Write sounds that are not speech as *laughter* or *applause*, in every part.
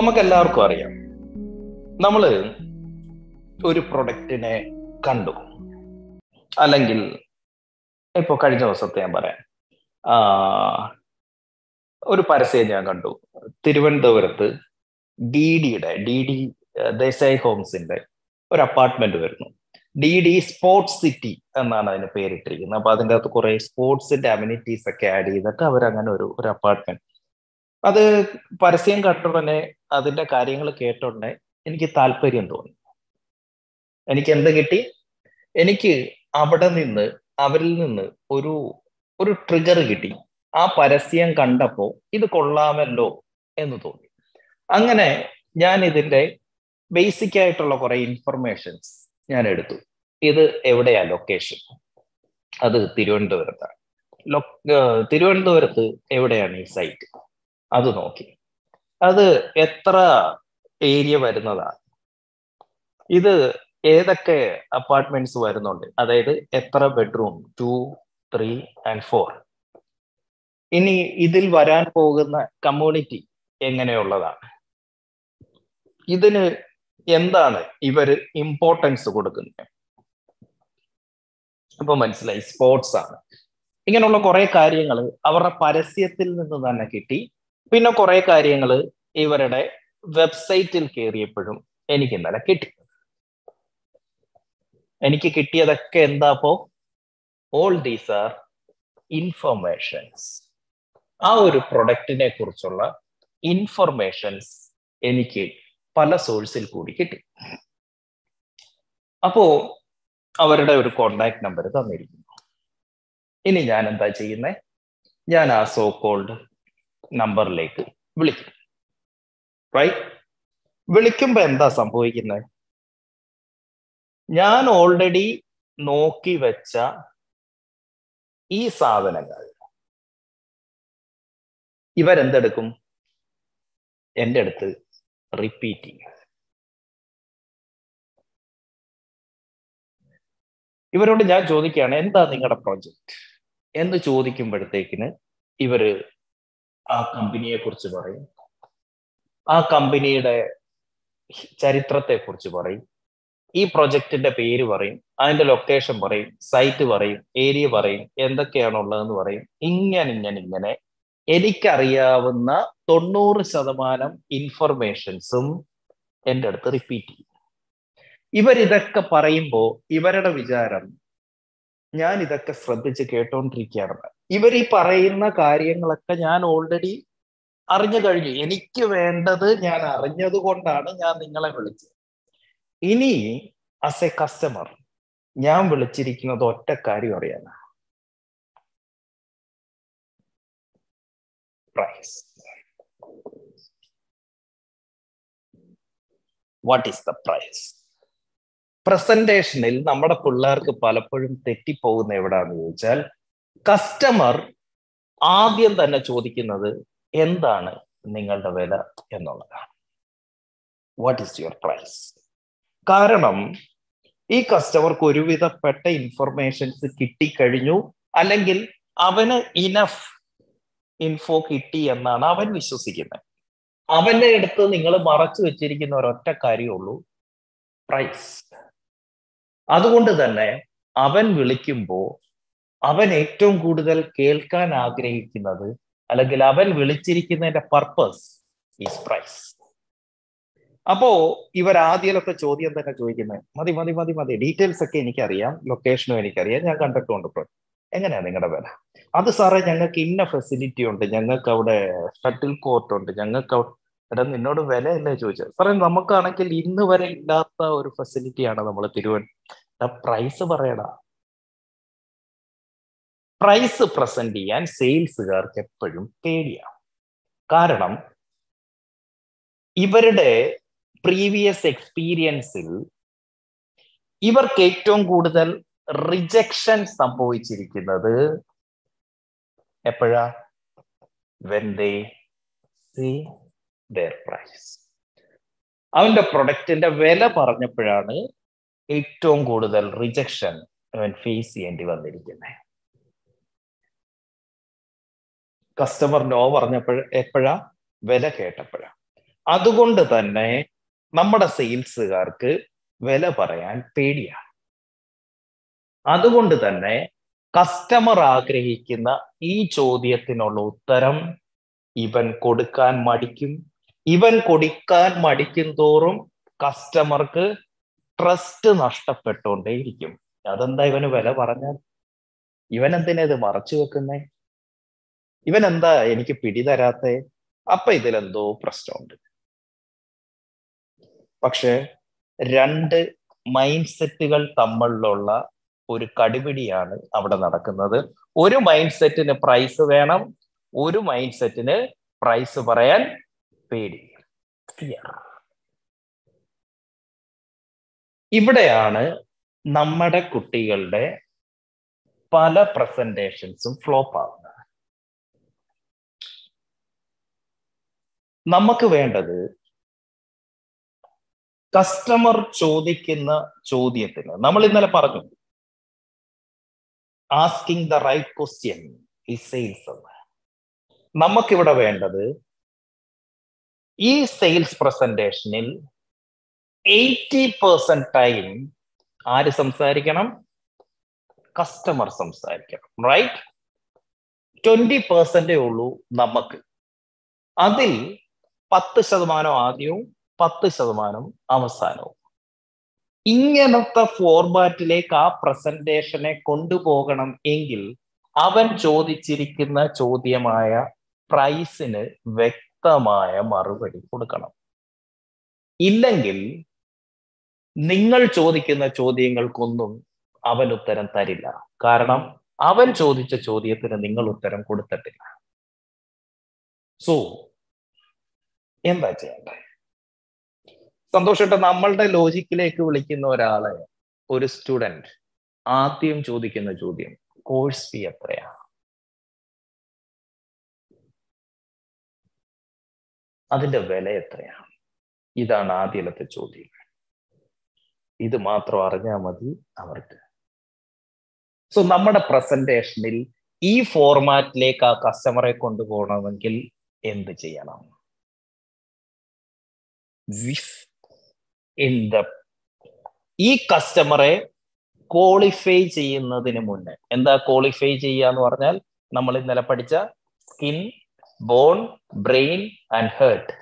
നമുക്ക് എല്ലാവർക്കും അറിയാം. നമ്മൾ ഒരു പ്രൊഡക്റ്റിനെ കണ്ടു. അല്ലെങ്കിൽ ഇപ്പോൾ കഴിഞ്ഞ ദിവസത്തെ ഞാൻ പറയാം. ഒരു പരസ്യം ഞാൻ കണ്ടു. തിരുവനന്തപുരത്ത് ഡി ഡിയുടെ ഡി ഡി ദേശായി ഹോംസിന്റെ ഒരു അപ്പാർട്ട്മെന്റ് വരുന്നു. ഡി ഡി സ്പോർട്സ് സിറ്റി എന്നാണ് അതിന് പേരിട്ടിരിക്കുന്നത്. അപ്പൊ അതിന്റെ അകത്ത് കുറെ സ്പോർട്സിന്റെ അമ്യൂണിറ്റീസ് ഒക്കെ ആഡ് ചെയ്തൊക്കെ അവർ അങ്ങനെ ഒരു ഒരു അപ്പാർട്ട്മെന്റ് അത് പരസ്യം കണ്ടുടനെ അതിന്റെ കാര്യങ്ങൾ കേട്ടുടനെ എനിക്ക് താല്പര്യം തോന്നി. എനിക്ക് എന്ത് കിട്ടി? എനിക്ക് അവിടെ നിന്ന് അവരിൽ നിന്ന് ഒരു ഒരു ട്രിഗർ കിട്ടി. ആ പരസ്യം കണ്ടപ്പോ ഇത് കൊള്ളാമല്ലോ എന്ന് തോന്നി. അങ്ങനെ ഞാൻ ഇതിന്റെ ബേസിക് ആയിട്ടുള്ള കുറെ ഇൻഫർമേഷൻസ് ഞാൻ എടുത്തു. ഇത് എവിടെയാ ലൊക്കേഷൻ അത് തിരുവനന്തപുരത്താണ്. തിരുവനന്തപുരത്ത് എവിടെയാണ് ഈ സൈറ്റ് അത് നോക്കി. അത് എത്ര ഏരിയ വരുന്നതാണ്? ഇത് ഏതൊക്കെ അപ്പാർട്ട്മെന്റ്സ് വരുന്നുണ്ട്? അതായത് എത്ര bedroom two three and four ഇനി ഇതിൽ വരാൻ പോകുന്ന കമ്മ്യൂണിറ്റി എങ്ങനെയുള്ളതാണ്? ഇതിന് എന്താണ് ഇവർ ഇമ്പോർട്ടൻസ് കൊടുക്കുന്നത്? അപ്പൊ മനസ്സിലായി സ്പോർട്സ് ആണ്. ഇങ്ങനെയുള്ള കുറെ കാര്യങ്ങൾ അവരുടെ പരസ്യത്തിൽ നിന്ന് തന്നെ കിട്ടി. പിന്നെ കുറെ കാര്യങ്ങൾ ഇവരുടെ വെബ്സൈറ്റിൽ കയറിയപ്പോഴും എനിക്ക് ഇന്നലെ കിട്ടി. എനിക്ക് കിട്ടിയതൊക്കെ എന്താ അപ്പോ? ഓൾ ദീസ് ആർ ഇൻഫർമേഷൻസ് ആ ഒരു പ്രൊഡക്റ്റിനെ കുറിച്ചുള്ള ഇൻഫർമേഷൻസ് എനിക്ക് പല സോഴ്സിൽ കൂടി കിട്ടി. അപ്പോ അവരുടെ ഒരു കോണ്ടാക്ട് നമ്പർ തന്നിരിക്കുന്നു. ഇനി ഞാൻ എന്താ ചെയ്യുന്നത് ഞാൻ ആ സോ കോൾഡ് നമ്പറിലേക്ക് വിളിക്കും. റൈറ്റ് വിളിക്കുമ്പോ എന്താ സംഭവിക്കുന്നത് ഞാൻ ഓൾറെഡി നോക്കി വെച്ച ഈ സാധനങ്ങൾ ഇവരെന്തെടുക്കും? എന്റെ അടുത്ത് റിപ്പീറ്റ് ചെയ്യും. ഇവരോട് ഞാൻ ചോദിക്കുകയാണ് എന്താ നിങ്ങളുടെ പ്രോജക്റ്റ് എന്ന് ചോദിക്കുമ്പോഴത്തേക്കിന് ഇവർ ആ കമ്പനിയെ കുറിച്ച് പറയും. ആ കമ്പനിയുടെ ചരിത്രത്തെ കുറിച്ച് പറയും. ഈ പ്രൊജക്ടിന്റെ പേര് പറയും. അതിന്റെ ലൊക്കേഷൻ പറയും. സൈറ്റ് പറയും. ഏരിയ പറയും. എന്തൊക്കെയാണ് ഉള്ളതെന്ന് പറയും. ഇങ്ങനെ ഇങ്ങനെ ഇങ്ങനെ എനിക്കറിയാവുന്ന തൊണ്ണൂറ് ശതമാനം ഇൻഫർമേഷൻസും എന്റെ അടുത്ത് റിപ്പീറ്റ് ചെയ്യും. ഇവരിതൊക്കെ പറയുമ്പോൾ ഇവരുടെ വിചാരം ഞാൻ ഇതൊക്കെ ശ്രദ്ധിച്ച് കേട്ടോണ്ടിരിക്കുകയാണ്. ഇവർ ഈ പറയുന്ന കാര്യങ്ങളൊക്കെ ഞാൻ ഓൾറെഡി അറിഞ്ഞു കഴിഞ്ഞു. എനിക്ക് വേണ്ടത് ഞാൻ അറിഞ്ഞത് കൊണ്ടാണ് ഞാൻ നിങ്ങളെ വിളിച്ചത്. ഇനി ആസ് എ കസ്റ്റമർ ഞാൻ വിളിച്ചിരിക്കുന്നത് ഒറ്റ കാര്യം അറിയാനാണ് price what is the price പ്രസന്റേഷനിൽ നമ്മുടെ പിള്ളേർക്ക് പലപ്പോഴും തെറ്റിപ്പോകുന്ന എവിടാന്ന് ചോദിച്ചാൽ കസ്റ്റമർ ആദ്യം തന്നെ ചോദിക്കുന്നത് എന്താണ് നിങ്ങളുടെ വില എന്നുള്ളതാണ് വാട്ട് ഈസ് യുവർ പ്രൈസ് കാരണം ഈ കസ്റ്റമർക്ക് ഒരുവിധപ്പെട്ട ഇൻഫർമേഷൻസ് കിട്ടിക്കഴിഞ്ഞു അല്ലെങ്കിൽ അവന് ഇനഫ് ഇൻഫോ കിട്ടി എന്നാണ് അവൻ വിശ്വസിക്കുന്നത്. അവന്റെ അടുത്ത് നിങ്ങൾ മറച്ചു വെച്ചിരിക്കുന്ന ഒരൊറ്റ കാര്യമുള്ളൂ പ്രൈസ് അതുകൊണ്ട് തന്നെ അവൻ വിളിക്കുമ്പോൾ അവൻ ഏറ്റവും കൂടുതൽ കേൾക്കാൻ ആഗ്രഹിക്കുന്നത് അല്ലെങ്കിൽ അവൻ വിളിച്ചിരിക്കുന്നതിന്റെ പർപ്പസ് ഈസ് പ്രൈസ് അപ്പോ ഇവർ ആദ്യത്തെ ചോദ്യം തന്നെ ചോദിക്കുന്നത് മതി മതി മതി മതി ഡീറ്റെയിൽസ് ഒക്കെ എനിക്കറിയാം ലൊക്കേഷനും എനിക്കറിയാം ഞാൻ കണ്ടക്ട് കണ്ടിട്ടുണ്ട് എങ്ങനെയാ നിങ്ങളുടെ വില? അത് സാറേ ഞങ്ങൾക്ക് ഇന്ന ഫെസിലിറ്റി ഉണ്ട് ഞങ്ങൾക്ക് അവിടെ ഷട്ടിൽ കോർട്ട് ഉണ്ട് ഞങ്ങൾക്ക് അവിടെ നിന്നോട് വില വിലയല്ലേ ചോദിച്ചത്? സാറേ നമുക്കാണെങ്കിൽ ഇന്ന് വരെ ഇല്ലാത്ത ഒരു ഫെസിലിറ്റിയാണ് നമ്മൾ തിരുവൻ പ്രൈസ് പറയടാ പ്രൈസ് പ്രസന്റ് ചെയ്യാൻ സെയിൽസുകാർക്ക് എപ്പോഴും പേടിയാണ് കാരണം ഇവരുടെ പ്രീവിയസ് എക്സ്പീരിയൻസിൽ ഇവർക്ക് ഏറ്റവും കൂടുതൽ റിജക്ഷൻ സംഭവിച്ചിരിക്കുന്നത് എപ്പോഴാ? When they see their price അവന്റെ പ്രൊഡക്റ്റിന്റെ വില പറഞ്ഞപ്പോഴാണ് ഏറ്റവും കൂടുതൽ റിജക്ഷൻ അവൻ ഫേസ് ചെയ്യേണ്ടി വന്നിരിക്കുന്നത്. കസ്റ്റമർ നോ പറഞ്ഞപ്പോൾ എപ്പോഴാ? വില കേട്ടപ്പോഴാ. അതുകൊണ്ട് തന്നെ നമ്മുടെ സെയിൽസുകാർക്ക് വില പറയാൻ പേടിയാണ്. അതുകൊണ്ട് തന്നെ കസ്റ്റമർ ആഗ്രഹിക്കുന്ന ഈ ചോദ്യത്തിനുള്ള ഉത്തരം ഇവൻ കൊടുക്കാൻ മടിക്കും. ഇവൻ കൊടുക്കാൻ മടിക്കും തോറും കസ്റ്റമർക്ക് ട്രസ്റ്റ് നഷ്ടപ്പെട്ടുകൊണ്ടേയിരിക്കും. അതെന്താ ഇവന് വില പറഞ്ഞാൽ? ഇവൻ എന്തിനാ ഇത് മറച്ചു വെക്കുന്നേ? ഇവൻ എന്താ എനിക്ക് പിടിതരാത്തെ അപ്പൊ ഇതിലെന്തോ പ്രശ്നമുണ്ട്. പക്ഷെ രണ്ട് മൈൻഡ് സെറ്റുകൾ തമ്മിലുള്ള ഒരു കടിപിടിയാണ് അവിടെ നടക്കുന്നത്. ഒരു മൈൻഡ് സെറ്റിന് പ്രൈസ് വേണം ഒരു മൈൻഡ് സെറ്റിന് പ്രൈസ് പറയാൻ പേടി. ഇവിടെയാണ് നമ്മുടെ കുട്ടികളുടെ പല പ്രസന്റേഷൻസും ഫ്ലോപ്പ് ആവുന്നത്. നമുക്ക് വേണ്ടത് കസ്റ്റമർ ചോദിക്കുന്ന ചോദ്യത്തിന്. നമ്മൾ ഇന്നലെ പറഞ്ഞു. ആസ്കിങ് ദ റൈറ്റ് ക്വസ്റ്റ്യൻ ഈ സെയിൽസ് നമുക്കിവിടെ വേണ്ടത് ഈ സെയിൽസ് പ്രസന്റേഷനിൽ എയ്റ്റി പെർസെന്റ് ടൈം ആര് സംസാരിക്കണം? കസ്റ്റമർ സംസാരിക്കണം. റൈറ്റ് ട്വന്റി പെർസെന്റേ ഉള്ളൂ നമുക്ക്. അതിൽ പത്ത് ശതമാനം ആദ്യവും പത്ത് ശതമാനം അവസാനവും. ഇങ്ങനത്തെ ഫോർമാറ്റിലേക്ക് ആ പ്രസന്റേഷനെ കൊണ്ടുപോകണം എങ്കിൽ അവൻ ചോദിച്ചിരിക്കുന്ന ചോദ്യമായ പ്രൈസിന് വ്യക്തമായ മറുപടി കൊടുക്കണം. ഇല്ലെങ്കിൽ നിങ്ങൾ ചോദിക്കുന്ന ചോദ്യങ്ങൾക്കൊന്നും അവൻ ഉത്തരം തരില്ല. കാരണം അവൻ ചോദിച്ച ചോദ്യത്തിന് നിങ്ങൾ ഉത്തരം കൊടുത്തിട്ടില്ല. സോ എന്താ ചെയ്യണ്ടേ സന്തോഷട്ടെ നമ്മളുടെ ലോജിക്കിലേക്ക് വിളിക്കുന്ന ഒരാളെ ഒരു സ്റ്റുഡന്റ് ആദ്യം ചോദിക്കുന്ന ചോദ്യം കോഴ്സ് ഫീ എത്രയാണ് അതിന്റെ വില എത്രയാണ് ഇതാണ് ആദ്യത്തെ ചോദ്യം. ഇത് മാത്രം അറിഞ്ഞാൽ മതി അവർക്ക്. സോ നമ്മുടെ പ്രസന്റേഷനിൽ ഈ ഫോർമാറ്റിലേക്ക് ആ കസ്റ്റമറെ കൊണ്ടുപോകണമെങ്കിൽ എന്ത് ചെയ്യണം? ഇൻ ദ ഈ കസ്റ്റമറെ ക്വാളിഫൈ ചെയ്യുന്നതിന് മുന്നേ. എന്താ ക്വാളിഫൈ ചെയ്യുക എന്ന് പറഞ്ഞാൽ നമ്മൾ ഇന്നലെ പഠിച്ച skin bone brain and heart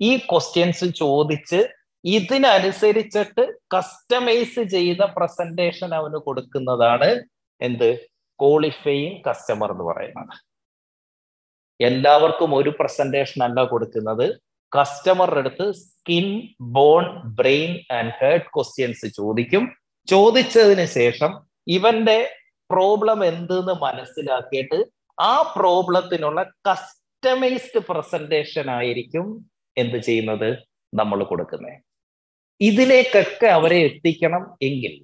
ഈ ക്വസ്റ്റ്യൻസ് ചോദിച്ച് ഇതിനനുസരിച്ചിട്ട് കസ്റ്റമൈസ് ചെയ്ത പ്രസന്റേഷൻ അവന് കൊടുക്കുന്നതാണ് എന്ത്? ക്വാളിഫൈയിങ് കസ്റ്റമർ എന്ന് പറയുന്നത്. എല്ലാവർക്കും ഒരു പ്രസന്റേഷൻ അല്ല കൊടുക്കുന്നത്. കസ്റ്റമറുടെ അടുത്ത് skin bone brain and heart questions ചോദിക്കും. ചോദിച്ചതിന് ശേഷം ഇവന്റെ പ്രോബ്ലം എന്തെന്ന് മനസ്സിലാക്കിയിട്ട് ആ പ്രോബ്ലത്തിനുള്ള കസ്റ്റമൈസ്ഡ് പ്രസന്റേഷൻ ആയിരിക്കും എന്ത് ചെയ്യുന്നത് നമ്മൾ കൊടുക്കുന്നത് ഇതിലേക്കൊക്കെ അവരെ എത്തിക്കണം എങ്കിൽ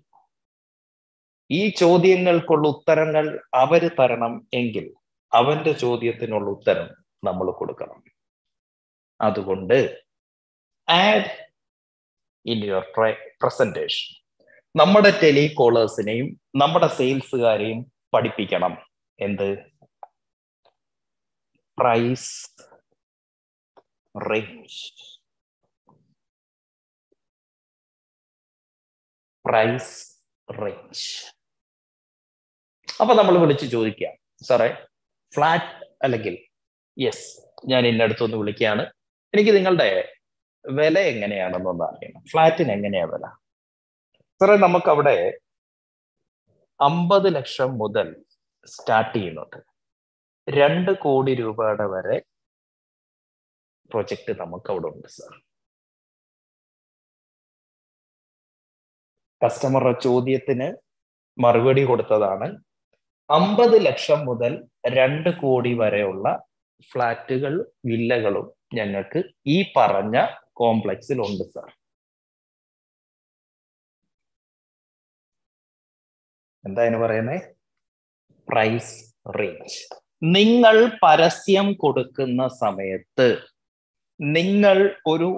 ഈ ചോദ്യങ്ങൾക്കുള്ള ഉത്തരങ്ങൾ അവർ തരണം എങ്കിൽ അവന്റെ ചോദ്യത്തിനുള്ള ഉത്തരം നമ്മൾ കൊടുക്കണം. അതുകൊണ്ട് ആഡ് ഇൻ യുവർ പ്രസന്റേഷൻ നമ്മുടെ ടെലികോളേഴ്സിനെയും നമ്മുടെ സെയിൽസുകാരെയും പഠിപ്പിക്കണം. എന്ത്? പ്രൈസ് റേഞ്ച് പ്രൈസ് റേഞ്ച് അപ്പൊ നമ്മൾ വിളിച്ച് ചോദിക്കാം. സാറേ ഫ്ലാറ്റ് അല്ലെങ്കിൽ യെസ് ഞാൻ ഇന്നടുത്തൊന്ന് വിളിക്കുകയാണ്. എനിക്ക് നിങ്ങളുടെ വില എങ്ങനെയാണെന്നൊന്ന് അറിയണം. ഫ്ലാറ്റിന് എങ്ങനെയാ വില? സാറേ നമുക്കവിടെ അമ്പത് ലക്ഷം മുതൽ സ്റ്റാർട്ട് ചെയ്യുന്നുണ്ട്. രണ്ട് കോടി രൂപയുടെ വരെ പ്രൊജക്ട് നമുക്ക് അവിടെ ഉണ്ട് സാർ. കസ്റ്റമറുടെ ചോദ്യത്തിന് മറുപടി കൊടുത്തതാണ് അമ്പത് ലക്ഷം മുതൽ രണ്ട് കോടി വരെയുള്ള ഫ്ലാറ്റുകൾ വില്ലകളും ഞങ്ങൾക്ക് ഈ പറഞ്ഞ കോംപ്ലക്സിൽ ഉണ്ട് സർ എന്താ അതിന് പറയുന്നേ? പ്രൈസ് റേഞ്ച് നിങ്ങൾ പരസ്യം കൊടുക്കുന്ന സമയത്ത് നിങ്ങൾ ഒരു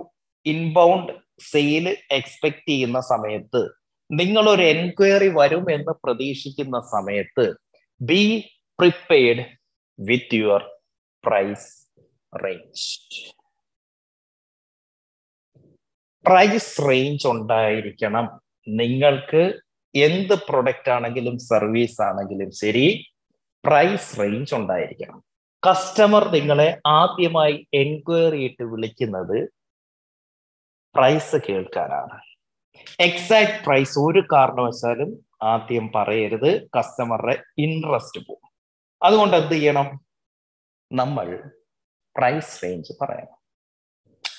ഇൻബൗണ്ട് സെയിൽ എക്സ്പെക്ട് ചെയ്യുന്ന സമയത്ത് നിങ്ങൾ ഒരു എൻക്വയറി വരും എന്ന് പ്രതീക്ഷിക്കുന്ന സമയത്ത് be prepared with your price range price range ഉണ്ടായിരിക്കണം. നിങ്ങൾക്ക് എന്ത് പ്രൊഡക്റ്റ് ആണെങ്കിലും സർവീസ് ആണെങ്കിലും ശരി പ്രൈസ് റേഞ്ച് ഉണ്ടായിരിക്കണം. കസ്റ്റമർ നിങ്ങളെ ആദ്യമായി എൻക്വയറി ഇട്ട് വിളിക്കുന്നത് പ്രൈസ് കേൾക്കാനാണ്. എക്സാക്ട് പ്രൈസ് ഒരു കാരണവശാലും ആദ്യം പറയരുത് കസ്റ്റമറുടെ ഇൻട്രസ്റ്റ് പോകും അതുകൊണ്ട് എന്ത് ചെയ്യണം? നമ്മൾ പ്രൈസ് റേഞ്ച് പറയണം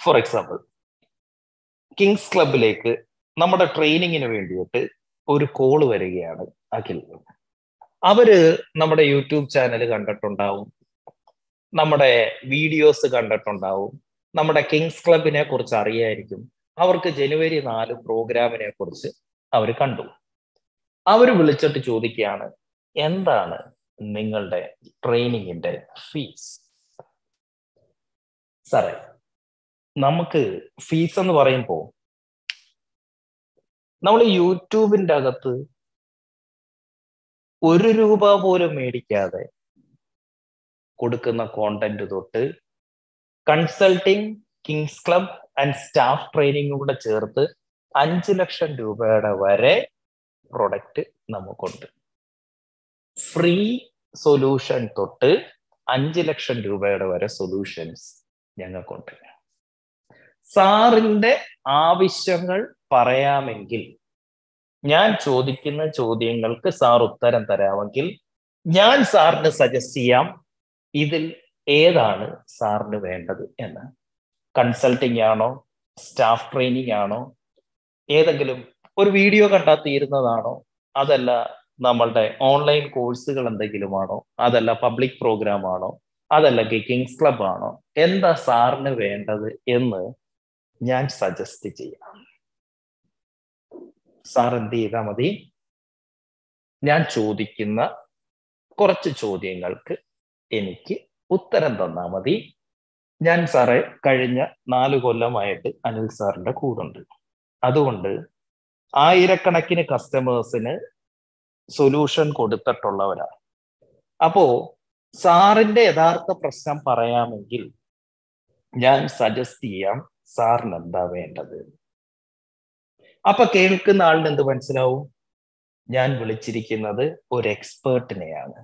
ഫോർ എക്സാമ്പിൾ കിങ്സ് ക്ലബിലേക്ക് നമ്മുടെ ട്രെയിനിങ്ങിന് വേണ്ടിയിട്ട് ഒരു കോൾ വരികയാണ് അഖിൽ. അവർ നമ്മുടെ യൂട്യൂബ് ചാനൽ കണ്ടിട്ടുണ്ടാവും. നമ്മുടെ വീഡിയോസ് കണ്ടിട്ടുണ്ടാവും. നമ്മുടെ കിങ്സ് ക്ലബിനെ കുറിച്ച് അറിയായിരിക്കും. അവർക്ക് ജനുവരി നാല് പ്രോഗ്രാമിനെ കുറിച്ച് അവർ കണ്ടു. അവർ വിളിച്ചിട്ട് ചോദിക്കുകയാണ് എന്താണ് നിങ്ങളുടെ ട്രെയിനിങ്ങിന്റെ ഫീസ് സാറേ നമുക്ക് ഫീസ് എന്ന് പറയുമ്പോൾ നമ്മൾ യൂട്യൂബിന്റെ അകത്ത് ഒരു രൂപ പോലും മേടിക്കാതെ കൊടുക്കുന്ന കോണ്ടന്റ് തൊട്ട് consulting Kings Club and staff ട്രെയിനിങ്ങും കൂടെ ചേർത്ത് അഞ്ച് ലക്ഷം രൂപയുടെ വരെ പ്രൊഡക്റ്റ് നമുക്കുണ്ട്. ഫ്രീ സൊല്യൂഷൻ തൊട്ട് അഞ്ച് ലക്ഷം രൂപയുടെ വരെ സൊല്യൂഷൻസ് ഞങ്ങൾക്കുണ്ട്. സാറിന്റെ ആവശ്യങ്ങൾ പറയാമെങ്കിൽ ഞാൻ ചോദിക്കുന്ന ചോദ്യങ്ങൾക്ക് സാർ ഉത്തരം തരാമെങ്കിൽ ഞാൻ സാറിന് സജസ്റ്റ് ചെയ്യാം ഇതിൽ ഏതാണ് സാറിന് വേണ്ടത് എന്ന്. കൺസൾട്ടിംഗ് ആണോ? സ്റ്റാഫ് ട്രെയിനിങ് ആണോ? ഏതെങ്കിലും ഒരു വീഡിയോ കണ്ടാൽ തീരുന്നതാണോ അതല്ല നമ്മളുടെ ഓൺലൈൻ കോഴ്സുകൾ എന്തെങ്കിലുമാണോ? അതല്ല പബ്ലിക് പ്രോഗ്രാം ആണോ? അതല്ല കിങ്സ് ക്ലബ് ആണോ എന്താ സാറിന് വേണ്ടത് എന്ന് ഞാൻ സജസ്റ്റ് ചെയ്യാം. സാർ എന്ത് ചെയ്താൽ മതി? ഞാൻ ചോദിക്കുന്ന കുറച്ച് ചോദ്യങ്ങൾക്ക് എനിക്ക് ഉത്തരം തന്നാൽ മതി. ഞാൻ സാറെ കഴിഞ്ഞ നാല് കൊല്ലമായിട്ട് അനിൽ സാറിന്റെ കൂടുണ്ട്. അതുകൊണ്ട് ആയിരക്കണക്കിന് കസ്റ്റമേഴ്സിന് സൊല്യൂഷൻ കൊടുത്തിട്ടുള്ളവരാണ് അപ്പോ സാറിന്റെ യഥാർത്ഥ പ്രശ്നം പറയാമെങ്കിൽ ഞാൻ സജസ്റ്റ് ചെയ്യാം സാറിന് എന്താ വേണ്ടത്. അപ്പൊ കേൾക്കുന്ന ആളിന് എന്ത് മനസ്സിലാവും? ഞാൻ വിളിച്ചിരിക്കുന്നത് ഒരു എക്സ്പേർട്ടിനെയാണ്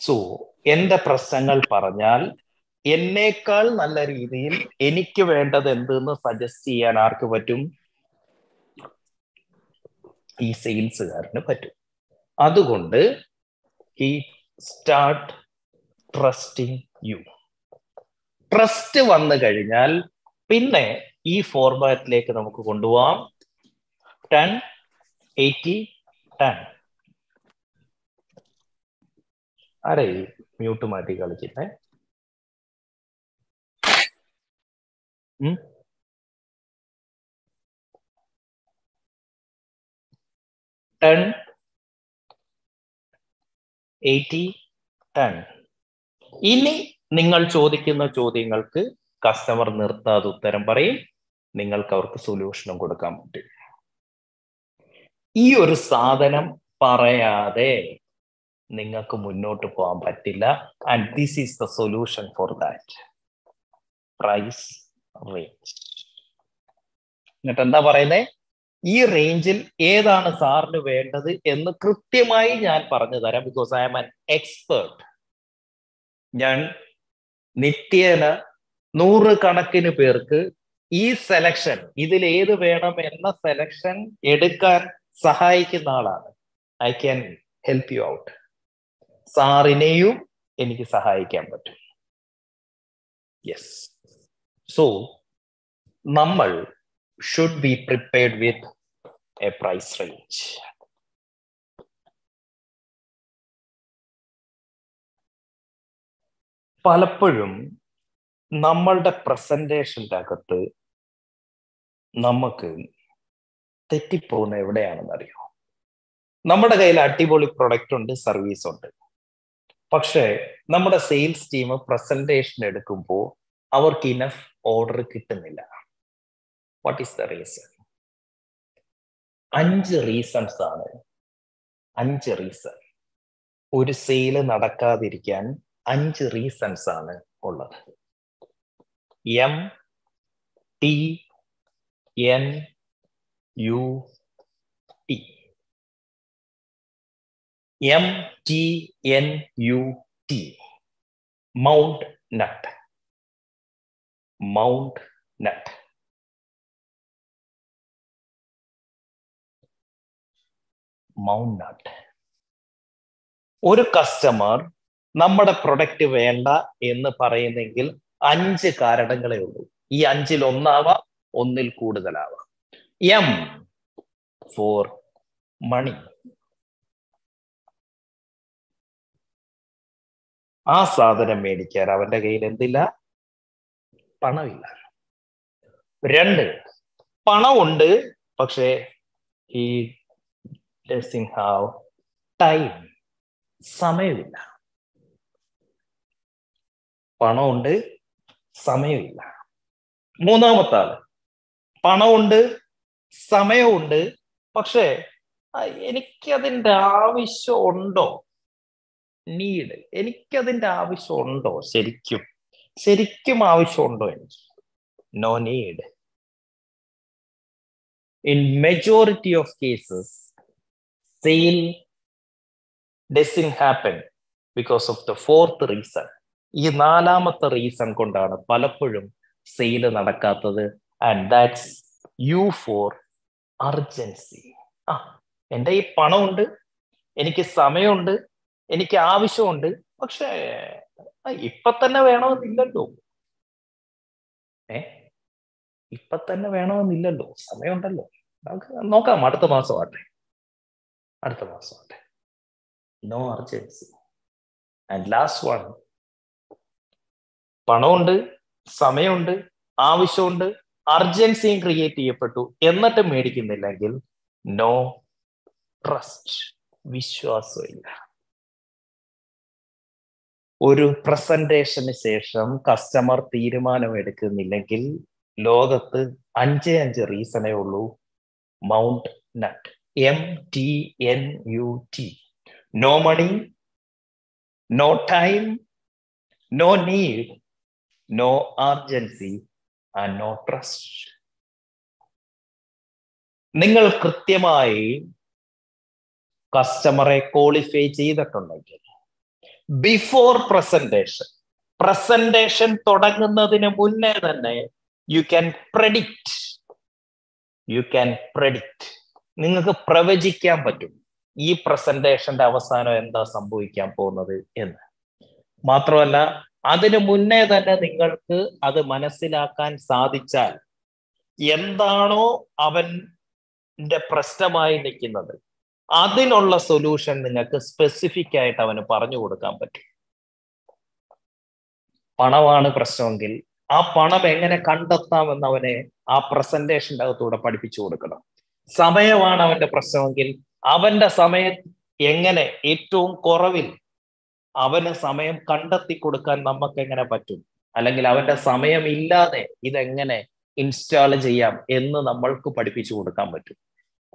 സോ എന്റെ പ്രശ്നങ്ങൾ പറഞ്ഞാൽ എന്നേക്കാൾ നല്ല രീതിയിൽ എനിക്ക് വേണ്ടത് എന്തെന്ന് സജസ്റ്റ് ചെയ്യാൻ ആർക്ക് പറ്റും? ഈ സെയിൽസുകാരന് പറ്റും. അതുകൊണ്ട് ഈ സ്റ്റാർട്ട് ട്രസ്റ്റിംഗ് യു ട്രസ്റ്റ് വന്നു കഴിഞ്ഞാൽ പിന്നെ ഈ ഫോർമാറ്റിലേക്ക് നമുക്ക് കൊണ്ടുപോവാം. Ten eighty ten are mute മാറ്റി കളിച്ചിട്ടേ ടെൻ എയ്റ്റി ടെൻ ഇനി നിങ്ങൾ ചോദിക്കുന്ന ചോദ്യങ്ങൾക്ക് കസ്റ്റമർ നിർത്താതെ ഉത്തരം പറയും. നിങ്ങൾക്ക് അവർക്ക് സൊല്യൂഷനും കൊടുക്കാൻ പറ്റും ഈ ഒരു സാധനം പറയാതെ നിങ്ങൾക്ക് മുന്നോട്ട് പോകാൻ പറ്റില്ല. And this is the solution for that price range എന്നിട്ട് എന്താ പറയുന്നത് ഈ റേഞ്ചിൽ ഏതാണ് സാറിന് വേണ്ടത് എന്ന് കൃത്യമായി ഞാൻ പറഞ്ഞു തരാം because I am an expert ഞാൻ നിത്യേന നൂറ് കണക്കിന് പേർക്ക് ഈ സെലക്ഷൻ ഇതിൽ ഏത് വേണം എന്ന സെലക്ഷൻ എടുക്കാൻ സഹായിക്കുന്ന ആളാണ്. I can help you out സാറിനെയും എനിക്ക് സഹായിക്കാൻ പറ്റും. യെസ് സോ നമ്മൾ should be prepared with a price range പലപ്പോഴും നമ്മളുടെ പ്രസന്റേഷന്റെ അകത്ത് നമുക്ക് തെറ്റിപ്പോകുന്ന എവിടെയാണെന്ന് അറിയോ നമ്മുടെ കയ്യിൽ അടിപൊളി പ്രൊഡക്റ്റ് ഉണ്ട് സർവീസ് ഉണ്ട് പക്ഷേ നമ്മുടെ സെയിൽസ് ടീം പ്രസന്റേഷൻ എടുക്കുമ്പോൾ അവർക്ക് ഇനഫ് ഓർഡർ കിട്ടുന്നില്ല. വാട്ട് ഈസ് ദ റീസൺ അഞ്ച് റീസൺസ് ആണ്. അഞ്ച് റീസൺ ഒരു സെയിൽ നടക്കാതിരിക്കാൻ അഞ്ച് റീസൺസ് ആണ് ഉള്ളത്. M T N U T M T N U T mount nut mount nut mount nut ഒരു കസ്റ്റമർ നമ്മുടെ പ്രൊഡക്റ്റ് വേണ്ട എന്ന് പറയുന്നെങ്കിൽ അഞ്ച് കാരണങ്ങളേ ഉള്ളൂ. ഈ അഞ്ചിൽ ഒന്നാവാം ഒന്നിൽ കൂടുതലാവാം. എം ഫോർ മണി ആ സാധനം മേടിക്കാൻ അവന്റെ കയ്യിൽ എന്തില്ല? പണമില്ല. രണ്ട് പണമുണ്ട് പക്ഷേ ഈ ഡസിങ് ഹാവ് ടൈം സമയമില്ല. പണമുണ്ട് സമയമില്ല. മൂന്നാമത്തെ ആൾ പണമുണ്ട് സമയമുണ്ട് പക്ഷേ എനിക്കതിന്റെ ആവശ്യം ഉണ്ടോ നീഡ് എനിക്കതിന്റെ ആവശ്യം ഉണ്ടോ ശരിക്കും. ശരിക്കും ആവശ്യമുണ്ടോ എനിക്ക്? No need in majority of cases sale doesn't happen because of the fourth reason. ഈ നാലാമത്തെ റീസൺ കൊണ്ടാണ് പലപ്പോഴും sale നടക്കാത്തത് and that's you for urgency ആ എന്റെ ഈ പണമുണ്ട് എനിക്ക് സമയമുണ്ട് എനിക്ക് ആവശ്യമുണ്ട് പക്ഷേ ഇപ്പൊ തന്നെ വേണമെന്നില്ലല്ലോ. ഏ? ഇപ്പൊ തന്നെ വേണമെന്നില്ലല്ലോ. സമയമുണ്ടല്ലോ. നമുക്ക് നോക്കാം അടുത്ത മാസം ആട്ടെ അടുത്ത മാസം അല്ലെ? No urgency and last one പണമുണ്ട് സമയമുണ്ട് ആവശ്യമുണ്ട് അർജൻസിയും ക്രിയേറ്റ് ചെയ്യപ്പെട്ടു എന്നിട്ട് മേടിക്കുന്നില്ലെങ്കിൽ നോ ട്രസ്റ്റ് വിശ്വാസമില്ല. ഒരു പ്രസന്റേഷന് ശേഷം കസ്റ്റമർ തീരുമാനം എടുക്കുന്നില്ലെങ്കിൽ ലോകത്ത് അഞ്ചേ അഞ്ച് റീസണേ ഉള്ളൂ mount nut M T N U T no money no time no need no urgency and no trust നിങ്ങൾ കൃത്യമായി കസ്റ്റമറെ ക്വാളിഫൈ ചെയ്തിട്ടുണ്ടെങ്കിൽ ബിഫോർ പ്രസന്റേഷൻ പ്രസന്റേഷൻ തുടങ്ങുന്നതിന് മുന്നേ തന്നെ you can predict you can predict നിങ്ങൾക്ക് പ്രവചിക്കാൻ പറ്റും. ഈ പ്രസന്റേഷന്റെ അവസാനം എന്താ സംഭവിക്കാൻ പോകുന്നത് എന്ന്. മാത്രമല്ല അതിനു മുന്നേ തന്നെ നിങ്ങൾക്ക് അത് മനസ്സിലാക്കാൻ സാധിച്ചാൽ എന്താണോ അവന്റെ പ്രശ്നമായി നിൽക്കുന്നത് അതിനുള്ള സൊല്യൂഷൻ നിങ്ങൾക്ക് സ്പെസിഫിക് ആയിട്ട് അവന് പറഞ്ഞു കൊടുക്കാൻ പറ്റും. പണമാണ് പ്രശ്നമെങ്കിൽ ആ പണം എങ്ങനെ കണ്ടെത്താമെന്ന് അവനെ ആ പ്രസന്റേഷന്റെ അകത്തൂടെ പഠിപ്പിച്ചു കൊടുക്കണം. സമയമാണ് അവന്റെ പ്രശ്നമെങ്കിൽ അവന്റെ സമയം എങ്ങനെ ഏറ്റവും കുറവിൽ അവന് സമയം കണ്ടെത്തി കൊടുക്കാൻ നമുക്ക് എങ്ങനെ പറ്റും? അല്ലെങ്കിൽ അവന്റെ സമയം ഇല്ലാതെ ഇതെങ്ങനെ ഇൻസ്റ്റാൾ ചെയ്യാം എന്ന് നമ്മൾക്ക് പഠിപ്പിച്ചു കൊടുക്കാൻ പറ്റും.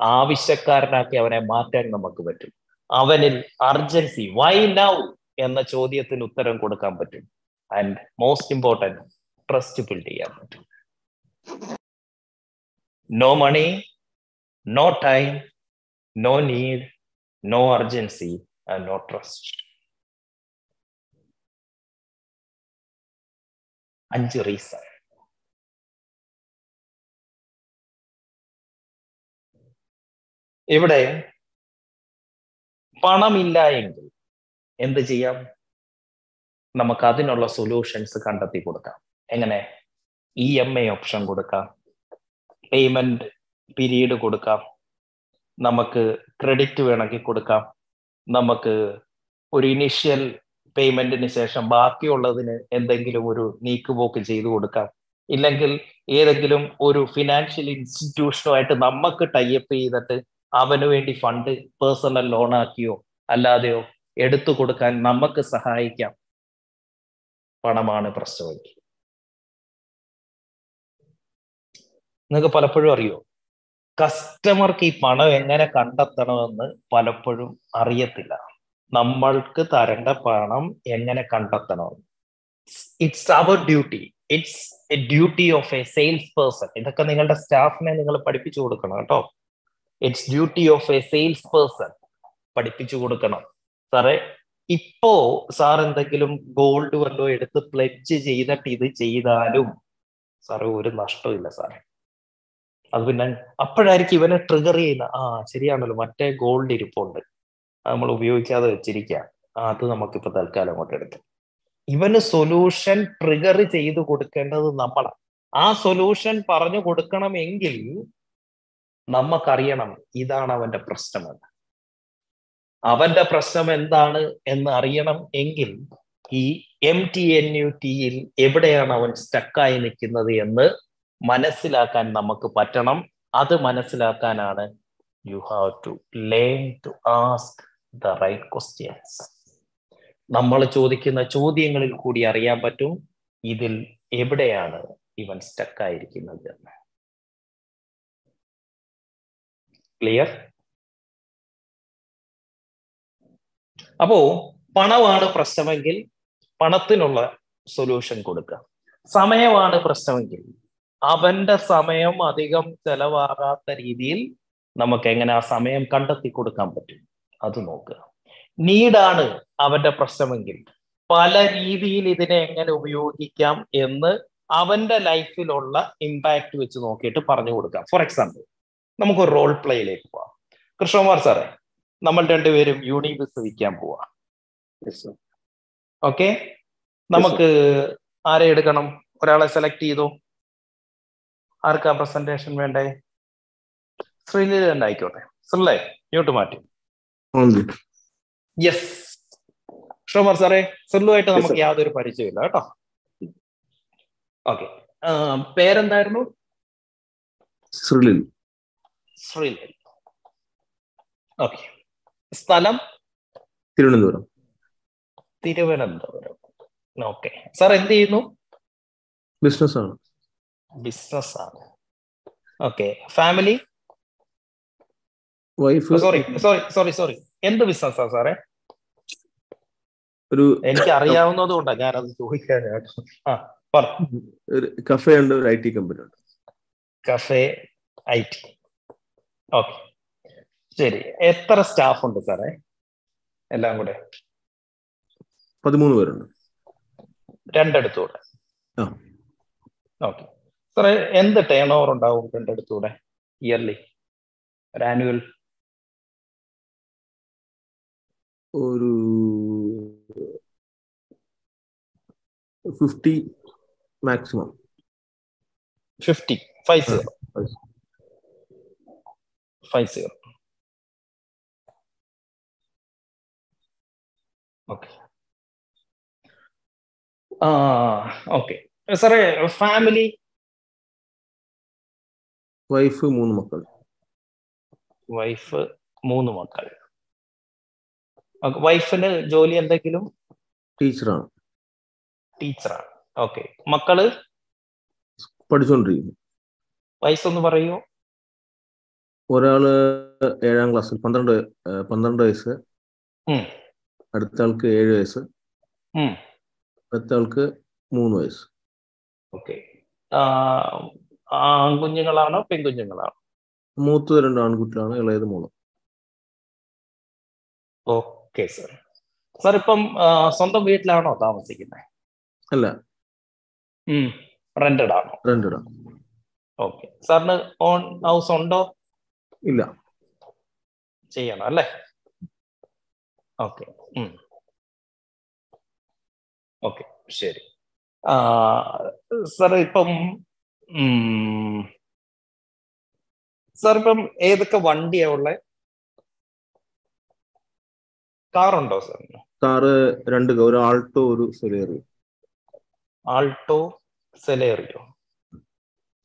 ആവശ്യക്കാരനാക്കി അവനെ മാറ്റാൻ നമുക്ക് പറ്റും. അവനിൽ അർജൻസി വൈ നൗ എന്ന ചോദ്യത്തിന് ഉത്തരം കൊടുക്കാൻ പറ്റും. And most important trust build ചെയ്യാൻ പറ്റും. No money no time no need no urgency and no trust അഞ്ച് റീസൺ ഇവിടെ പണമില്ല എങ്കിൽ എന്ത് ചെയ്യാം? നമുക്ക് അതിനുള്ള സൊല്യൂഷൻസ് കണ്ടെത്തി കൊടുക്കാം. എങ്ങനെ? ഇ എം ഐ ഓപ്ഷൻ കൊടുക്കാം. പേയ്മെന്റ് പീരീഡ് കൊടുക്കാം. നമുക്ക് ക്രെഡിറ്റ് വേണമെങ്കിൽ കൊടുക്കാം. നമുക്ക് ഒരു ഇനീഷ്യൽ പേയ്മെന്റിന് ശേഷം ബാക്കിയുള്ളതിന് എന്തെങ്കിലും ഒരു നീക്കുപോക്ക് ചെയ്തു കൊടുക്കാം. ഇല്ലെങ്കിൽ ഏതെങ്കിലും ഒരു ഫിനാൻഷ്യൽ ഇൻസ്റ്റിറ്റ്യൂഷനുമായിട്ട് നമുക്ക് ടൈപ്പ് ചെയ്തിട്ട് അവന് വേണ്ടി ഫണ്ട് പേഴ്സണൽ ലോൺ ആക്കിയോ അല്ലാതെയോ എടുത്തു കൊടുക്കാൻ നമുക്ക് സഹായിക്കാം. പണമാണ് പ്രശ്നമെങ്കിൽ. നിങ്ങൾക്ക് പലപ്പോഴും അറിയോ? കസ്റ്റമർക്ക് ഈ പണം എങ്ങനെ കണ്ടെത്തണമെന്ന് പലപ്പോഴും അറിയത്തില്ല. നമ്മൾക്ക് തരേണ്ട പണം എങ്ങനെ കണ്ടെത്തണമെന്ന് it's our duty it's a duty of a sales person ഇതൊക്കെ നിങ്ങളുടെ സ്റ്റാഫിനെ നിങ്ങൾ പഠിപ്പിച്ചു കൊടുക്കണം കേട്ടോ. It's duty of a sales person പഠിപ്പിച്ചു കൊടുക്കണം. സാറേ ഇപ്പോ സാർ എന്തെങ്കിലും ഗോൾഡ് വല്ലോ എടുത്ത് പ്ലെഡ്ജ് ചെയ്തിട്ട് ഇത് ചെയ്താലും സാറ് ഒരു നഷ്ടമില്ല സാറേ. അത് പിന്നെ അപ്പോഴായിരിക്കും ഇവനെ ട്രിഗർ ചെയ്യുന്ന ആ ശരിയാണല്ലോ മറ്റേ ഗോൾഡ് ഇരിപ്പുണ്ട്. അത് നമ്മൾ ഉപയോഗിക്കാതെ വെച്ചിരിക്കുക അത് നമുക്കിപ്പോ തൽക്കാലം അങ്ങോട്ട് എടുക്കാം. ഇവന് സൊല്യൂഷൻ ട്രിഗർ ചെയ്ത് കൊടുക്കേണ്ടത് നമ്മളാണ് ആ സൊല്യൂഷൻ പറഞ്ഞു കൊടുക്കണമെങ്കിൽ നമുക്കറിയണം ഇതാണ് അവന്റെ പ്രശ്നമെന്ന്. അവന്റെ പ്രശ്നം എന്താണ് എന്ന് അറിയണം എങ്കിൽ ഈ എം ടി എൻ യു ടിയിൽ എവിടെയാണ് അവൻ സ്റ്റക്കായി നിൽക്കുന്നത് എന്ന് മനസ്സിലാക്കാൻ നമുക്ക് പറ്റണം. അത് മനസ്സിലാക്കാനാണ് you have to learn to ask the right questions നമ്മൾ ചോദിക്കുന്ന ചോദ്യങ്ങളിൽ കൂടി അറിയാൻ പറ്റും. ഇതിൽ എവിടെയാണ് ഇവൻ സ്റ്റക്കായിരിക്കുന്നത് എന്ന്. ക്ലിയർ അപ്പോ പണമാണ് പ്രശ്നമെങ്കിൽ പണത്തിനുള്ള സൊല്യൂഷൻ കൊടുക്കുക. സമയമാണ് പ്രശ്നമെങ്കിൽ അവന്റെ സമയം അധികം ചെലവാകാത്ത രീതിയിൽ നമുക്ക് എങ്ങനെ ആ സമയം കണ്ടെത്തി കൊടുക്കാൻ പറ്റും? അത് നോക്കുക. നീഡാണ് അവന്റെ പ്രശ്നമെങ്കിൽ പല രീതിയിൽ ഇതിനെ എങ്ങനെ ഉപയോഗിക്കാം എന്ന് അവന്റെ ലൈഫിലുള്ള ഇമ്പാക്ട് വെച്ച് നോക്കിയിട്ട് പറഞ്ഞു കൊടുക്കാം. ഫോർ എക്സാമ്പിൾ നമുക്ക് റോൾ പ്ലേയിലേക്ക് പോവാം. കൃഷ്ണകുമാർ സാറേ നമ്മൾ രണ്ടുപേരും യൂണിബസ് വിൽക്കാൻ പോവാം. ഓക്കെ നമുക്ക് ആരെ എടുക്കണം? ഒരാളെ സെലക്ട് ചെയ്തു. ആർക്കാ പ്രസന്റേഷൻ വേണ്ടേ? ശ്രീലീല തന്നെ ആയിക്കോട്ടെ. ശ്രീലേ മ്യൂട്ട് മാറ്റി. യെസ് ഷോമർ സാറേ ശ്രീലുമായിട്ട് നമുക്ക് യാതൊരു പരിചയമില്ല കേട്ടോ. ഓക്കെ പേരെന്തായിരുന്നു? ശ്രീലിൽ ശ്രീലിൽ ഓക്കെ സ്ഥലം? തിരുവനന്തപുരം. തിരുവനന്തപുരം. ഓക്കെ സാർ എന്ത് ചെയ്യുന്നു? ബിസിനസ് ആണ്. ബിസിനസ് ആണ് okay family? Wife. Sorry sorry sorry sorry എന്ത് ബിസിനസ്സാ സാറേ? ഒരു എനിക്ക് അറിയാവുന്നത് കൊണ്ടാണ് ഞാൻ അത് ചോദിക്കാൻ ആ പറ. കഫേ ഉണ്ട് ഒരു ഐ ടി കമ്പനി ഉണ്ട്. കഫേ ഐ ടി ഓക്കെ ശരി എത്ര സ്റ്റാഫ് ഉണ്ട് സാറേ? എല്ലാം കൂടെ? പതിമൂന്ന് പേരുണ്ട്. രണ്ടിടത്തൂടെ. ഓക്കെ സാറേ എന്ത് ടേൺ ഓവർ ഉണ്ടാവും രണ്ടിടത്തൂടെ ഇയർലി ഒരു ആനുവൽ ഒരു fifty maximum fifty five zero. Five zero okay ആ ഓക്കെ സാറേ ഫാമിലി വൈഫ് മൂന്ന് മക്കൾ വൈഫ് മൂന്ന് മക്കൾ. വൈഫിന് ജോലി എന്തെങ്കിലും? ടീച്ചറാണ്. ടീച്ചറാണ്. ഓക്കെ. മക്കൾ? പഠിച്ചുകൊണ്ടിരിക്കുന്നു വയസ്സൊന്ന് പറയൂ. ഒരാൾ ഏഴാം ക്ലാസ്സിൽ പന്ത്രണ്ട് പന്ത്രണ്ട് വയസ്സ്. അടുത്ത ആൾക്ക് ഏഴ് വയസ്സ്. അടുത്ത ആൾക്ക് മൂന്ന് വയസ്സ്. ഓക്കെ. ആൺകുഞ്ഞുങ്ങളാണോ പെൺകുഞ്ഞുങ്ങളാണോ? മൂത്തത് രണ്ട് ആൺകുട്ടികളാണ് ഇളയത് മൂന്ന് ഓക്കെ സർ സർ ഇപ്പം സ്വന്തം വീട്ടിലാണോ താമസിക്കുന്നത്? അല്ല. റെന്റഡ് ആണോ? രണ്ടിടം ഓക്കെ സാറിന് ഓൺ ഹൗസ് ഉണ്ടോ? ഇല്ല. ചെയ്യണം അല്ലേ? ഓക്കെ ഓക്കെ ശരി. സാർ ഇപ്പം സാർ ഇപ്പം ഏതൊക്കെ വണ്ടിയാ ഉള്ളത് കാറുണ്ടോ സാറിന് കാറ് രണ്ട് ഒരു ആൾട്ടോ ഒരു സെലേറിയോ. Alto Celerio.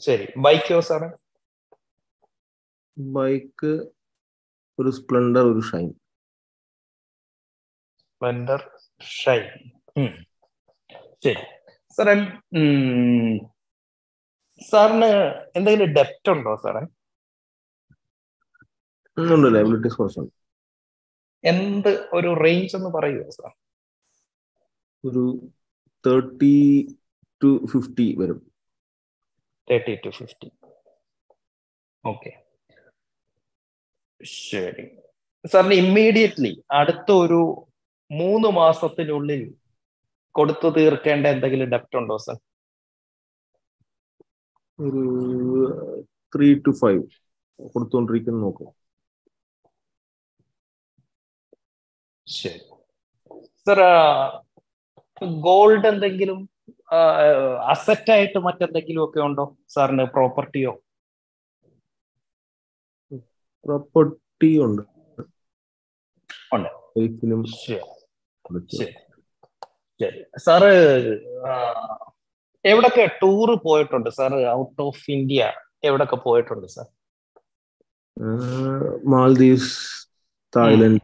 ശരി. ബൈക്കോ സാറ് ബൈക്ക് ഒരു സ്പ്ലെൻഡർ ഒരു ഷൈൻ. സ്പ്ലെൻഡർ ഷൈൻ. ശരി. ഉം, സാറിന് എന്തെങ്കിലും ഡെപ്റ്റ് ഉണ്ടോ സാറേ? കുറച്ചുണ്ട് എന്ത് ഒരു റേഞ്ച് ഒന്ന് പറയുമോ സാർ? ഒരു തേർട്ടി ടു ഫിഫ്റ്റി വരും. തേർട്ടി ടു ഫിഫ്റ്റി ഓക്കെ ശരി. സാറിന് ഇമ്മീഡിയറ്റ്ലി അടുത്ത ഒരു മൂന്ന് മാസത്തിനുള്ളിൽ കൊടുത്തു തീർക്കേണ്ട എന്തെങ്കിലും ഡെപ്റ്റ് ഉണ്ടോ സർ? ഒരു ത്രീ ടു ഫൈവ് കൊടുത്തോണ്ടിരിക്കുന്നു നോക്കും. ശരി. സർ ഗോൾഡ് എന്തെങ്കിലും അസറ്റ് ആയിട്ട് മറ്റെന്തെങ്കിലും ഒക്കെ ഉണ്ടോ? സാറിന് പ്രോപ്പർട്ടിയോ പ്രോപ്പർട്ടി ഉണ്ട്. ഉണ്ട്. ശരി. സാറ് എവിടൊക്കെ ടൂർ പോയിട്ടുണ്ട് സാർ ഔട്ട് ഓഫ് ഇന്ത്യ എവിടൊക്കെ പോയിട്ടുണ്ട് sir Maldives Thailand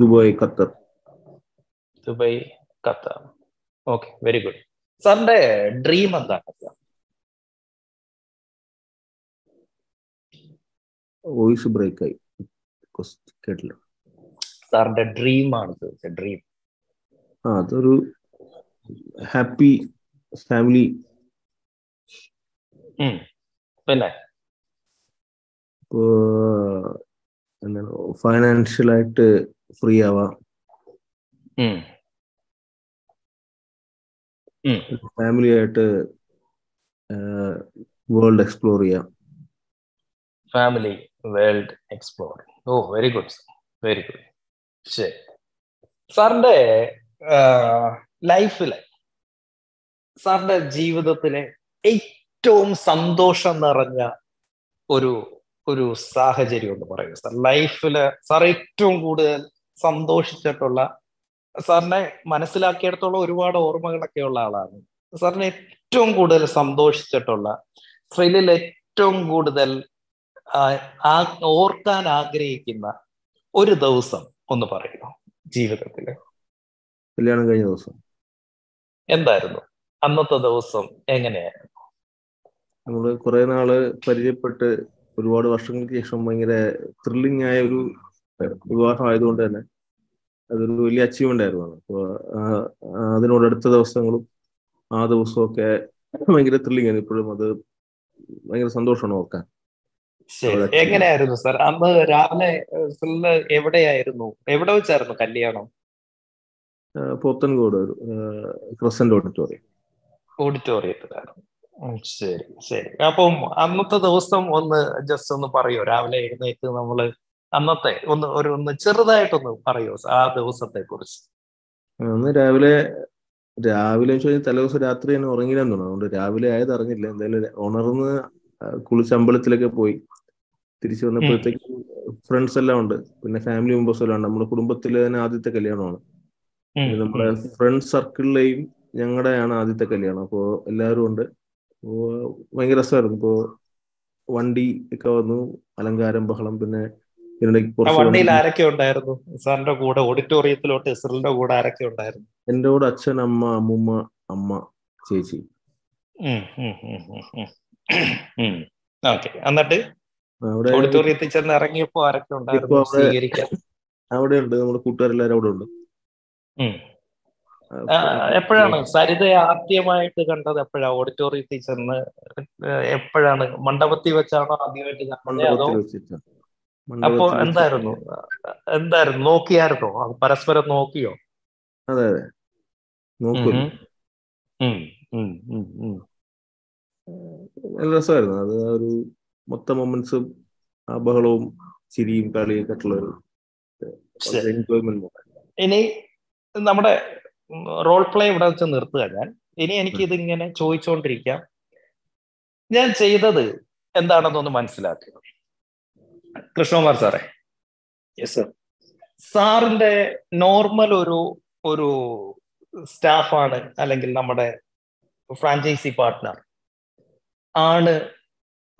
Dubai Qatar. Dubai Qatar. Okay very good സാറിന്റെ ഡ്രീം എന്താണ് സാർ വോയിസ് ബ്രേക്ക് ആയി കേട്ടില്ല. സാറിന്റെ ഡ്രീം ആണ് ഡ്രീം ആ അതൊരു ഹാപ്പി ഫാമിലി. പിന്നെ? എന്താണ് ഫൈനാൻഷ്യലായിട്ട് ഫ്രീ ആവാം. ഫാമിലി ആയിട്ട് വേൾഡ് എക്സ്പ്ലോർ ചെയ്യാം. Family world explore. Oh very good. Very good. ശരി. സാറിന്റെ ലൈഫിലെ സാറിന്റെ ജീവിതത്തിലെ ഏറ്റവും സന്തോഷം നിറഞ്ഞ ഒരു ഒരു സാഹചര്യം എന്ന് പറയുക സാർ ലൈഫിൽ സാർ ഏറ്റവും കൂടുതൽ സന്തോഷിച്ചിട്ടുള്ള സാറിനെ മനസ്സിലാക്കിയിടത്തോളം ഒരുപാട് ഓർമ്മകളൊക്കെ ഉള്ള ആളാണ്. സാറിന് ഏറ്റവും കൂടുതൽ സന്തോഷിച്ചിട്ടുള്ള സ്ത്രീലിൽ ഏറ്റവും കൂടുതൽ ഓർക്കാൻ ആഗ്രഹിക്കുന്ന ഒരു ദിവസം ഒന്ന് പറയുന്നു ജീവിതത്തിൽ. കല്യാണം കഴിഞ്ഞ ദിവസം. എന്തായിരുന്നു? അന്നത്തെ ദിവസം എങ്ങനെയായിരുന്നു? നമ്മൾ കുറെ നാൾ പരിചയപ്പെട്ട് ഒരുപാട് വർഷങ്ങൾക്ക് ശേഷം ഭയങ്കര ത്രില്ലിംഗ് ആയ ഒരു വിവാഹം ആയതുകൊണ്ട് തന്നെ അതൊരു വലിയ അച്ചീവ്മെന്റ് ആയിരുന്നു അപ്പോൾ അതിനോട് അടുത്ത ദിവസങ്ങളും ആ ദിവസവും ഒക്കെ ഭയങ്കര ത്രില്ലിംഗ് ആണ് ഇപ്പോഴും അത് ഭയങ്കര സന്തോഷമാണ് ഓർക്കാൻ. എങ്ങനെയായിരുന്നു സാർ അന്ന് രാവിലെ ഫുള്ള് എവിടെയായിരുന്നു? എവിടെ വെച്ചായിരുന്നു കല്യാണം? പോത്തൻകോട് ഒരു ക്രസന്റ് ഓഡിറ്റോറിയം. ഓഡിറ്റോറിയത്തിലായിരുന്നു ശരി ശരി. അപ്പം അന്നത്തെ ദിവസം ഒന്ന് ജസ്റ്റ് ഒന്ന് പറയോ? രാവിലെ എഴുന്നേറ്റ് നമ്മൾ അന്നത്തെ ഒന്ന് ഒരു ഒന്ന് ചെറുതായിട്ടൊന്ന് പറയോ ആ ദിവസത്തെ കുറിച്ച് അന്ന് രാവിലെ രാവിലെ തലേദിവസം രാത്രി തന്നെ ഉറങ്ങില്ലെന്ന് തോന്നുന്നു. അതുകൊണ്ട് രാവിലെ ആയത് അറിഞ്ഞില്ല. എന്തായാലും ഉണർന്ന് കുളിച്ചമ്പലത്തിലൊക്കെ പോയി. തിരിച്ചു വന്നപ്പോഴത്തേക്കും ഫ്രണ്ട്സ് എല്ലാം ഉണ്ട്. പിന്നെ ഫാമിലി മെമ്പേഴ്സ് എല്ലാം ഉണ്ട്. നമ്മുടെ കുടുംബത്തിലെ തന്നെ ആദ്യത്തെ കല്യാണമാണ്. നമ്മുടെ ഫ്രണ്ട് സർക്കിളിലെയും ഞങ്ങളുടെയാണ് ആദ്യത്തെ കല്യാണം. അപ്പോൾ എല്ലാവരും ഉണ്ട്. അപ്പോൾ ഭയങ്കര രസമായിരുന്നു. ഇപ്പോ വണ്ടി ഒക്കെ വന്നു. അലങ്കാരം ബഹളം പിന്നെ വണ്ടിയിൽ ആരൊക്കെ ഉണ്ടായിരുന്നു? സാറിന്റെ കൂടെ ഓഡിറ്റോറിയത്തിലോട്ട് ഇസ്രലിന്റെ കൂടെ ആരൊക്കെ ഉണ്ടായിരുന്നു? എന്റെ കൂടെ അച്ഛൻ അമ്മ അമ്മൂമ്മ അമ്മ ചേച്ചി. ഓക്കെ. എന്നിട്ട്? അവിടെ ഓഡിറ്റോറിയത്തിൽ ചെന്ന് ഇറങ്ങിയപ്പോ ആരൊക്കെ ഉണ്ടായിരുന്നു അവിടെ- ഉണ്ട് നമ്മുടെ കൂട്ടുകാരെല്ലാരും അവിടെ ഉണ്ട് എപ്പോഴാണ് സരിതയെ ആദ്യമായിട്ട് കണ്ടത് എപ്പോഴാണ് ഓഡിറ്റോറിയത്തിൽ ചെന്ന് എപ്പോഴാണ്? മണ്ഡപത്തിൽ വെച്ചാണോ ആദ്യമായിട്ട് കണ്ടത് അതോ അപ്പോ എന്തായിരുന്നു? എന്തായിരുന്നു? നോക്കിയായിരുന്നോ? പരസ്പരം നോക്കിയോ? അതെ അതെ. നല്ല രസമായിരുന്നു. അത് ഒരു മൊത്തം മൊമെന്റ്സും ആ ബഹളവും ചിരിയും കളിയൊക്കെ ഉള്ള ഒരു. എൻജോയ്മെന്റ് ഇനി നമ്മുടെ റോൾ പ്ലേ ഇവിടെ വെച്ച് നിർത്തുക ഞാൻ. ഇനി എനിക്ക് ഇതിങ്ങനെ ചോദിച്ചുകൊണ്ടിരിക്കാം ഞാൻ ചെയ്തത് എന്താണെന്നൊന്ന് മനസ്സിലാക്കുക. കൃഷ്ണകുമാർ സാറേ. യെസ് സർ സാറിന്റെ നോർമൽ ഒരു ഒരു സ്റ്റാഫാണ് അല്ലെങ്കിൽ നമ്മുടെ ഫ്രാഞ്ചൈസി പാർട്ട്ണർ. ആണ്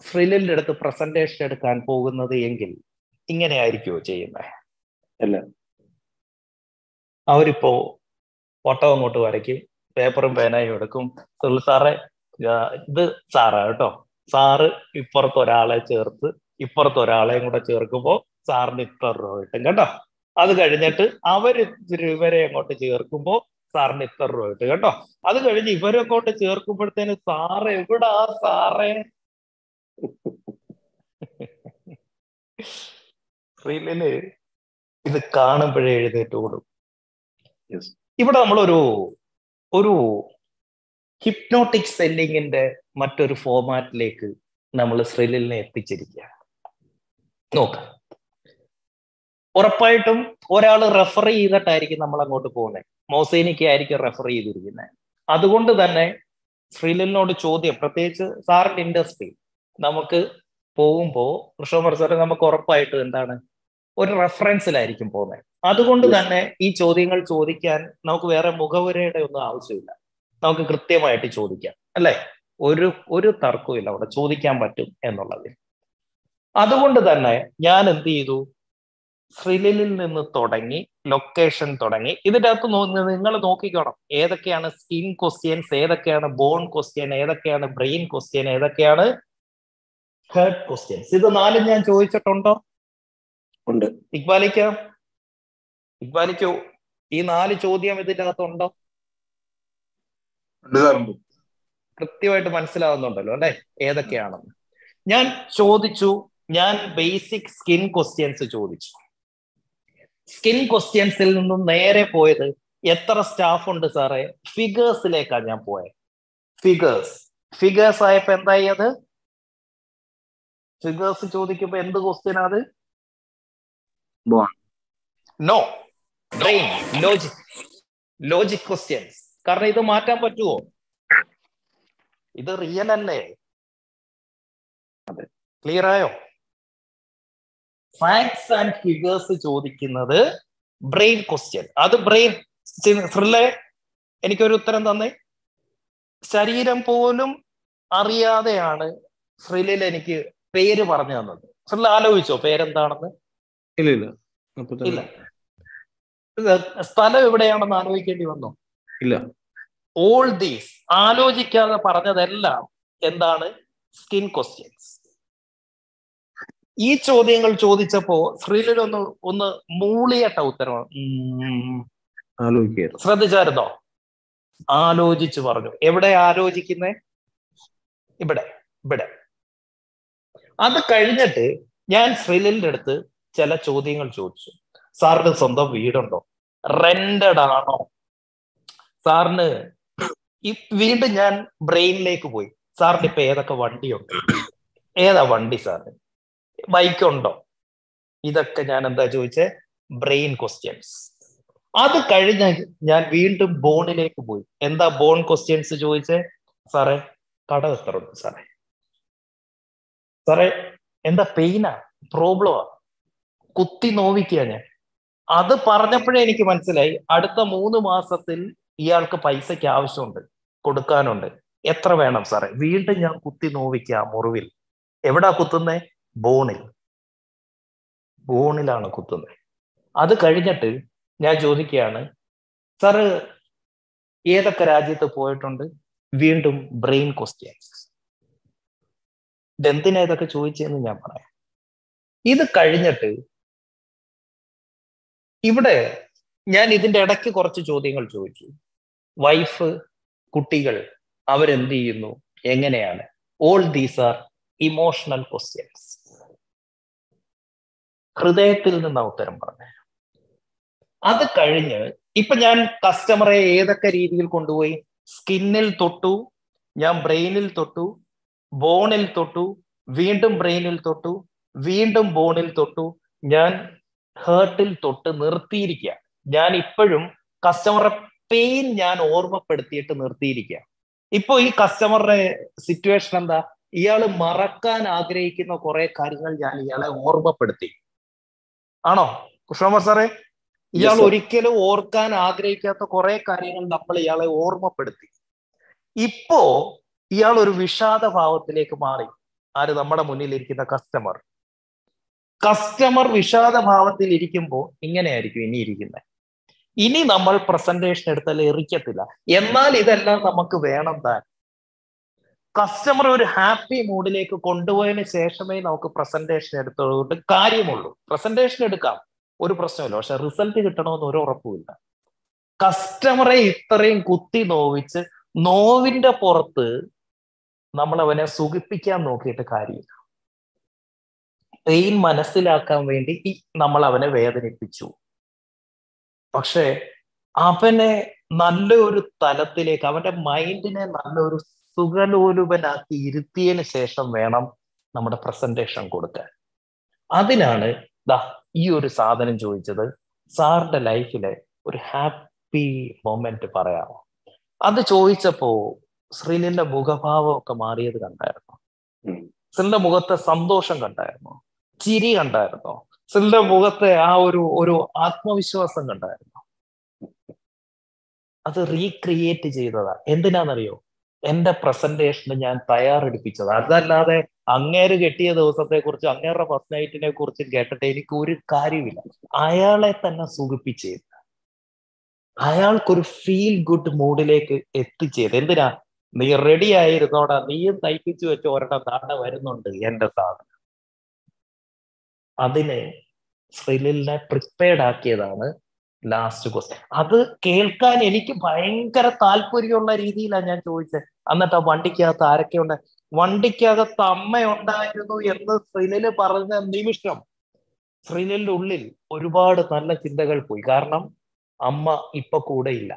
ഫ്രിലിന്റെ അടുത്ത് പ്രസന്റേഷൻ എടുക്കാൻ പോകുന്നത് എങ്കിൽ ഇങ്ങനെ ആയിരിക്കുമോ ചെയ്യുന്നത്? അല്ല. അവരിപ്പോ ഫോട്ടോ അങ്ങോട്ട് വരയ്ക്കും. പേപ്പറും പേനയും എടുക്കും. സുനിൽ സാറേ ഇത് സാറാ കേട്ടോ. സാറ് ഇപ്പുറത്ത് ഒരാളെ ചേർത്ത് ഇപ്പുറത്ത് ഒരാളെയും കൂടെ ചേർക്കുമ്പോൾ സാറിന് ഇത്ര രൂപ കിട്ടും കേട്ടോ. അത് കഴിഞ്ഞിട്ട് അവർ ഇവരെ അങ്ങോട്ട് ചേർക്കുമ്പോൾ സാറിന് ഇത്ര രൂപ കിട്ടും കേട്ടോ. അത് കഴിഞ്ഞ് ഇവരെ അങ്ങോട്ട് ചേർക്കുമ്പോഴത്തേന് സാറ് എവിടാ സാറേ? *laughs* റീലിൽ ഇത് കാണുമ്പോഴേ എഴുന്നേറ്റ് ഓടും. Yes. ഇവിടെ നമ്മളൊരു ഒരു ഹിപ്നോട്ടിക് സെല്ലിങ്ങിന്റെ മറ്റൊരു ഫോർമാറ്റിലേക്ക് നമ്മൾ ശ്രീലിനെ എത്തിച്ചിരിക്കുകയാണ്. നോക്കാം. ഉറപ്പായിട്ടും ഒരാൾ റെഫർ ചെയ്തിട്ടായിരിക്കും നമ്മൾ അങ്ങോട്ട് പോകുന്നത് മോസേനിക്ക് ആയിരിക്കും റെഫർ ചെയ്തിരിക്കുന്നത് അതുകൊണ്ട് തന്നെ ശ്രീലിനോട് ചോദ്യം പ്രത്യേകിച്ച് സാറിന്റെ ഇൻഡസ്ട്രി നമുക്ക് പോകുമ്പോൾ കൃഷ്ണകുമാർ സാറ് നമുക്ക് ഉറപ്പായിട്ട് എന്താണ് ഒരു റെഫറൻസിലായിരിക്കും പോകുന്നത് അതുകൊണ്ട് തന്നെ ഈ ചോദ്യങ്ങൾ ചോദിക്കാൻ നമുക്ക് വേറെ മുഖവുരയുടെ ഒന്നും ആവശ്യമില്ല. നമുക്ക് കൃത്യമായിട്ട് ചോദിക്കാം അല്ലെ? ഒരു ഒരു തർക്കവും ഇല്ല അവിടെ ചോദിക്കാൻ പറ്റും എന്നുള്ളതിൽ. അതുകൊണ്ട് തന്നെ ഞാൻ എന്ത് ചെയ്തു? സ്രിലിൽ നിന്ന് തുടങ്ങി ലൊക്കേഷൻ തുടങ്ങി. ഇതിന്റെ അകത്ത് നിങ്ങൾ നോക്കിക്കോണം. ഏതൊക്കെയാണ് സ്കിൻ ക്വസ്റ്റ്യൻസ് ഏതൊക്കെയാണ് ബോൺ ക്വസ്റ്റ്യൻ ഏതൊക്കെയാണ് ബ്രെയിൻ ക്വസ്റ്റ്യൻ ഏതൊക്കെയാണ് ഹേർട്ട് ക്വസ്റ്റ്യൻസ് ഇത് നാലും ഞാൻ ചോദിച്ചിട്ടുണ്ടോ? ഉണ്ട്. ഇക്ബാലിക്ക് ഇക്ബാലിക്കോ ഈ നാല് ചോദ്യം ഇതിന്റെ അകത്തുണ്ടോ? കൃത്യമായിട്ട് മനസ്സിലാവുന്നുണ്ടല്ലോ അല്ലെ? ഏതൊക്കെയാണെന്ന് ഞാൻ ചോദിച്ചു ഞാൻ ബേസിക് സ്കിൻ ക്വസ്റ്റ്യൻസ് ചോദിച്ചു. സ്കിൻ ക്വസ്റ്റ്യൻസിൽ നിന്നും നേരെ പോയത് എത്ര സ്റ്റാഫ് ഉണ്ട് സാറേ? ഫിഗേഴ്സിലേക്കാണ് ഞാൻ പോയത് ഫിഗേഴ്സ് ഫിഗേഴ്സ് ആയപ്പോ എന്തായി അത്? ഫിഗേഴ്സ് ചോദിക്കുമ്പോ എന്ത് ക്വസ്റ്റ്യൻ അത്? Bond. No brain logic logic questions കാരണം ഇത് മാറ്റാൻ പറ്റുമോ ഇത് റിയൽ അല്ലേ. ക്ലിയർ ആയോ? ഫാക്ട്സ് ആൻഡ് ഫിഗേഴ്സ് ചോദിക്കുന്നത് ബ്രെയിൻ ക്വസ്റ്റ്യൻ അത് ബ്രെയിൻ ഫ്രില്ലെ എനിക്കൊരു ഉത്തരം തന്നെ. ശരീരം പോലും അറിയാതെയാണ് ഫ്രില്ലിൽ എനിക്ക് പേര് പറഞ്ഞു തന്നത്. ഫ്രില്ല ആലോചിച്ചോ പേരെന്താണെന്ന്? ഇല്ല ഇല്ല. ഇല്ല സ്ഥലം എവിടെയാണെന്ന് ആലോചിക്കേണ്ടി വന്നു? ഇല്ല. ഓൾ ദീസ് ആലോചിക്കാതെ പറഞ്ഞതെല്ലാം എന്താണ്? സ്കിൻ ക്വസ്റ്റ്യൻസ് ഈ ചോദ്യങ്ങൾ ചോദിച്ചപ്പോ ശ്രീലിൽ ഒന്ന് ഒന്ന് മൂളിയട്ട ഉത്തരവാണ്. ശ്രദ്ധിച്ചായിരുന്നോ? ആലോചിച്ചു പറഞ്ഞു. എവിടെ ആലോചിക്കുന്നേ? ഇവിടെ ഇവിടെ. അത് കഴിഞ്ഞിട്ട് ഞാൻ ശ്രീലിന്റെ അടുത്ത് ചില ചോദ്യങ്ങൾ ചോദിച്ചു. സാറിന് സ്വന്തം വീടുണ്ടോ? റെന്റഡ് ആണോ? സാറിന് ഈ വീണ്ടും ഞാൻ ബ്രെയിനിലേക്ക് പോയി. സാറിന് ഇപ്പൊ ഏതൊക്കെ വണ്ടിയുണ്ട്? ഏതാ വണ്ടി സാറിന്? ബൈക്ക് ഉണ്ടോ ഇതൊക്കെ ഞാൻ എന്താ ചോദിച്ചേ? Brain questions. അത് കഴിഞ്ഞ ഞാൻ വീണ്ടും ബോണിലേക്ക് പോയി. എന്താ ബോൺ ക്വസ്റ്റ്യൻസ് ചോദിച്ചേ? സാറേ കട എത്ര ഉണ്ട് സാറേ. സാറേ എന്താ പെയിനാ പ്രോബ്ലമാ കുത്തി നോവിക്കുക ഞാൻ. അത് പറഞ്ഞപ്പോഴേ എനിക്ക് മനസ്സിലായി. അടുത്ത മൂന്ന് മാസത്തിൽ ഇയാൾക്ക് പൈസയ്ക്ക് ആവശ്യമുണ്ട്. കൊടുക്കാനുണ്ട്. എത്ര വേണം സാറേ? വീണ്ടും ഞാൻ കുത്തി നോവിക്കുക മുറിവിൽ. എവിടാ കുത്തുന്നേ? ബോണിൽ. ബോണിലാണ് കുത്തുന്നത്. അത് കഴിഞ്ഞിട്ട് ഞാൻ ചോദിക്കുകയാണ് സാറ് ഏതൊക്കെ രാജ്യത്ത് പോയിട്ടുണ്ട്? വീണ്ടും ബ്രെയിൻ ക്വസ്റ്റ്യൻസ്. ഇതെന്തിനാ ഇതൊക്കെ ചോദിച്ചതെന്ന് ഞാൻ പറയാം. ഇത് കഴിഞ്ഞിട്ട് ഇവിടെ ഞാൻ ഇതിന്റെ ഇടയ്ക്ക് കുറച്ച് ചോദ്യങ്ങൾ ചോദിച്ചു. വൈഫ് കുട്ടികൾ അവരെന്ത് ചെയ്യുന്നു? എങ്ങനെയാണ്? All these are emotional questions ഹൃദയത്തിൽ നിന്ന് ഉത്തരം പറഞ്ഞു. അത് കഴിഞ്ഞ് ഇപ്പൊ ഞാൻ കസ്റ്റമറെ ഏതൊക്കെ രീതിയിൽ കൊണ്ടുപോയി? സ്കിന്നിൽ തൊട്ടു ഞാൻ ബ്രെയിനിൽ തൊട്ടു ബോണിൽ തൊട്ടു വീണ്ടും ബ്രെയിനിൽ തൊട്ടു വീണ്ടും ബോണിൽ തൊട്ടു ഞാൻ ഹേർട്ടിൽ തൊട്ട് നിർത്തിയിരിക്കുക. ഞാൻ ഇപ്പോഴും കസ്റ്റമറെ പെയിൻ ഞാൻ ഓർമ്മപ്പെടുത്തിയിട്ട് നിർത്തിയിരിക്കുക. ഇപ്പൊ ഈ കസ്റ്റമറുടെ സിറ്റുവേഷൻ എന്താ? ഇയാൾ മറക്കാൻ ആഗ്രഹിക്കുന്ന കുറെ കാര്യങ്ങൾ ഞാൻ ഇയാളെ ഓർമ്മപ്പെടുത്തി. ആണോ? കൃഷ്ണകുമാർ സാറേ? ഇയാൾ ഒരിക്കലും ഓർക്കാൻ ആഗ്രഹിക്കാത്ത കുറെ കാര്യങ്ങൾ നമ്മൾ ഇയാളെ ഓർമ്മപ്പെടുത്തി. ഇപ്പോ ഇയാൾ ഒരു വിഷാദ ഭാവത്തിലേക്ക് മാറി. ആര് നമ്മുടെ മുന്നിൽ ഇരിക്കുന്ന കസ്റ്റമർ കസ്റ്റമർ വിഷാദഭാവത്തിൽ ഇരിക്കുമ്പോൾ ഇങ്ങനെയായിരിക്കും ഇനി ഇരിക്കുന്നത് ഇനി നമ്മൾ പ്രസന്റേഷൻ എടുത്താൽ എറിക്കത്തില്ല. എന്നാൽ ഇതെല്ലാം നമുക്ക് വേണം താൻ. കസ്റ്റമർ ഒരു ഹാപ്പി മൂഡിലേക്ക് കൊണ്ടുപോയതിന് ശേഷമേ നമുക്ക് പ്രസന്റേഷൻ എടുത്തതുകൊണ്ട് കാര്യമുള്ളൂ. പ്രസന്റേഷൻ എടുക്കാം. ഒരു പ്രശ്നമില്ല. പക്ഷെ റിസൾട്ട് കിട്ടണമെന്ന് ഒരു ഉറപ്പുമില്ല കസ്റ്റമറെ ഇത്രയും കുത്തി നോവിച്ച് നോവിന്റെ പുറത്ത് നമ്മൾ അവനെ സുഖിപ്പിക്കാൻ നോക്കിയിട്ട് കാര്യമില്ല പെയിൻ മനസ്സിലാക്കാൻ വേണ്ടി നമ്മൾ അവനെ വേദനിപ്പിച്ചു. പക്ഷെ അവനെ നല്ല ഒരു തലത്തിലേക്ക് അവന്റെ മൈൻഡിനെ നല്ലൊരു സുഖലോലുപനാക്കി ഇരുത്തിയതിന് ശേഷം വേണം നമ്മുടെ പ്രസന്റേഷൻ കൊടുക്കാൻ. അതിനാണ് ദാ ഈ ഒരു സാധനം ചോദിച്ചത്. സാറിന്റെ ലൈഫിലെ ഒരു ഹാപ്പി മൊമെന്റ് പറയാമോ? അത് ചോദിച്ചപ്പോ ശ്രീലിന്റെ മുഖഭാവം ഒക്കെ മാറിയത് കണ്ടായിരുന്നു. ശ്രീലിന്റെ മുഖത്തെ സന്തോഷം കണ്ടായിരുന്നു? ചിരി കണ്ടായിരുന്നോ? സിലിന്റെ മുഖത്തെ ആ ഒരു ഒരു ആത്മവിശ്വാസം കണ്ടായിരുന്നു? അത് റീക്രിയേറ്റ് ചെയ്തതാ. എന്തിനാണെന്നറിയോ എന്റെ പ്രസന്റേഷന് ഞാൻ തയ്യാറെടുപ്പിച്ചത്. അതല്ലാതെ അങ്ങേര് കെട്ടിയ ദിവസത്തെ കുറിച്ച് അങ്ങേരുടെ ഫസ്റ്റ് നൈറ്റിനെ കുറിച്ച് കേട്ടിട്ട് എനിക്ക് ഒരു കാര്യമില്ല. അയാളെ തന്നെ സുഖിപ്പിച്ചത് അയാൾക്കൊരു ഫീൽ ഗുഡ് മൂഡിലേക്ക് എത്തിച്ചത് എന്തിനാ? നീ റെഡി ആയിരുന്നോടാ. നീയും തയ്പ്പിച്ചു വെച്ച ഒരെണ്ണം താഴെ വരുന്നുണ്ട് എന്റെ സാധനം. അതിനെ ശ്രീലിനെ പ്രിപ്പയർഡ് ആക്കിയതാണ് ലാസ്റ്റ് ക്വസ്റ്റ്യൻ അത് കേൾക്കാൻ എനിക്ക് ഭയങ്കര താല്പര്യമുള്ള രീതിയിലാണ് ഞാൻ ചോദിച്ചത്. എന്നിട്ട് ആ വണ്ടിക്കകത്ത് ആരൊക്കെയുണ്ട്? വണ്ടിക്കകത്ത് അമ്മ ഉണ്ടായിരുന്നു എന്ന് ശ്രീലിൽ പറഞ്ഞ നിമിഷം ശ്രീലിന്റെ ഉള്ളിൽ ഒരുപാട് നല്ല ചിന്തകൾ പോയി. കാരണം അമ്മ ഇപ്പൊ കൂടെ ഇല്ല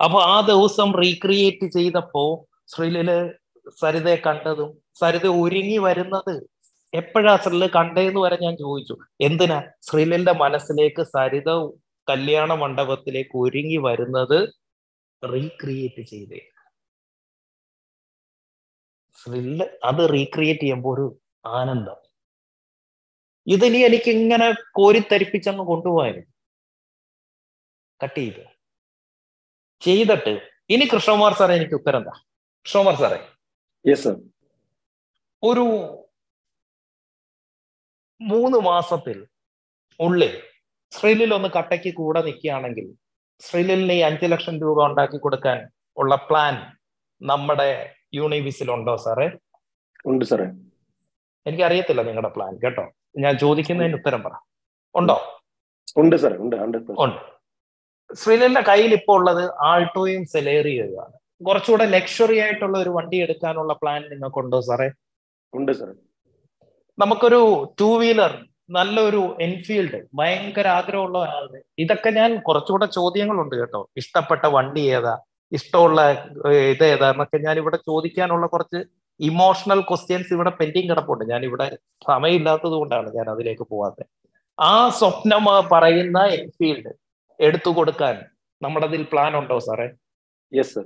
അപ്പൊ ആ ദിവസം റീക്രിയേറ്റ് ചെയ്തപ്പോ ശ്രീലിൽ സരിതയെ കണ്ടതും സരിത ഒരുങ്ങി വരുന്നത് എപ്പോഴാ ശ്രീലൽ കണ്ടേന്ന് വരെ ഞാൻ ചോദിച്ചു. എന്തിനാ? ശ്രീലിന്റെ മനസ്സിലേക്ക് സരിത കല്യാണ മണ്ഡപത്തിലേക്ക് ഒരുങ്ങി വരുന്നത് റീക്രിയേറ്റ് ചെയ്തേ. ശ്രില്ല് അത് റീക്രിയേറ്റ് ചെയ്യുമ്പോൾ ഒരു ആനന്ദം. ഇതിനി എനിക്ക് ഇങ്ങനെ കോരിത്തരിപ്പിച്ചങ്ങ് കൊണ്ടുപോയായിരുന്നു. കട്ട് ചെയ്ത്. ചെയ്തിട്ട് ഇനി കൃഷ്ണകുമാർ സാറേ എനിക്ക് ഉത്തരം എന്താ? കൃഷ്ണകുമാർ സാറേ. യെസ് ഒരു മൂന്ന് മാസത്തിൽ ഉള്ളിൽ ശ്രീലിൽ ഒന്ന് കട്ടയ്ക്ക് കൂടെ നിൽക്കുകയാണെങ്കിൽ ശ്രീലിന് ഈ അഞ്ചു ലക്ഷം രൂപ ഉണ്ടാക്കി കൊടുക്കാൻ ഉള്ള പ്ലാൻ നമ്മുടെ യൂണിവിസിൽ ഉണ്ടോ സാറേ ഉണ്ട് സാറേ എനിക്കറിയത്തില്ല നിങ്ങളുടെ പ്ലാൻ കേട്ടോ? ഞാൻ ചോദിക്കുന്നതിന് ഉത്തരം പറ. ഉണ്ടോ? ഉണ്ട് സാറേ ഉണ്ട് ഉണ്ട് ശ്രീലിന്റെ കയ്യിൽ ഇപ്പോൾ ഉള്ളത് ആൾട്ടോയും സെലേറിയയുമാണ്. കുറച്ചുകൂടെ ലക്ഷറി ആയിട്ടുള്ള ഒരു വണ്ടി എടുക്കാനുള്ള പ്ലാൻ നിങ്ങൾക്കുണ്ടോ സാറേ ഉണ്ട് സാറേ നമുക്കൊരു ടൂ വീലർ നല്ലൊരു എൻഫീൽഡ് ഭയങ്കര ആഗ്രഹമുള്ള ഇതൊക്കെ ഞാൻ കുറച്ചുകൂടെ ചോദ്യങ്ങളുണ്ട് കേട്ടോ. ഇഷ്ടപ്പെട്ട വണ്ടി ഏതാ? ഇഷ്ടമുള്ള ഇത് ഏതാ? എന്നൊക്കെ ഞാൻ ഇവിടെ ചോദിക്കാനുള്ള കുറച്ച് ഇമോഷണൽ ക്വസ്റ്റ്യൻസ് ഇവിടെ പെൻഡിങ് കിടപ്പുണ്ട്. ഞാൻ ഇവിടെ സമയമില്ലാത്തത് കൊണ്ടാണ് ഞാൻ അതിലേക്ക് പോവാത്തത് ആ സ്വപ്നം പറയുന്ന എൻഫീൽഡ് എടുത്തു കൊടുക്കാൻ നമ്മുടെ അതിൽ പ്ലാൻ ഉണ്ടോ സാറേ? യെസ് സർ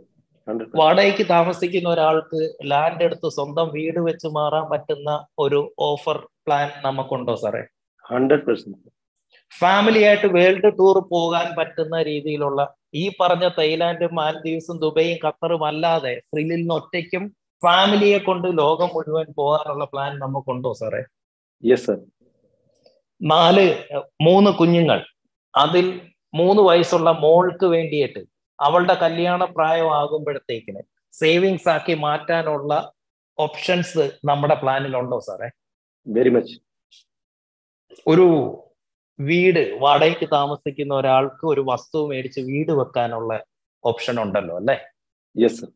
വാടകയ്ക്ക് താമസിക്കുന്ന ഒരാൾക്ക് ലാൻഡ് എടുത്ത് സ്വന്തം വീട് വെച്ച് മാറാൻ പറ്റുന്ന ഒരു ഓഫർ പ്ലാൻ നമുക്കുണ്ടോ സാറേ? ഹൺഡ്രഡ് പെർസെന്റ് ഫാമിലി ആയിട്ട് വേൾഡ് ടൂർ പോകാൻ പറ്റുന്ന രീതിയിലുള്ള ഈ പറഞ്ഞ തൈലാൻഡും മാലദ്വീപ്സും ദുബൈയും ഖത്തറും അല്ലാതെ ശ്രീലിൽ നിന്ന് ഒറ്റയ്ക്കും ഫാമിലിയെ കൊണ്ട് ലോകം മുഴുവൻ പോകാനുള്ള പ്ലാൻ നമുക്കുണ്ടോ സാറേ? യെസ് സർ നാല് മൂന്ന് കുഞ്ഞുങ്ങൾ. അതിൽ മൂന്ന് വയസ്സുള്ള മോൾക്ക് വേണ്ടിയിട്ട് അവളുടെ കല്യാണ പ്രായമാകുമ്പോഴത്തേക്കിന് സേവിങ്സ് ആക്കി മാറ്റാനുള്ള ഓപ്ഷൻസ് നമ്മുടെ പ്ലാനിലുണ്ടോ സാറേ? വെരി മച്ച് ഒരു വീട് വാടകയ്ക്ക് താമസിക്കുന്ന ഒരാൾക്ക് ഒരു വസ്തു മേടിച്ച് വീട് വെക്കാനുള്ള ഓപ്ഷൻ ഉണ്ടല്ലോ അല്ലേ? യെസ്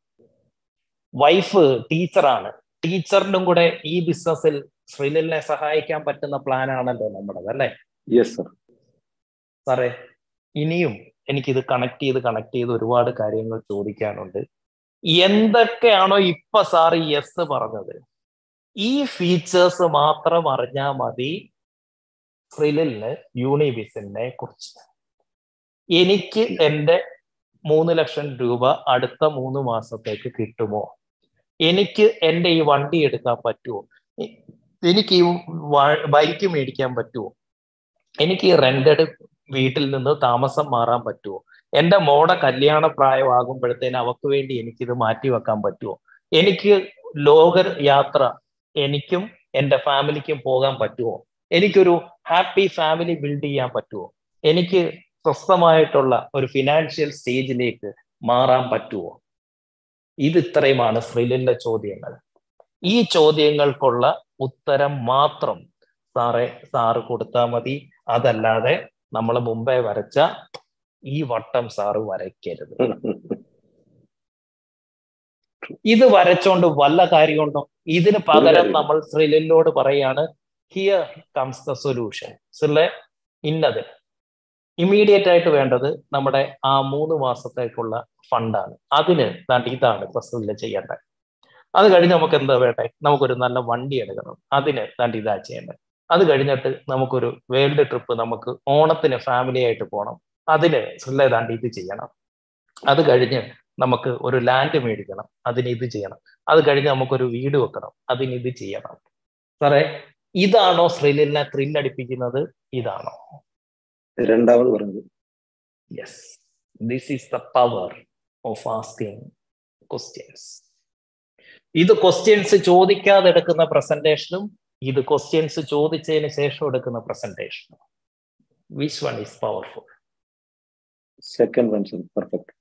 വൈഫ് ടീച്ചറാണ് ടീച്ചറിനും കൂടെ ഈ ബിസിനസ്സിൽ ശ്രീലിനെ സഹായിക്കാൻ പറ്റുന്ന പ്ലാൻ ആണല്ലോ നമ്മുടെ അല്ലേ? യെസ് സർ സാറേ ഇനിയും എനിക്കിത് കണക്ട് ചെയ്ത് കണക്ട് ചെയ്ത് ഒരുപാട് കാര്യങ്ങൾ ചോദിക്കാനുണ്ട്. എന്തൊക്കെയാണോ ഇപ്പൊ സാർ യെസ് പറഞ്ഞത്? ഈ ഫീച്ചേഴ്സ് മാത്രം അറിഞ്ഞാൽ മതി ഫ്രിലിന് യൂണിവിസിനെ കുറിച്ച്. എനിക്ക് എന്റെ മൂന്ന് ലക്ഷം രൂപ അടുത്ത മൂന്ന് മാസത്തേക്ക് കിട്ടുമോ? എനിക്ക് എന്റെ ഈ വണ്ടി എടുക്കാൻ പറ്റുമോ? എനിക്ക് ഈ ബൈക്ക് മേടിക്കാൻ പറ്റുമോ? എനിക്ക് ഈ റെന്റഡ് വീട്ടിൽ നിന്ന് താമസം മാറാൻ പറ്റുമോ എന്റെ മോടെ കല്യാണ പ്രായമാകുമ്പോഴത്തേന് അവക്ക് വേണ്ടി എനിക്കിത് മാറ്റി വെക്കാൻ പറ്റുമോ എനിക്ക് ലോക യാത്ര എനിക്കും എന്റെ ഫാമിലിക്കും പോകാൻ പറ്റുമോ എനിക്കൊരു ഹാപ്പി ഫാമിലി ബിൽഡ് ചെയ്യാൻ പറ്റുമോ എനിക്ക് സ്വസ്ഥമായിട്ടുള്ള ഒരു ഫിനാൻഷ്യൽ സ്റ്റേജിലേക്ക് മാറാൻ പറ്റുമോ ഇത് ഇത്രയുമാണ് ശ്രീലിന്റെ ചോദ്യങ്ങൾ. ഈ ചോദ്യങ്ങൾക്കുള്ള ഉത്തരം മാത്രം സാറെ സാറ് കൊടുത്താൽ മതി. അതല്ലാതെ നമ്മൾ മുമ്പേ വരച്ച ഈ വട്ടം സാറ് വരയ്ക്കരുത്. ഇത് വരച്ചോണ്ട് വല്ല കാര്യമുണ്ടോ? ഇതിന് പകരം നമ്മൾ ശ്രീലിനോട് പറയാണ് ഹിയർ കംസ് ദ സൊല്യൂഷൻ ശ്രീലെ ഇന്നത്. ഇമ്മീഡിയറ്റ് ആയിട്ട് വേണ്ടത് നമ്മുടെ ആ മൂന്ന് മാസത്തേക്കുള്ള ഫണ്ടാണ്. അതിന് ദാണ്ട് ഇതാണ് ഇപ്പൊ ശ്രീല ചെയ്യേണ്ടത്. അത് കഴിഞ്ഞ് നമുക്ക് എന്താ വേണ്ടേ? നമുക്കൊരു നല്ല വണ്ടി എടുക്കണം. അതിന് ദാണ്ട് ഇതാ ചെയ്യേണ്ടത്. അത് കഴിഞ്ഞിട്ട് നമുക്കൊരു വേൾഡ് ട്രിപ്പ് നമുക്ക് ഓണത്തിന് ഫാമിലി ആയിട്ട് പോകണം അതിന് ശ്രീല ഇത് ചെയ്യണം. അത് കഴിഞ്ഞ് നമുക്ക് ഒരു ലാൻഡ് മേടിക്കണം. അതിന് ഇത് ചെയ്യണം. അത് കഴിഞ്ഞ് നമുക്കൊരു വീട് വെക്കണം. അതിന് ഇത് ചെയ്യണം. സാറേ ഇതാണോ ശ്രീലിനെ ത്രില്ലടിപ്പിക്കുന്നത് ഇതാണോ? രണ്ടാമത് പറഞ്ഞത്. Yes this is the power of asking questions ഇത് ക്വസ്റ്റ്യൻസ് ചോദിക്കാതെ എടുക്കുന്ന പ്രസന്റേഷനും ഇത് ക്വസ്റ്റ്യൻസ് ചോദിച്ചതിന് ശേഷം എടുക്കുന്ന presentation which one is powerful second one perfect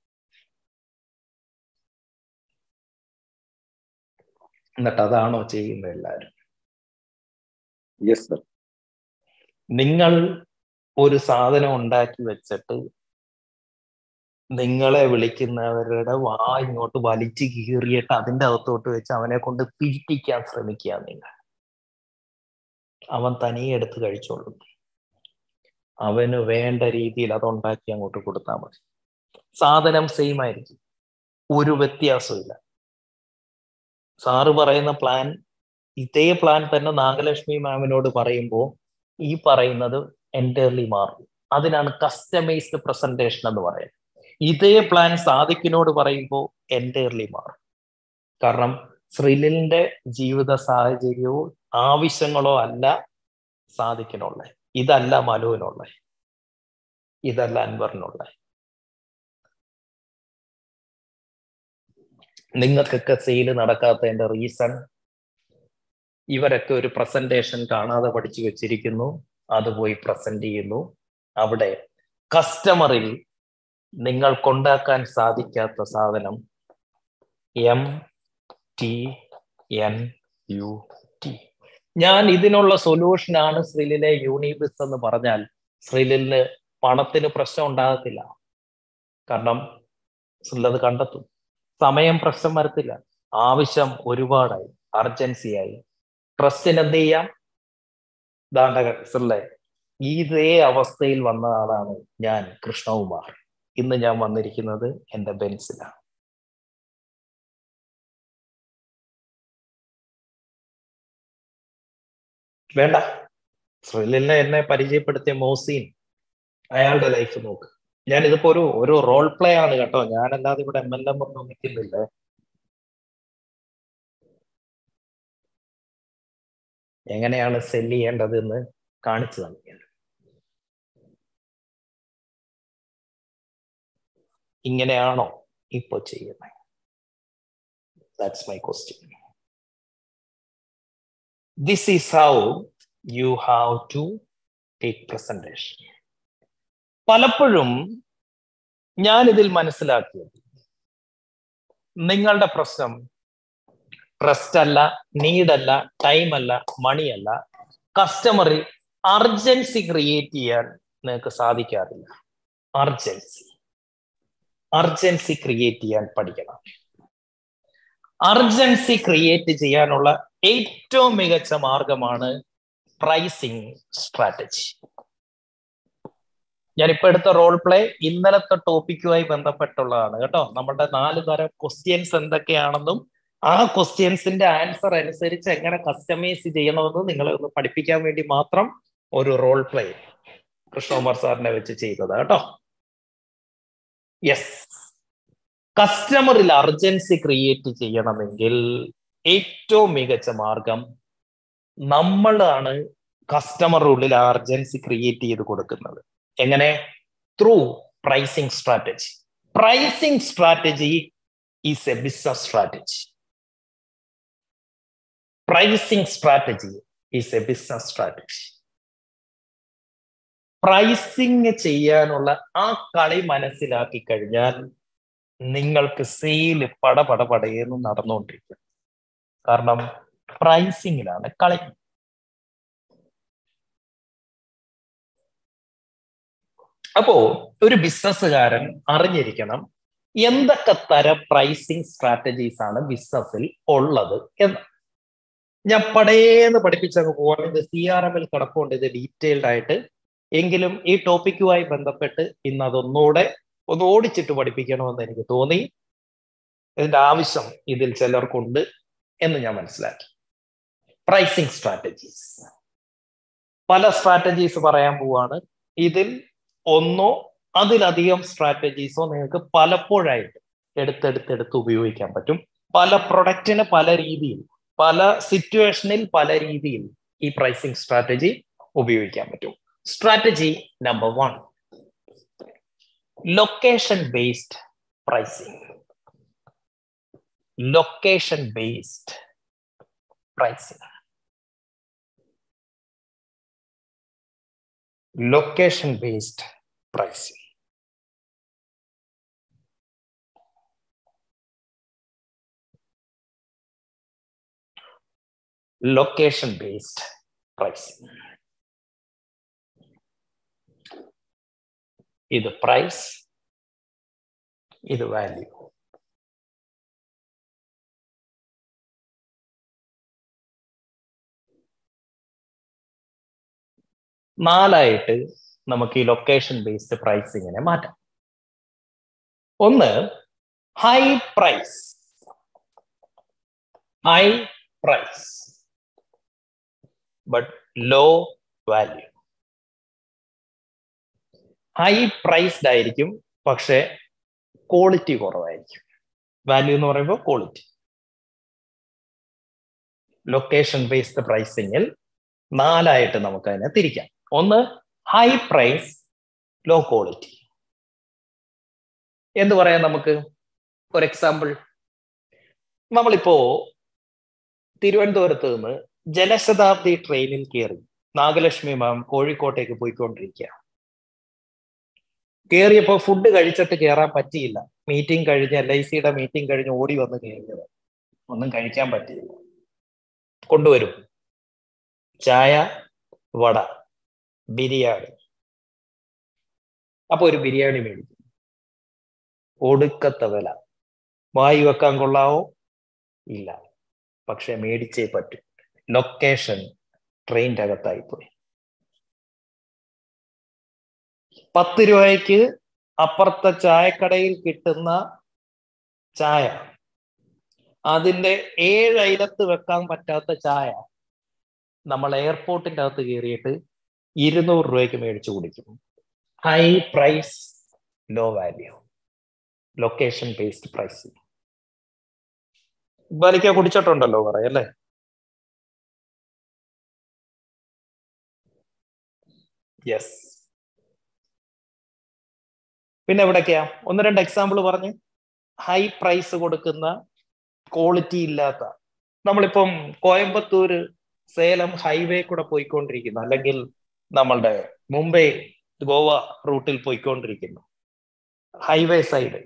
എന്നിട്ട് അതാണോ ചെയ്യുന്നത് എല്ലാവരും? യെസ് സർ നിങ്ങൾ ഒരു സാധനം ഉണ്ടാക്കി വെച്ചിട്ട് നിങ്ങളെ വിളിക്കുന്നവരുടെ വാ ഇങ്ങോട്ട് വലിച്ചു കീറിയിട്ട് അതിന്റെ അകത്തോട്ട് വെച്ച് അവനെ കൊണ്ട് പിരിപ്പിക്കാൻ ശ്രമിക്കുക നിങ്ങൾ. അവൻ തനിയെ എടുത്ത് കഴിച്ചോളും. അവന് വേണ്ട രീതിയിൽ അതുണ്ടാക്കി അങ്ങോട്ട് കൊടുത്താൽ മതി. സാധനം സെയിം ആയിരിക്കും. ഒരു വ്യത്യാസമില്ല സാറ് പറയുന്ന പ്ലാൻ ഇതേ പ്ലാൻ തന്നെ നാഗലക്ഷ്മി മാമിനോട് പറയുമ്പോൾ ഈ പറയുന്നത് എന്റയർലി മാറും. അതിനാണ് കസ്റ്റമൈസ്ഡ് പ്രസന്റേഷൻ എന്ന് പറയുന്നത്. ഇതേ പ്ലാൻ സാദിക്കിനോട് പറയുമ്പോൾ എന്റയർലി മാറും. കാരണം ശ്രീലിന്റെ ജീവിത സാഹചര്യവും ആവശ്യങ്ങളോ അല്ല സാധിക്കിനുള്ള ഇതല്ല മനുവിനുള്ള. ഇതല്ല അൻവറിനുള്ള. നിങ്ങൾക്കൊക്കെ സെയിൽ നടക്കാത്തതിന്റെ റീസൺ ഇവരൊക്കെ ഒരു പ്രസന്റേഷൻ കാണാതെ പഠിച്ചു വെച്ചിരിക്കുന്നു. അത് പോയി പ്രസന്റ് ചെയ്യുന്നു. അവിടെ കസ്റ്റമറിൽ നിങ്ങൾ കൊണ്ടാക്കാൻ സാധിക്കാത്ത സാധനം M T N U T ഞാൻ ഇതിനുള്ള സൊല്യൂഷനാണ് ശ്രീലിലെ യൂണിബിസ് എന്ന് പറഞ്ഞാൽ ശ്രീലിന് പണത്തിന് പ്രശ്നം ഉണ്ടാകത്തില്ല. കാരണം ശ്രീലത് കണ്ടെത്തും. സമയം പ്രശ്നം വരത്തില്ല. ആവശ്യം ഒരുപാടായി. അർജൻസിയായി ട്രസ്റ്റിന് എന്ത് ചെയ്യാം? ദാണ്ടല്ലേ ഇതേ അവസ്ഥയിൽ വന്ന ആളാണ് ഞാൻ കൃഷ്ണകുമാർ. ഇന്ന് ഞാൻ വന്നിരിക്കുന്നത് എന്റെ ബെൻസിലാണ്. വേണ്ട. ശ്രീലിനെ എന്നെ പരിചയപ്പെടുത്തിയ മോസീൻ അയാളുടെ ലൈഫ് നോക്ക്. ഞാൻ ഇതിപ്പോ ഒരു ഒരു റോൾ പ്ലേ ആണ് കേട്ടോ. ഞാൻ അല്ലാതെ ഇവിടെ എം എൽ എം ഒന്നും നിൽക്കുന്നില്ല. എങ്ങനെയാണ് സെല്ല് ചെയ്യേണ്ടത് എന്ന് കാണിച്ചു നൽകിയത് ഇങ്ങനെയാണോ ഇപ്പൊ ചെയ്യുന്നത്? That's my question this is how you have to take presentation. പലപ്പോഴും ഞാൻ ഇതിൽ മനസ്സിലാക്കിയത് നിങ്ങളുടെ പ്രശ്നം ട്രസ്റ്റ് അല്ല നീഡല്ല ടൈം അല്ല മണിയല്ല കസ്റ്റമറിൽ അർജൻസി ക്രിയേറ്റ് ചെയ്യാൻ നിങ്ങൾക്ക് സാധിക്കാറില്ല. അർജൻസി അർജൻസി ക്രിയേറ്റ് ചെയ്യാൻ പഠിക്കണം. അർജൻസി ക്രിയേറ്റ് ചെയ്യാനുള്ള ഏറ്റവും മികച്ച മാർഗമാണ് പ്രൈസിങ് സ്ട്രാറ്റജി ഞാനിപ്പോ എടുത്ത റോൾ പ്ലേ ഇന്നലത്തെ ടോപ്പിക്കുമായി ബന്ധപ്പെട്ടുള്ളതാണ് കേട്ടോ. നമ്മുടെ നാല് തരം ക്വസ്റ്റ്യൻസ് എന്തൊക്കെയാണെന്നും ആ ക്വസ്റ്റ്യൻസിന്റെ ആൻസർ അനുസരിച്ച് എങ്ങനെ കസ്റ്റമൈസ് ചെയ്യണമെന്ന് നിങ്ങളെ ഒന്ന് പഠിപ്പിക്കാൻ വേണ്ടി മാത്രം ഒരു റോൾ പ്ലേ കൃഷ്ണകുമാർ സാറിനെ വെച്ച് ചെയ്തത് കേട്ടോ. യെസ് കസ്റ്റമറിൽ അർജൻസി ക്രിയേറ്റ് ചെയ്യണമെങ്കിൽ ഏറ്റവും മികച്ച മാർഗം നമ്മളാണ് കസ്റ്റമറുടെ ഉള്ളിൽ അർജൻസി ക്രിയേറ്റ് ചെയ്ത് കൊടുക്കുന്നത്. എങ്ങനെ? Through pricing strategy pricing strategy is a business strategy pricing strategy is a business strategy pricing ചെയ്യാനുള്ള ആ കളി മനസ്സിലാക്കി കഴിഞ്ഞാൽ നിങ്ങൾക്ക് സെയിൽ പടപടപടയെന്ന് പട പടയെന്ന് നടന്നുകൊണ്ടിരിക്കും. കാരണം പ്രൈസിങ്ങിലാണ് കളി. അപ്പോ ഒരു ബിസിനസ്സുകാരൻ അറിഞ്ഞിരിക്കണം എന്തൊക്കെ തരം പ്രൈസിങ് സ്ട്രാറ്റജീസ് ആണ് ബിസിനസ്സിൽ ഉള്ളത് എന്ന്. ഞാൻ പടേന്ന് പഠിപ്പിച്ചങ്ങ് പോവാണ് ഇത് സി ആർ എമ്മിൽ കിടപ്പുണ്ട്. ഇത് ഡീറ്റെയിൽഡ് ആയിട്ട്. എങ്കിലും ഈ ടോപ്പിക്കുമായി ബന്ധപ്പെട്ട് ഇന്ന് അതൊന്നുകൂടെ ഒന്ന് ഓടിച്ചിട്ട് പഠിപ്പിക്കണമെന്ന് എനിക്ക് തോന്നി. ഇതിന്റെ ആവശ്യം ഇതിൽ ചിലർക്കുണ്ട്. എന്ന് ഞാൻ മനസ്സിലാക്കി. പ്രൈസിങ് സ്ട്രാറ്റജീസ് പല സ്ട്രാറ്റജീസ് പറയാൻ പോവാണ്. ഇതിൽ ഒന്നോ അതിലധികം സ്ട്രാറ്റജീസോ നിങ്ങൾക്ക് പലപ്പോഴായിട്ട് എടുത്തെടുത്തെടുത്ത് ഉപയോഗിക്കാൻ പറ്റും. പല പ്രൊഡക്റ്റിന് പല രീതിയിൽ പല സിറ്റുവേഷനിൽ പല രീതിയിൽ ഈ പ്രൈസിങ് സ്ട്രാറ്റജി ഉപയോഗിക്കാൻ പറ്റും. Strategy number one location based pricing location based pricing. Location based pricing. Location based pricing. Either price, either value. നാലായിട്ട് നമുക്ക് ഈ ലൊക്കേഷൻ ബേസ്ഡ് പ്രൈസിങ്ങിനെ മാറ്റാം. ഒന്ന് high price high price but low value high priced ആയിരിക്കും പക്ഷെ ക്വാളിറ്റി കുറവായിരിക്കും. Value എന്ന് പറയുമ്പോൾ ക്വാളിറ്റി ലൊക്കേഷൻ ബേസ്ഡ് പ്രൈസിങ്ങിൽ നാലായിട്ട് നമുക്ക് അതിനെ തിരിക്കാം. ഒന്ന് ഹൈ പ്രൈസ് ലോ ക്വാളിറ്റി എന്ന് പറയാം നമുക്ക്? ഒരു എക്സാമ്പിൾ നമ്മളിപ്പോ തിരുവനന്തപുരത്ത് നിന്ന് ജനശതാബ്ദി ട്രെയിനിൽ കയറി നാഗലക്ഷ്മി മാം കോഴിക്കോട്ടേക്ക് പോയിക്കൊണ്ടിരിക്കുക കയറിയപ്പോൾ ഫുഡ് കഴിച്ചിട്ട് കയറാൻ പറ്റിയില്ല. മീറ്റിംഗ് കഴിഞ്ഞ് എൽ ഐ സിയുടെ മീറ്റിംഗ് കഴിഞ്ഞ് ഓടി വന്ന് കയറിയത് ഒന്നും കഴിക്കാൻ പറ്റിയില്ല. കൊണ്ടുവരും. ചായ വട. ബിരിയാണി. അപ്പൊ ഒരു ബിരിയാണി മേടിക്കും. ഒടുക്കത്തെ വില. വായി വെക്കാൻ കൊള്ളാവോ? ഇല്ല. പക്ഷെ മേടിച്ചേ പറ്റൂ. ലൊക്കേഷൻ ട്രെയിന്റെ അകത്തായി പോയി പത്ത് രൂപയ്ക്ക് അപ്പുറത്തെ ചായക്കടയിൽ കിട്ടുന്ന ചായ. അതിന്റെ ഏഴ് അയിലത്ത് വെക്കാൻ പറ്റാത്ത ചായ. നമ്മൾ എയർപോർട്ടിന്റെ അകത്ത് കയറിയിട്ട് ഇരുന്നൂറ് രൂപയ്ക്ക് മേടിച്ചു കുടിക്കും. High price low value location based pricing ബാലിക്ക കുടിച്ചിട്ടുണ്ടല്ലോ പറയല്ലേ യെസ് പിന്നെ എവിടൊക്കെയാ? ഒന്ന് രണ്ട് എക്സാമ്പിൾ പറഞ്ഞു. ഹൈ പ്രൈസ് കൊടുക്കുന്ന ക്വാളിറ്റി ഇല്ലാത്ത. നമ്മളിപ്പം കോയമ്പത്തൂര് സേലം ഹൈവേ കൂടെ പോയിക്കൊണ്ടിരിക്കുന്ന. അല്ലെങ്കിൽ നമ്മളുടെ മുംബൈ ഗോവ റൂട്ടിൽ പോയിക്കൊണ്ടിരിക്കുന്നു. ഹൈവേ സൈഡ്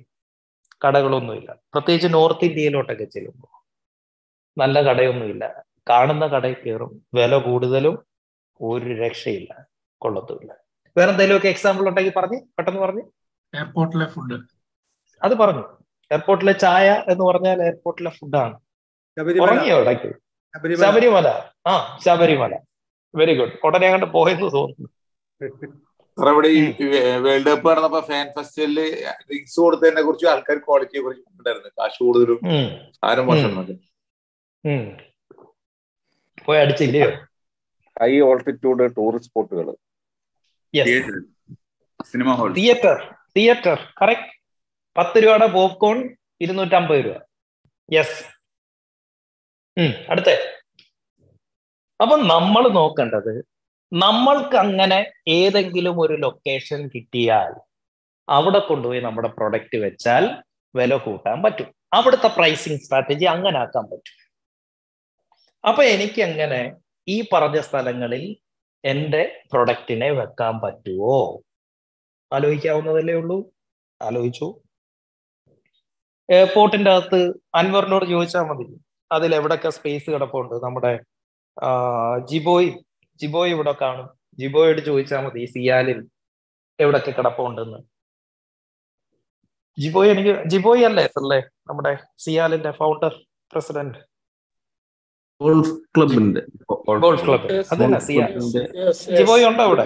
കടകളൊന്നുമില്ല. പ്രത്യേകിച്ച് നോർത്ത് ഇന്ത്യയിലോട്ടൊക്കെ ചെല്ലുമ്പോൾ നല്ല കടയൊന്നുമില്ല. കാണുന്ന കടയിൽ കയറും. വില കൂടുതലും ഒരു രക്ഷയില്ല. കൊള്ളത്തുമില്ല വേറെ എന്തെങ്കിലുമൊക്കെ എക്സാമ്പിൾ ഉണ്ടെങ്കിൽ പറഞ്ഞ് പെട്ടെന്ന് പറഞ്ഞു. എയർപോർട്ടിലെ ഫുഡ് അത് പറഞ്ഞു. എയർപോർട്ടിലെ ചായ എന്ന് പറഞ്ഞാൽ എയർപോർട്ടിലെ ഫുഡാണ് ശബരിമല. ആ ശബരിമല. വെരി ഗുഡ് ഉടനെ അങ്ങോട്ട് പോയെന്ന് തോന്നുന്നു. സാർ ഇവിടെ ഈ വേൾഡ് കപ്പ് നടന്നപ്പോ ഫാൻ ഫെസ്റ്റിവലിൽ ഡ്രിങ്ക്സ് കൊടുത്തതിനെ കുറിച്ച് ആൾക്കാർ ക്വാളിറ്റിയെ കുറിച്ച് ഉണ്ടായിരുന്നു കാശ് കൂടുതലും ആരും മോശം. പോയി അടിച്ചില്ലയോ? ഹൈ ഓൾട്ടിറ്റ്യൂഡ് ടൂറിസ്റ്റ് സ്പോട്ടുകൾ yes cinema hall theatre theatre correct പത്ത് രൂപയുടെ പോപ്കോൺ ഇരുന്നൂറ്റമ്പത് രൂപ. യെസ് അടുത്ത. അപ്പൊ നമ്മൾ നോക്കേണ്ടത് നമ്മൾക്ക് അങ്ങനെ ഏതെങ്കിലും ഒരു ലൊക്കേഷൻ കിട്ടിയാൽ അവിടെ കൊണ്ടുപോയി നമ്മുടെ പ്രൊഡക്റ്റ് വെച്ചാൽ വില കൂട്ടാൻ പറ്റും. അവിടുത്തെ പ്രൈസിങ് സ്ട്രാറ്റജി അങ്ങനെ ആക്കാൻ പറ്റും. അപ്പൊ എനിക്ക് എങ്ങനെ ഈ പറഞ്ഞ സ്ഥലങ്ങളിൽ എന്റെ പ്രൊഡക്റ്റിനെ വെക്കാൻ പറ്റുമോ ആലോചിക്കാവുന്നതല്ലേ ഉള്ളൂ. ആലോചിച്ചു. എയർപോർട്ടിന്റെ അകത്ത് അൻവറിനോട് ചോദിച്ചാൽ മതി. അതിൽ എവിടൊക്കെ സ്പേസ് കിടപ്പുണ്ട്? നമ്മുടെ ജിബോയ് ജിബോയ് ഇവിടെ കാണും. ജിബോയോട് ചോദിച്ചാൽ മതി സിയാലിൽ എവിടൊക്കെ കിടപ്പുണ്ടെന്ന്. ജിബോയ് എനിക്ക് ജിബോയ് അല്ലേ അല്ലേ? നമ്മുടെ സിയാലിന്റെ ഫൗണ്ടർ പ്രസിഡന്റ് ഗോൾഫ് ക്ലബിന്റെ ഗോൾഫ് ക്ലബ് സിയാൽ. ജിബോയ് ഉണ്ടോ ഇവിടെ.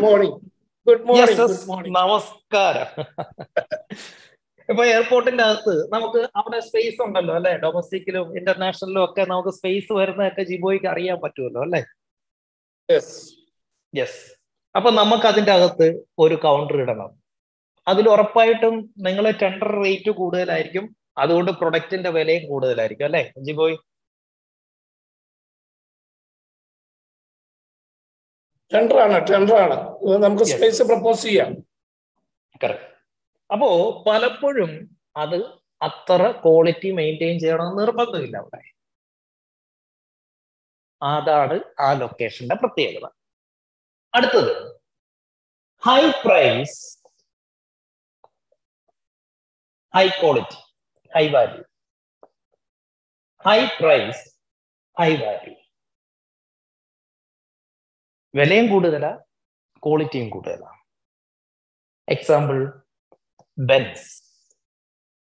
നമസ്കാരം. *laughs* ഇപ്പൊ എയർപോർട്ടിന്റെ അകത്ത് നമുക്ക് അവിടെ സ്പേസ് ഉണ്ടല്ലോ അല്ലെ? ഡൊമസ്റ്റിക്കിലും ഇന്റർനാഷണലിലും ഒക്കെ നമുക്ക് സ്പേസ് വരുന്നതൊക്കെ ജിബോയ്ക്ക് അറിയാൻ പറ്റുമല്ലോ അല്ലെ. യെസ് അപ്പൊ നമുക്ക് അതിന്റെ അകത്ത് ഒരു കൗണ്ടർ ഇടണം. അതിൽ ഉറപ്പായിട്ടും നിങ്ങൾ ടെൻഡർ റേറ്റ് കൂടുതലായിരിക്കും. അതുകൊണ്ട് പ്രൊഡക്റ്റിന്റെ വിലയും കൂടുതലായിരിക്കും അല്ലെ? ജിബോയ്? ടെൻഡർ ആണ് ടെൻഡർ ആണ്. നമുക്ക് സ്പേസ് പ്രപ്പോസ് ചെയ്യാം. കറക്റ്റ് അപ്പോ പലപ്പോഴും അത് അത്ര ക്വാളിറ്റി മെയിന്റെയിൻ ചെയ്യണമെന്ന് നിർബന്ധമില്ല അവിടെ. അതാണ് ആ ലൊക്കേഷന്റെ പ്രത്യേകത. അടുത്തത് high price high quality high value high price high value വിലയും കൂടുതലാ ക്വാളിറ്റിയും കൂടുതലാ. Example Benz.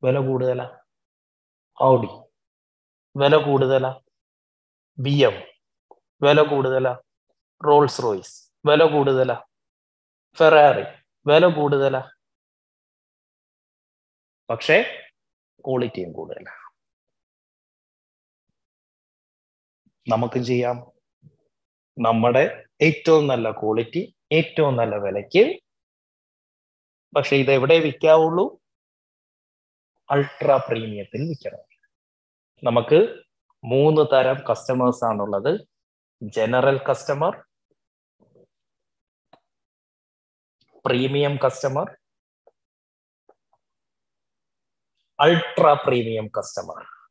വില കൂടുതലാ? ഔഡി വില കൂടുതലാ? B M. വില കൂടുതലാ? Rolls Royce. വില കൂടുതലാ? ഫെറാറി. വില കൂടുതലാ? പക്ഷേ ക്വാളിറ്റിയും കൂടുതല. നമുക്ക് ചെയ്യാം. നമ്മുടെ ഏറ്റവും നല്ല ക്വാളിറ്റി ഏറ്റവും നല്ല വിലയ്ക്ക് പക്ഷെ ഇത് എവിടെ വിൽക്കാവുള്ളൂ? അൾട്രാ പ്രീമിയത്തിൽ വിൽക്കണം. നമുക്ക് മൂന്ന് തരം കസ്റ്റമേഴ്സ് ആണുള്ളത്. General customer premium customer ultra premium customer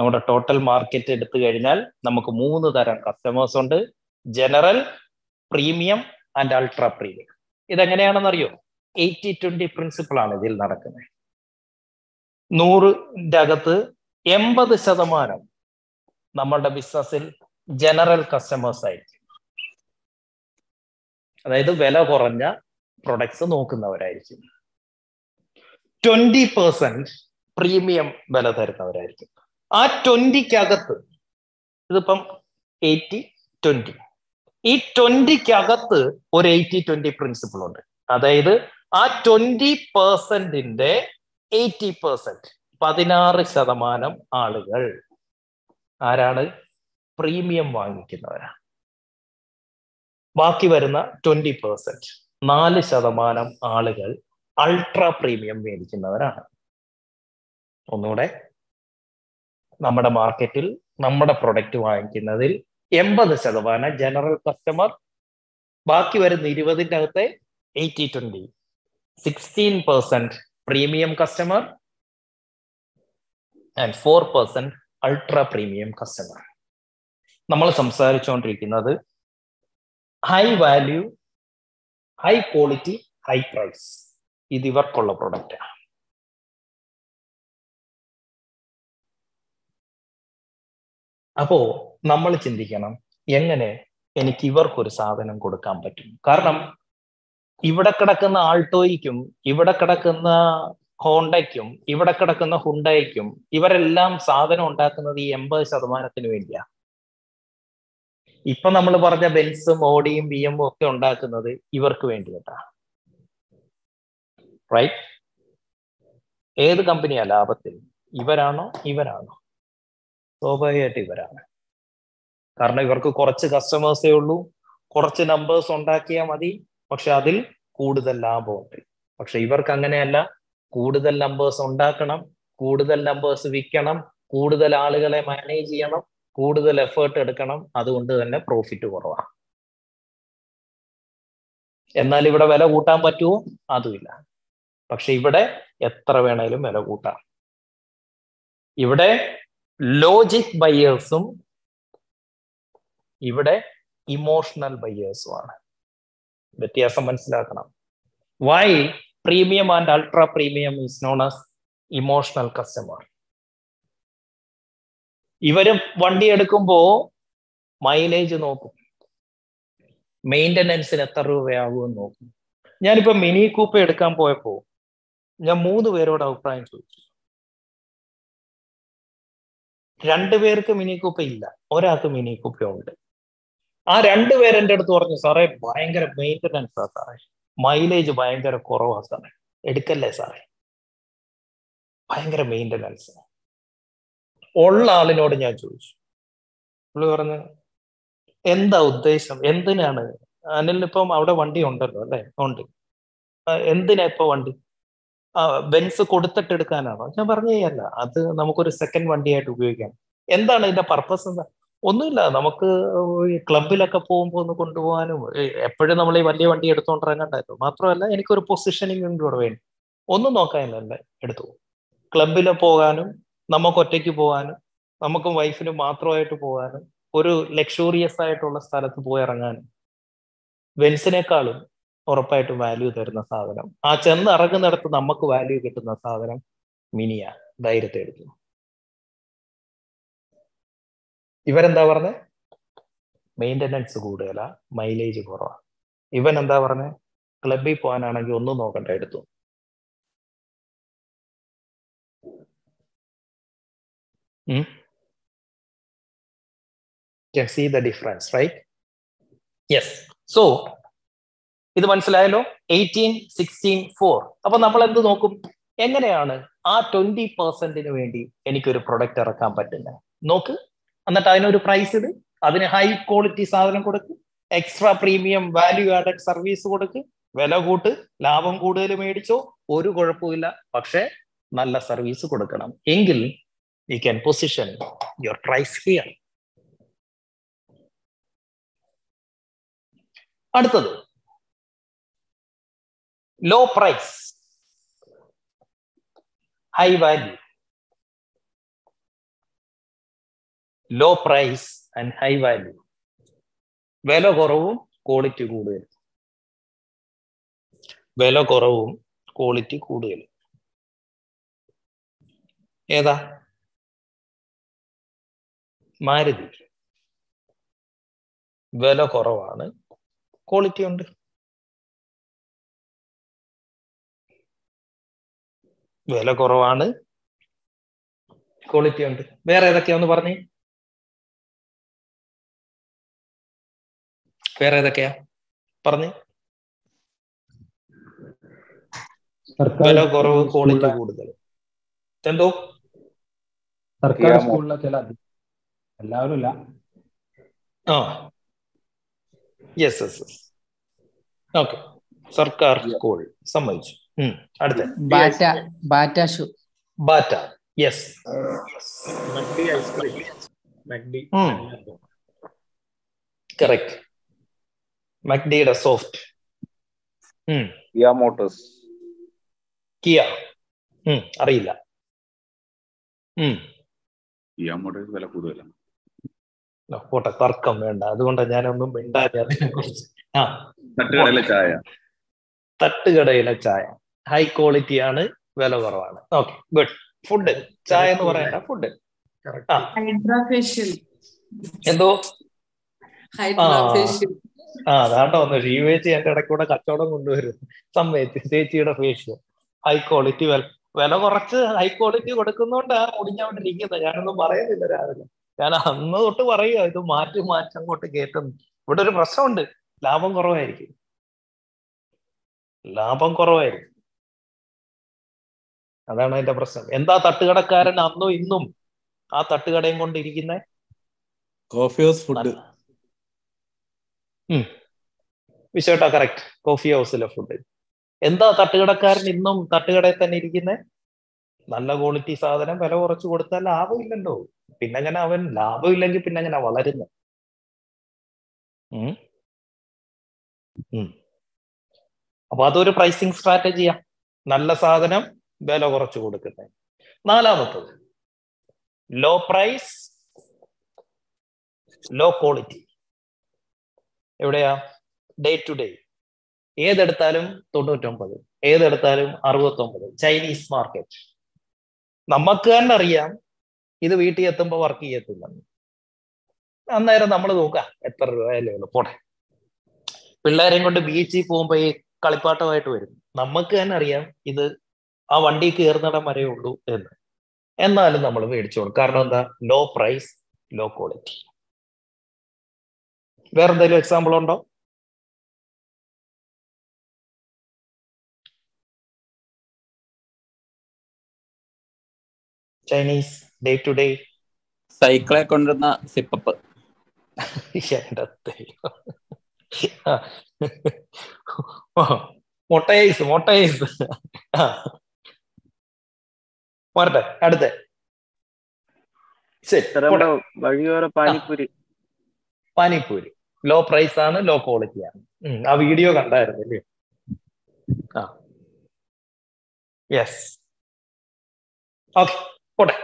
നമ്മുടെ ടോട്ടൽ മാർക്കറ്റ് എടുത്തു കഴിഞ്ഞാൽ നമുക്ക് മൂന്ന് തരം കസ്റ്റമേഴ്സ് ഉണ്ട്. General premium and ultra premium ഇതെങ്ങനെയാണെന്ന് അറിയോ? എയ്റ്റി ട്വന്റി പ്രിൻസിപ്പിൾ ആണ് ഇതിൽ നടക്കുന്നത്. നൂറിന്റെ അകത്ത് എൺപത് ശതമാനം നമ്മളുടെ ബിസിനസ്സിൽ ജനറൽ കസ്റ്റമേഴ്സ് ആയിരിക്കും. അതായത് വില കുറഞ്ഞ പ്രൊഡക്ട്സ് നോക്കുന്നവരായിരിക്കും. ട്വന്റി പെർസെന്റ് പ്രീമിയം വില തരുന്നവരായിരിക്കും. ആ ട്വന്റിക്കകത്ത് ഇതിപ്പം എയ്റ്റി ട്വന്റി. ഈ ട്വന്റിക്കകത്ത് ഒരു എയ്റ്റി ട്വന്റി പ്രിൻസിപ്പിൾ ഉണ്ട് അതായത് ആ ട്വന്റി പേഴ്സെന്റിന്റെ എയ്റ്റി പേഴ്സെന്റ് പതിനാറ് ശതമാനം ആളുകൾ ആരാണ്? പ്രീമിയം വാങ്ങിക്കുന്നവരാണ്. ബാക്കി വരുന്ന ട്വന്റി പേഴ്സെന്റ് നാല് ശതമാനം ആളുകൾ അൾട്രാ പ്രീമിയം മേടിക്കുന്നവരാണ്. ഒന്നുകൂടെ നമ്മുടെ മാർക്കറ്റിൽ നമ്മുടെ പ്രൊഡക്റ്റ് വാങ്ങിക്കുന്നതിൽ എൺപത് ശതമാനം ജനറൽ കസ്റ്റമർ ബാക്കി വരുന്ന ഇരുപതിന്റെ അകത്തെ eighty twenty sixteen percent premium customer and four percent ultra premium customer നമ്മൾ സംസാരിച്ചുകൊണ്ടിരിക്കുന്നത് high value high quality high price ഇത് ഇവർക്കുള്ള പ്രൊഡക്റ്റാണ് അപ്പോ നമ്മൾ ചിന്തിക്കണം എങ്ങനെ എനിക്ക് ഇവർക്കൊരു സാധനം കൊടുക്കാൻ പറ്റും. കാരണം ഇവിടെ കിടക്കുന്ന ആൾട്ടോയ്ക്കും ഇവിടെ കിടക്കുന്ന ഹോണ്ടയ്ക്കും ഇവിടെ കിടക്കുന്ന ഹുണ്ടയ്ക്കും ഇവരെല്ലാം സാധനം ഉണ്ടാക്കുന്നത് ഈ എൺപത് ശതമാനത്തിന് വേണ്ടിയാ. ഇപ്പൊ നമ്മൾ പറഞ്ഞ ബെൻസും ഓഡിയും ബി എമ്മും ഒക്കെ ഉണ്ടാക്കുന്നത് ഇവർക്ക് വേണ്ടിയിട്ടാ. റൈറ്റ് ഏത് കമ്പനിയാ ലാഭത്തിൽ? ഇവരാണോ? ഇവരാണോ? സ്വാഭാവികമായിട്ട് ഇവരാണ്. കാരണം ഇവർക്ക് കുറച്ച് കസ്റ്റമേഴ്സേ ഉള്ളൂ. കുറച്ച് നമ്പേഴ്സ് ഉണ്ടാക്കിയാൽ മതി. പക്ഷെ അതിൽ കൂടുതൽ ലാഭമുണ്ട്. പക്ഷെ ഇവർക്ക് അങ്ങനെയല്ല. കൂടുതൽ നമ്പേഴ്സ് ഉണ്ടാക്കണം. കൂടുതൽ നമ്പേഴ്സ് വിൽക്കണം. കൂടുതൽ ആളുകളെ മാനേജ് ചെയ്യണം. കൂടുതൽ എഫേർട്ട് എടുക്കണം. അതുകൊണ്ട് തന്നെ പ്രോഫിറ്റ് കുറവാണ്. എന്നാൽ ഇവിടെ വില കൂട്ടാൻ പറ്റുമോ? അതുമില്ല. പക്ഷെ ഇവിടെ എത്ര വേണേലും വില കൂട്ടാം. ഇവിടെ ലോജിക് ബയേഴ്സും ഇവിടെ ഇമോഷണൽ ബയേഴ്സും ആണ്. വ്യത്യാസം മനസ്സിലാക്കണം. Why premium and ultra premium is known as emotional customer ഇവരും വണ്ടി എടുക്കുമ്പോൾ മൈലേജ് നോക്കും. മെയിന്റനൻസിന് എത്ര രൂപയാകുമെന്ന് നോക്കും. ഞാനിപ്പോ മിനി കൂപ്പ എടുക്കാൻ പോയപ്പോൾ ഞാൻ മൂന്ന് പേരോട് അഭിപ്രായം ചോദിച്ചു. രണ്ടുപേർക്ക് മിനി കൂപ്പ ഇല്ല. ഒരാൾക്ക് മിനി കൂപ്പ ഉണ്ട്. ആ രണ്ടുപേർ എന്റെ അടുത്ത് പറഞ്ഞു സാറേ ഭയങ്കര മെയിന്റനൻസ് സാറേ. മൈലേജ് ഭയങ്കര കുറവാ സാറേ. എടുക്കല്ലേ സാറേ? ഭയങ്കര മെയിന്റനൻസ് ഉള്ള ആളിനോട് ഞാൻ ചോദിച്ചു. പുള്ളി പറഞ്ഞു എന്താ ഉദ്ദേശം? എന്തിനാണ്? അനിലിപ്പം അവിടെ വണ്ടി ഉണ്ടല്ലോ അല്ലെ? ഉണ്ട്. എന്തിനാ ഇപ്പൊ വണ്ടി? ബെൻസ് കൊടുത്തിട്ട് എടുക്കാനാണോ ഞാൻ പറഞ്ഞല്ല അത് നമുക്കൊരു സെക്കൻഡ് വണ്ടിയായിട്ട് ഉപയോഗിക്കാം. എന്താണ് ഇതിന്റെ പർപ്പസ് എന്താ? ഒന്നുമില്ല. നമുക്ക് ഈ ക്ലബിലൊക്കെ പോകുമ്പോൾ ഒന്ന് കൊണ്ടുപോകാനും എപ്പോഴും നമ്മൾ ഈ വലിയ വണ്ടി എടുത്തോണ്ടിറങ്ങണ്ടായിരുന്നു. മാത്രമല്ല എനിക്കൊരു പൊസിഷനിങ് കൂടെ വേണ്ടി. ഒന്നും നോക്കാനില്ല എടുത്തു. ക്ലബിൽ പോകാനും നമുക്ക് ഒറ്റയ്ക്ക് പോകാനും നമുക്കും വൈഫിനും മാത്രമായിട്ട് പോകാനും ഒരു ലക്ഷൂറിയസ് ആയിട്ടുള്ള സ്ഥലത്ത് പോയി ഇറങ്ങാനും വെൻസിനേക്കാളും ഉറപ്പായിട്ടും വാല്യൂ തരുന്ന സാധനം. ആ ചെന്ന് ഇറങ്ങുന്നിടത്ത് നമുക്ക് വാല്യൂ കിട്ടുന്ന സാധനം മിനിയ ധൈര്യത്തെ എടുത്തു. ഇവരെന്താ പറഞ്ഞത് മെയിന്റനൻസ് കൂടുതല മൈലേജ് കുറവാ. ഇവൻ എന്താ പറഞ്ഞത് ക്ലബിൽ പോകാനാണെങ്കിൽ ഒന്നും നോക്കണ്ട എടുത്തു. Difference right? Yes. So, ഇത് മനസ്സിലായല്ലോ? എയ്റ്റീൻ സിക്സ്റ്റീൻ ഫോർ അപ്പൊ നമ്മൾ എന്ത് നോക്കും? എങ്ങനെയാണ് ആ ട്വന്റി പെർസെന്റിന് വേണ്ടി എനിക്കൊരു പ്രൊഡക്റ്റ് ഇറക്കാൻ പറ്റുന്നത് നോക്ക്. എന്നിട്ട് അതിനൊരു പ്രൈസ് ഇട്. അതിന് ഹൈ ക്വാളിറ്റി സാധനം കൊടുക്ക്. Extra premium value added service കൊടുക്ക്. വില കൂട്ട്. ലാഭം കൂടുതൽ മേടിച്ചോ. ഒരു കുഴപ്പമില്ല പക്ഷേ നല്ല സർവീസ് കൊടുക്കണം. എങ്കിൽ you can position your price here അടുത്തത്. Low price high value low price and high value വില കുറവും ക്വാളിറ്റി കൂടുതൽ. വില കുറവും ക്വാളിറ്റി കൂടുതൽ. ഏതാ? മാരുതി. വില കുറവാണ്. ക്വാളിറ്റി ഉണ്ട്. വില കുറവാണ്. ക്വാളിറ്റി ഉണ്ട്. വേറെ ഏതൊക്കെയാന്ന് പറഞ്ഞേ? വേറെ ഏതൊക്കെയാ? പറഞ്ഞേ. വില കുറവ് ക്വാളിറ്റി കൂടുതൽ. എന്തോ സർക്കാർ സ്കൂളിലെ ചില എല്ലാവരും ഇല്ല. ആ. യെസ് യെസ് യെസ് ഓക്കെ സർക്കാർ സ്കൂൾ സമ്മതിച്ചു. അടുത്ത. Bata Bata shoe. Bata. Yes. Correct മക്ഡിയുടെ soft Kia Motors Kia. അറിയില്ല. കിയ മോട്ടോഴ്സ് വില കൂടുതലാണ് പോട്ടെ തർക്കം വേണ്ട. അതുകൊണ്ടാണ് ഞാനൊന്നും മിണ്ടാതെ അതിനെ കുറിച്ച് ആ. തട്ടുകടയിലെ ചായ. തട്ടുകടയിലെ ചായ. ഹൈ ക്വാളിറ്റി ആണ് വില കുറവാണ്. ഓക്കെ ഗുഡ് ഫുഡ് ചായ എന്ന് പറയണ്ട ഫുഡ് എന്തോ? ആ. അതാട്ടോ ഒന്ന്. ഷീവേച്ചി എന്റെ ഇടയ്ക്കൂടെ കച്ചവടം കൊണ്ടുവരും. സമ്മതിച്ച്. ചേച്ചിയുടെ ഫേഷ്യൽ ഹൈ ക്വാളിറ്റി വില വില കുറച്ച് ഹൈ ക്വാളിറ്റി കൊടുക്കുന്നോണ്ടാ ഒടിഞ്ഞോണ്ടിരിക്കുന്നത് ഞാനൊന്നും പറയുന്നില്ല രാവിലെ. ഞാൻ അന്ന് തൊട്ട് പറയുക ഇത് മാറ്റി മാറ്റി അങ്ങോട്ട് കയറ്റുന്നു ഇവിടെ ഒരു പ്രശ്നമുണ്ട്. ലാഭം കുറവായിരിക്കും. ലാഭം കുറവായിരിക്കും. അതാണ് അതിന്റെ പ്രശ്നം. എന്താ തട്ടുകടക്കാരൻ അന്നും ഇന്നും ആ തട്ടുകടയും കൊണ്ടിരിക്കുന്നത് കോഫി ഹൗസ് ഫുഡ് വിശേട്ടാ കറക്റ്റ് കോഫി ഹൗസിലെ ഫുഡ് എന്താ തട്ടുകടക്കാരൻ ഇന്നും തട്ടുകടയിൽ തന്നെ ഇരിക്കുന്നത് നല്ല ക്വാളിറ്റി സാധനം വില കുറച്ച് കൊടുത്താൽ ലാഭമില്ലല്ലോ പിന്നെങ്ങനെ അവൻ ലാഭമില്ലെങ്കിൽ പിന്നെ അങ്ങനെ വളരുന്നു. അപ്പൊ അതൊരു പ്രൈസിങ് സ്ട്രാറ്റജിയാ നല്ല സാധനം വില കുറച്ച് കൊടുക്കുന്നത് നാലാമത്തത്. ലോ പ്രൈസ് ലോ ക്വാളിറ്റി എവിടെയാ? ഡേ ടു ഡേ ഏതെടുത്താലും തൊണ്ണൂറ്റൊമ്പത് ഏതെടുത്താലും അറുപത്തൊമ്പത്. ചൈനീസ് മാർക്കറ്റ് നമുക്ക് തന്നെ അറിയാം ഇത് വീട്ടിൽ എത്തുമ്പോൾ വർക്ക് ചെയ്യത്തില്ലെന്ന് അന്നേരം നമ്മൾ നോക്കാം എത്ര രൂപയല്ലേ ഉള്ളു. പോട്ടെ. പിള്ളേരെയും കൊണ്ട് ബീച്ചിൽ പോകുമ്പോൾ ഈ കളിപ്പാട്ടമായിട്ട് വരും. നമുക്ക് തന്നെ അറിയാം ഇത് ആ വണ്ടി കയറുന്നിടം വരെ ഉള്ളൂ എന്ന്. എന്നാലും നമ്മൾ മേടിച്ചോളും. കാരണം എന്താ? ലോ പ്രൈസ് ലോ ക്വാളിറ്റി വേറെ എന്തെങ്കിലും എക്സാമ്പിൾ ഉണ്ടോ ചൈനീസ് ഡേ ടു ഡേ സൈക്കിളെ കൊണ്ടുവന്ന സിപ്പപ്പ് മൊട്ടൈസ് മൊട്ടൈസ് പോരട്ടെ അടുത്ത. വഴിയോര പാനിപ്പൂരി. പാനിപ്പൂരി. ലോ പ്രൈസ് ആണ് ലോ ക്വാളിറ്റി ആണ്. ആ വീഡിയോ കണ്ടായിരുന്നു അല്ലേ? ആ. യെസ് ഓക്കെ പോട്ടെ.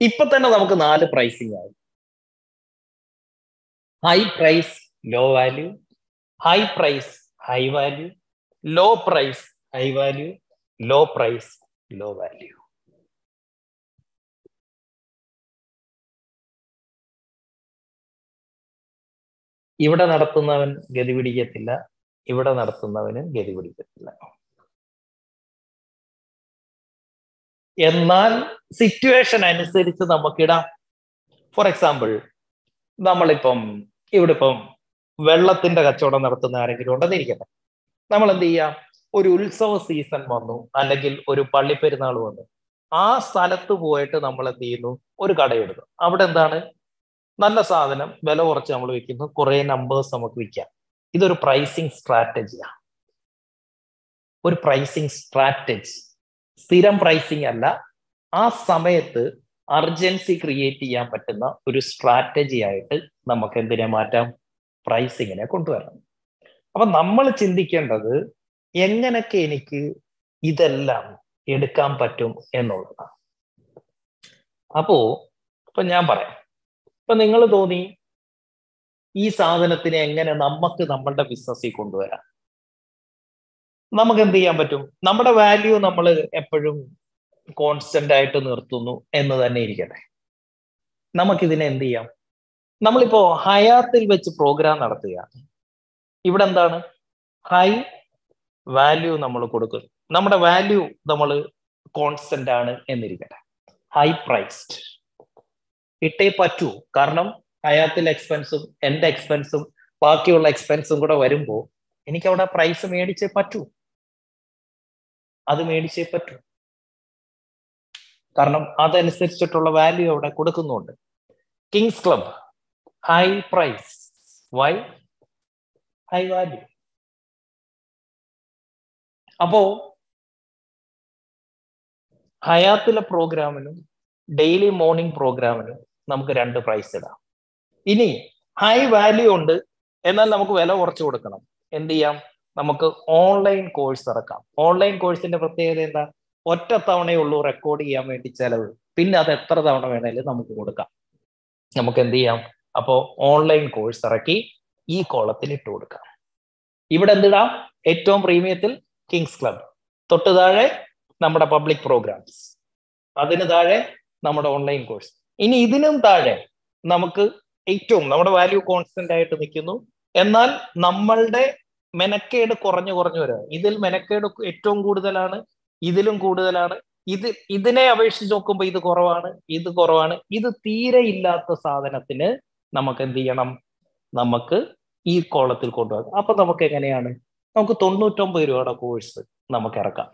ഇപ്പൊ തന്നെ നമുക്ക് നാല് പ്രൈസിങ് ആയി. High price low value high price high value low price high value low price low value. ഇവിടെ നടത്തുന്നവൻ ഗതി പിടിക്കത്തില്ല. ഇവിടെ നടത്തുന്നവന് ഗതി പിടിക്കത്തില്ല. എന്നാൽ സിറ്റുവേഷൻ അനുസരിച്ച് നമുക്കിടാം. ഫോർ എക്സാമ്പിൾ നമ്മളിപ്പം ഇവിടെ ഇപ്പം വെള്ളത്തിന്റെ കച്ചവടം നടത്തുന്ന ആരെങ്കിലും ഉണ്ടെന്നിരിക്കട്ടെ നമ്മൾ എന്ത് ചെയ്യാം? ഒരു ഉത്സവ സീസൺ വന്നു. അല്ലെങ്കിൽ ഒരു പള്ളിപ്പെരുന്നാൾ വന്നു. ആ സ്ഥലത്ത് പോയിട്ട് നമ്മൾ എന്ത് ചെയ്യുന്നു? ഒരു കടയെടുക്കും അവിടെ എന്താണ്? നല്ല സാധനം. വില കുറച്ച് നമ്മൾ വിൽക്കുന്നു. കുറെ നമ്പേഴ്സ് നമുക്ക് വിൽക്കാം. ഇതൊരു പ്രൈസിങ് സ്ട്രാറ്റജിയാണ് ഒരു പ്രൈസിങ് സ്ട്രാറ്റജി സ്ഥിരം പ്രൈസിങ് അല്ല. ആ സമയത്ത് അർജൻസി ക്രിയേറ്റ് ചെയ്യാൻ പറ്റുന്ന ഒരു സ്ട്രാറ്റജി ആയിട്ട് നമുക്ക് എന്തിനെ മാറ്റാം? പ്രൈസിങ്ങിനെ കൊണ്ടുവരണം. അപ്പൊ നമ്മൾ ചിന്തിക്കേണ്ടത് എങ്ങനെയൊക്കെ എനിക്ക് ഇതെല്ലാം എടുക്കാൻ പറ്റും എന്നുള്ളതാണ്. അപ്പോ ഇപ്പൊ ഞാൻ പറയാം. ഇപ്പൊ നിങ്ങൾ തോന്നി ഈ സാധനത്തിനെ എങ്ങനെ നമുക്ക് നമ്മളുടെ ബിസിനസ്സിൽ കൊണ്ടുവരാം? നമുക്ക് എന്ത് ചെയ്യാൻ പറ്റും? നമ്മുടെ വാല്യൂ നമ്മൾ എപ്പോഴും കോൺസ്റ്റന്റ് ആയിട്ട് നിർത്തുന്നു എന്ന് തന്നെ ഇരിക്കട്ടെ. നമുക്കിതിനെ എന്ത് ചെയ്യാം? നമ്മളിപ്പോ ഹയാത്തിൽ വെച്ച് പ്രോഗ്രാം നടത്തുകയാണ്. ഇവിടെ എന്താണ് ഹൈ വാല്യൂ നമ്മൾ കൊടുക്കുന്നു. നമ്മുടെ വാല്യൂ നമ്മൾ കോൺസ്റ്റന്റ് ആണ് എന്നിരിക്കട്ടെ. ഹൈ പ്രൈസ്ഡ് ഇട്ടേ പറ്റൂ. കാരണം അയാത്തിലെ എക്സ്പെൻസും എന്റെ എക്സ്പെൻസും ബാക്കിയുള്ള എക്സ്പെൻസും കൂടെ വരുമ്പോൾ എനിക്ക് അവിടെ പ്രൈസ് മേടിച്ചേ പറ്റൂ. അത് മേടിച്ചേ പറ്റൂ. കാരണം അതനുസരിച്ചിട്ടുള്ള വാല്യൂ അവിടെ കൊടുക്കുന്നുണ്ട്. Kings Club high price why high value അപ്പോ ഹയാത്തിലെ പ്രോഗ്രാമിനും ഡെയിലി മോർണിംഗ് പ്രോഗ്രാമിനും നമുക്ക് രണ്ട് പ്രൈസ് ഇടാം. ഇനി ഹൈ വാല്യൂ ഉണ്ട് എന്നാൽ നമുക്ക് വില കുറച്ച് കൊടുക്കണം. എന്ത് ചെയ്യാം? നമുക്ക് ഓൺലൈൻ കോഴ്സ് ഇറക്കാം. ഓൺലൈൻ കോഴ്സിന്റെ പ്രത്യേകത എന്താ? ഒറ്റ തവണയേ ഉള്ളൂ റെക്കോർഡ് ചെയ്യാൻ വേണ്ടി ചെലവ്. പിന്നെ അത് എത്ര തവണ വേണേലും നമുക്ക് കൊടുക്കാം. നമുക്ക് എന്ത് ചെയ്യാം? അപ്പോ ഓൺലൈൻ കോഴ്സ് ഇറക്കി ഈ കോളത്തിൽ ഇട്ട് കൊടുക്കാം. ഇവിടെ എന്തിടാം? ഏറ്റവും പ്രീമിയത്തിൽ കിങ്സ് ക്ലബ് തൊട്ട് താഴെ നമ്മുടെ പബ്ലിക് പ്രോഗ്രാംസ് അതിന് താഴെ നമ്മുടെ ഓൺലൈൻ കോഴ്സ് ഇനി ഇതിനും താഴെ നമുക്ക് ഏറ്റവും നമ്മുടെ വാല്യൂ കോൺസ്റ്റന്റ് ആയിട്ട് നിൽക്കുന്നു. എന്നാൽ നമ്മളുടെ മെനക്കേട് കുറഞ്ഞു കുറഞ്ഞു വരിക ഇതിൽ മെനക്കേട് ഏറ്റവും കൂടുതലാണ് ഇതിലും കൂടുതലാണ്. ഇത് ഇതിനെ അപേക്ഷിച്ച് നോക്കുമ്പോൾ ഇത് കുറവാണ് ഇത് കുറവാണ്. ഇത് തീരെ ഇല്ലാത്ത സാധനത്തിന് നമുക്ക് എന്ത് ചെയ്യണം? നമുക്ക് ഈ കോളത്തിൽ കൊണ്ടുപോകാം. അപ്പൊ നമുക്ക് എങ്ങനെയാണ് നമുക്ക് തൊണ്ണൂറ്റൊമ്പത് രൂപയുടെ കോഴ്സ് നമുക്ക് ഇറക്കാം.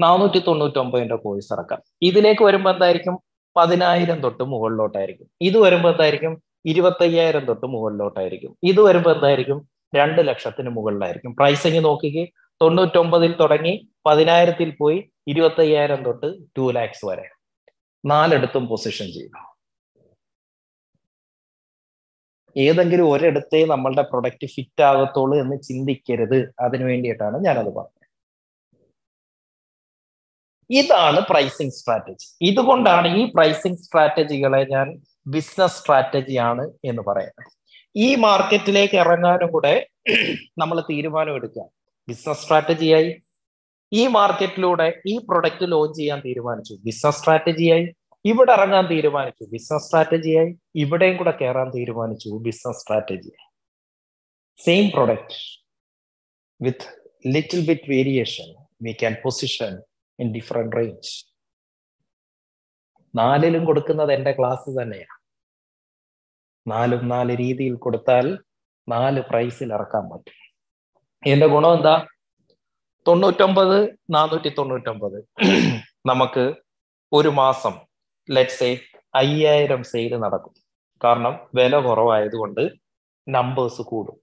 നാനൂറ്റി തൊണ്ണൂറ്റൊമ്പതിന്റെ കോഴ്സ് ഇറക്കാം. ഇതിലേക്ക് വരുമ്പോൾ എന്തായിരിക്കും? പതിനായിരം തൊട്ട് മുകളിലോട്ടായിരിക്കും. ഇത് വരുമ്പോൾ എന്തായിരിക്കും? ഇരുപത്തയ്യായിരം തൊട്ട് മുകളിലോട്ടായിരിക്കും. ഇത് വരുമ്പോൾ എന്തായിരിക്കും? രണ്ട് ലക്ഷത്തിന് മുകളിലായിരിക്കും. പ്രൈസിങ് നോക്കിക്കേ. തൊണ്ണൂറ്റൊമ്പതിൽ തുടങ്ങി പതിനായിരത്തിൽ പോയി ഇരുപത്തയ്യായിരം തൊട്ട് ടു ലാക്സ് വരെ. നാലെടുത്തും പൊസിഷൻ ചെയ്യുക. ഏതെങ്കിലും ഒരിടത്തേ നമ്മളുടെ പ്രൊഡക്റ്റ് ഫിറ്റ് ആകത്തുള്ളൂ എന്ന് ചിന്തിക്കരുത്. അതിനു വേണ്ടിയിട്ടാണ് ഞാനത് പറഞ്ഞത്. ഇതാണ് പ്രൈസിങ് സ്ട്രാറ്റജി ഇതുകൊണ്ടാണ് ഈ പ്രൈസിങ് സ്ട്രാറ്റജികളെ ഞാൻ ബിസിനസ് സ്ട്രാറ്റജിയാണ് എന്ന് പറയുന്നത്. ഈ മാർക്കറ്റിലേക്ക് ഇറങ്ങാനും കൂടെ നമ്മൾ തീരുമാനം എടുക്കുക ബിസിനസ് സ്ട്രാറ്റജിയായി ഈ മാർക്കറ്റിലൂടെ ഈ പ്രൊഡക്റ്റ് ലോഞ്ച് ചെയ്യാൻ തീരുമാനിച്ചു. ബിസിനസ് സ്ട്രാറ്റജിയായി ഇവിടെ ഇറങ്ങാൻ തീരുമാനിച്ചു. ബിസിനസ് സ്ട്രാറ്റജിയായി ഇവിടെയും കൂടെ കയറാൻ തീരുമാനിച്ചു. Business strategy same product with little bit variation we can position in different range നാലിലും കൊടുക്കുന്നത് എന്റെ ക്ലാസ് തന്നെയാണ് നാലും നാല് രീതിയിൽ കൊടുത്താൽ നാല് പ്രൈസിൽ ഇറക്കാൻ പറ്റും. എന്റെ ഗുണം എന്താ? തൊണ്ണൂറ്റൊമ്പത് നാനൂറ്റി തൊണ്ണൂറ്റൊമ്പത്. നമുക്ക് ഒരു മാസം ലെറ്റ്സ് അയ്യായിരം സെയിൽ നടക്കും. കാരണം വില കുറവായതുകൊണ്ട് നമ്പേഴ്സ് കൂടും.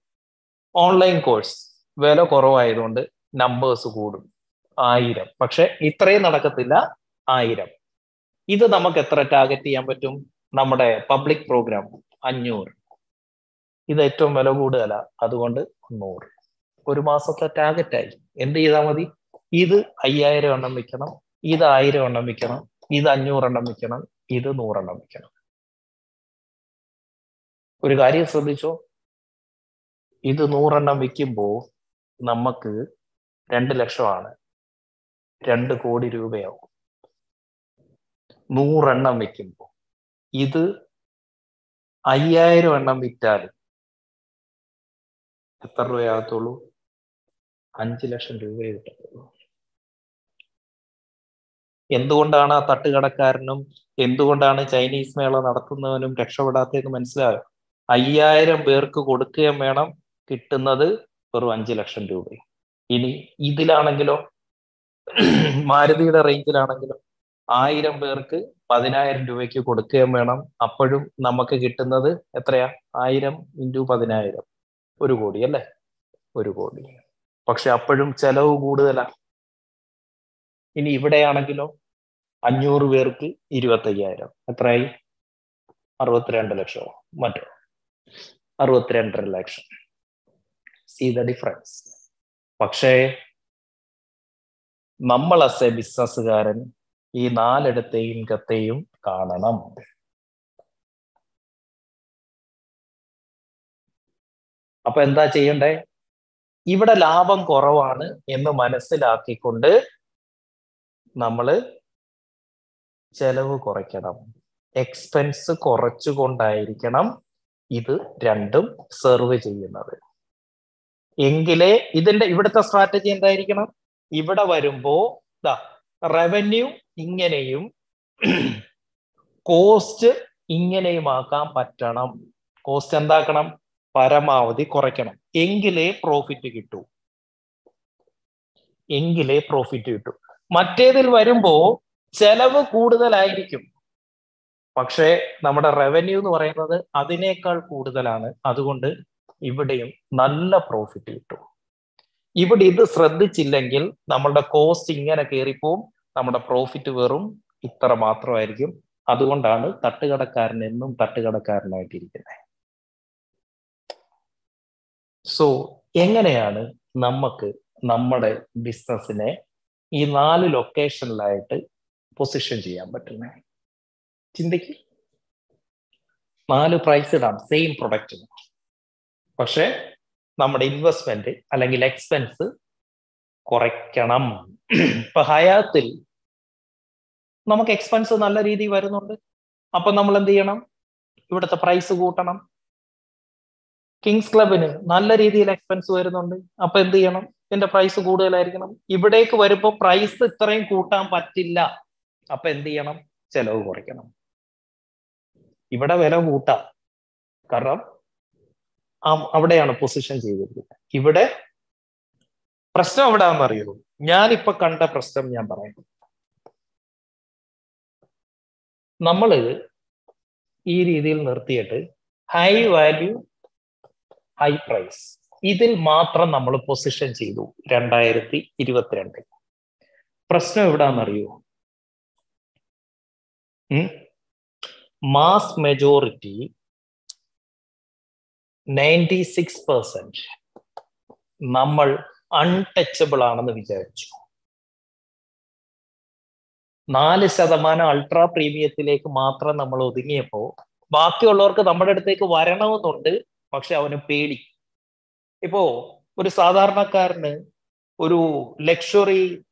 ഓൺലൈൻ കോഴ്സ് വില കുറവായതുകൊണ്ട് നമ്പേഴ്സ് കൂടും. ആയിരം. പക്ഷെ ഇത്രയും നടക്കത്തില്ല ആയിരം. ഇത് നമുക്ക് എത്ര ടാർഗറ്റ് ചെയ്യാൻ പറ്റും? നമ്മുടെ പബ്ലിക് പ്രോഗ്രാം അഞ്ഞൂറ്. ഇത് ഏറ്റവും വില കൂടുതല അതുകൊണ്ട് നൂറ്. ഒരു മാസത്തെ ടാർഗറ്റായി എന്ത് ചെയ്താൽ മതി? ഇത് അയ്യായിരം എണ്ണം വിൽക്കണം ഇത് ആയിരം എണ്ണം വിൽക്കണം ഇത് അഞ്ഞൂറെണ്ണം വിൽക്കണം ഇത് നൂറെണ്ണം വിൽക്കണം ഒരു കാര്യം ശ്രദ്ധിച്ചോ? ഇത് നൂറെണ്ണം വിൽക്കുമ്പോൾ നമുക്ക് രണ്ട് ലക്ഷമാണ്. രണ്ട് കോടി രൂപയാവും. നൂറെണ്ണം വിൽക്കുമ്പോൾ ഇത് അയ്യായിരം എണ്ണം വിറ്റാൽ എത്ര രൂപയാകത്തുള്ളൂ? അഞ്ച് ലക്ഷം രൂപയെ കിട്ടത്തുള്ളൂ. എന്തുകൊണ്ടാണ് ആ തട്ടുകടക്കാരനും എന്തുകൊണ്ടാണ് ചൈനീസ് മേള നടത്തുന്നവനും രക്ഷപ്പെടാത്തതെന്ന് മനസ്സിലായോ? അയ്യായിരം പേർക്ക് കൊടുക്കുകയും വേണം കിട്ടുന്നത് വെറും അഞ്ച് ലക്ഷം രൂപ ഇനി ഇതിലാണെങ്കിലോ മാരുതിയുടെ റേഞ്ചിലാണെങ്കിലോ ആയിരം പേർക്ക് പതിനായിരം രൂപയ്ക്ക് കൊടുക്കുകയും വേണം. അപ്പോഴും നമുക്ക് കിട്ടുന്നത് എത്രയാ? ആയിരം ഇന്റു പതിനായിരം. ഒരു കോടി അല്ലേ? ഒരു കോടി. പക്ഷെ അപ്പോഴും ചെലവ് കൂടുതലാ. ഇനി ഇവിടെയാണെങ്കിലോ അഞ്ഞൂറ് പേർക്ക് ഇരുപത്തയ്യായിരം. എത്രയായി? അറുപത്തിരണ്ട് ലക്ഷമോ? മറ്റോ? അറുപത്തിരണ്ടര ലക്ഷം. സി ദ ഡിഫറൻസ് പക്ഷേ നമ്മൾ അസ് എ ബിസിനസ്സുകാരൻ ഈ നാലിടത്തെയും കത്തെയും കാണണം. അപ്പൊ എന്താ ചെയ്യണ്ടേ? ഇവിടെ ലാഭം കുറവാണ് എന്ന് മനസ്സിലാക്കിക്കൊണ്ട് നമ്മൾ ചെലവ് കുറയ്ക്കണം. എക്സ്പെൻസ് കുറച്ചുകൊണ്ടായിരിക്കണം ഇത് രണ്ടും സെർവ് ചെയ്യുന്നത്. എങ്കിലേ ഇതിന്റെ ഇവിടുത്തെ സ്ട്രാറ്റജി എന്തായിരിക്കണം? ഇവിടെ വരുമ്പോ ദാ റവന്യൂ ഇങ്ങനെയും കോസ്റ്റ് ഇങ്ങനെയും ആക്കാൻ പറ്റണം. കോസ്റ്റ് എന്താക്കണം? പരമാവധി കുറയ്ക്കണം. എങ്കിലേ പ്രോഫിറ്റ് കിട്ടൂ. എങ്കിലേ പ്രോഫിറ്റ് കിട്ടൂ. മറ്റേതിൽ വരുമ്പോ ചെലവ് കൂടുതലായിരിക്കും. പക്ഷേ നമ്മുടെ റവന്യൂ എന്ന് പറയുന്നത് അതിനേക്കാൾ കൂടുതലാണ്. അതുകൊണ്ട് ഇവിടെയും നല്ല പ്രോഫിറ്റ് കിട്ടും. ഇവിടെ ഇത് ശ്രദ്ധിച്ചില്ലെങ്കിൽ നമ്മളുടെ കോസ്റ്റ് ഇങ്ങനെ കയറിപ്പോവും. നമ്മുടെ പ്രോഫിറ്റ് വെറും ഇത്ര മാത്രമായിരിക്കും. അതുകൊണ്ടാണ് തട്ടുകടക്കാരൻ എന്നും തട്ടുകടക്കാരനായിട്ടിരിക്കുന്നത്. സോ എങ്ങനെയാണ് നമുക്ക് നമ്മുടെ ബിസിനസ്സിനെ ഈ നാല് ലൊക്കേഷനിലായിട്ട് പൊസിഷൻ ചെയ്യാൻ പറ്റുന്നത് ചിന്തിക്ക്. നാല് പ്രൈസ് ഇടാം. സെയിം പ്രൊഡക്റ്റിന് പക്ഷെ നമ്മുടെ ഇൻവെസ്റ്റ്മെന്റ് അല്ലെങ്കിൽ എക്സ്പെൻസ് കുറയ്ക്കണം. ഇപ്പൊ ഹയാത്തിൽ നമുക്ക് എക്സ്പെൻസ് നല്ല രീതിയിൽ വരുന്നുണ്ട്. അപ്പൊ നമ്മൾ എന്ത് ചെയ്യണം? ഇവിടുത്തെ പ്രൈസ് കൂട്ടണം. കിങ്സ് ക്ലബിന് നല്ല രീതിയിൽ എക്സ്പെൻസ് വരുന്നുണ്ട്. അപ്പൊ എന്ത് ചെയ്യണം? ഇതിന്റെ പ്രൈസ് കൂടുതലായിരിക്കണം. ഇവിടേക്ക് വരുമ്പോൾ പ്രൈസ് ഇത്രയും കൂട്ടാൻ പറ്റില്ല. അപ്പൊ എന്ത് ചെയ്യണം? ചെലവ് കുറയ്ക്കണം. ഇവിടെ വില കൂട്ടാം. കാരണം അവിടെയാണ് പൊസിഷൻ ചെയ്തിരിക്കുന്നത്. ഇവിടെ പ്രശ്നം എവിടെയാണെന്ന് അറിയുള്ളൂ ഞാനിപ്പൊ കണ്ട പ്രശ്നം ഞാൻ പറയാം നമ്മൾ ഈ രീതിയിൽ നിർത്തിയിട്ട് ഹൈ വാല്യൂ ഹൈ പ്രൈസ് ഇതിൽ മാത്രം നമ്മൾ പൊസിഷൻ ചെയ്തു രണ്ടായിരത്തി ഇരുപത്തിരണ്ട്. പ്രശ്നം എവിടാന്നറിയോ? Mass majority ninety six percent നമ്മൾ അൺടച്ചബിൾ ആണെന്ന് വിചാരിച്ചു. നാല് ശതമാനം അൾട്രാ പ്രീമിയത്തിലേക്ക് മാത്രം നമ്മൾ ഒതുങ്ങിയപ്പോൾ ബാക്കിയുള്ളവർക്ക് നമ്മുടെ അടുത്തേക്ക് വരണമെന്നുണ്ട് പക്ഷെ അവന് പേടി. ഇപ്പോ ഒരു സാധാരണക്കാരന് ഒരു luxury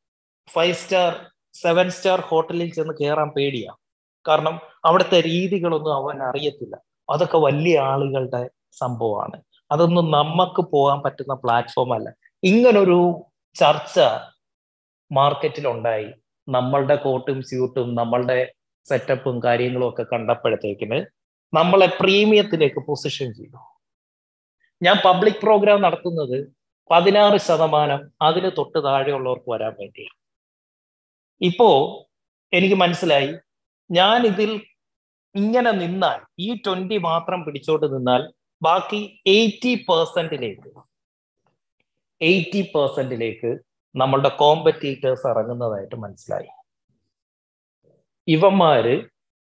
five star seven star ഹോട്ടലിൽ ചെന്ന് കയറാൻ പേടിയാ. കാരണം അവിടുത്തെ രീതികളൊന്നും അവൻ അറിയത്തില്ല. അതൊക്കെ വലിയ ആളുകളുടെ സംഭവമാണ്. അതൊന്നും നമുക്ക് പോകാൻ പറ്റുന്ന പ്ലാറ്റ്ഫോം അല്ല. ഇങ്ങനൊരു ചർച്ച മാർക്കറ്റിൽ ഉണ്ടായി നമ്മളുടെ കോട്ടും സ്യൂട്ടും നമ്മളുടെ സെറ്റപ്പും കാര്യങ്ങളും ഒക്കെ കണ്ടപ്പോഴത്തേക്കിന് നമ്മളെ പ്രീമിയത്തിലേക്ക് പൊസിഷൻ ചെയ്തു. ഞാൻ പബ്ലിക് പ്രോഗ്രാം നടത്തുന്നത് പതിനാറ് ശതമാനം അതിന് തൊട്ട് താഴെയുള്ളവർക്ക് വരാൻ വേണ്ടിയാണ്. ഇപ്പോ എനിക്ക് മനസ്സിലായി ഞാൻ ഇതിൽ ഇങ്ങനെ നിന്നാൽ ഈ ട്വന്റി മാത്രം പിടിച്ചോട്ട് നിന്നാൽ ബാക്കി എയ്റ്റി പെർസെന്റിലേക്ക് എയ്റ്റി പെർസെന്റിലേക്ക് നമ്മളുടെ കോമ്പറ്റീറ്റേഴ്സ് ഇറങ്ങുന്നതായിട്ട് മനസ്സിലായി. ഇവന്മാര്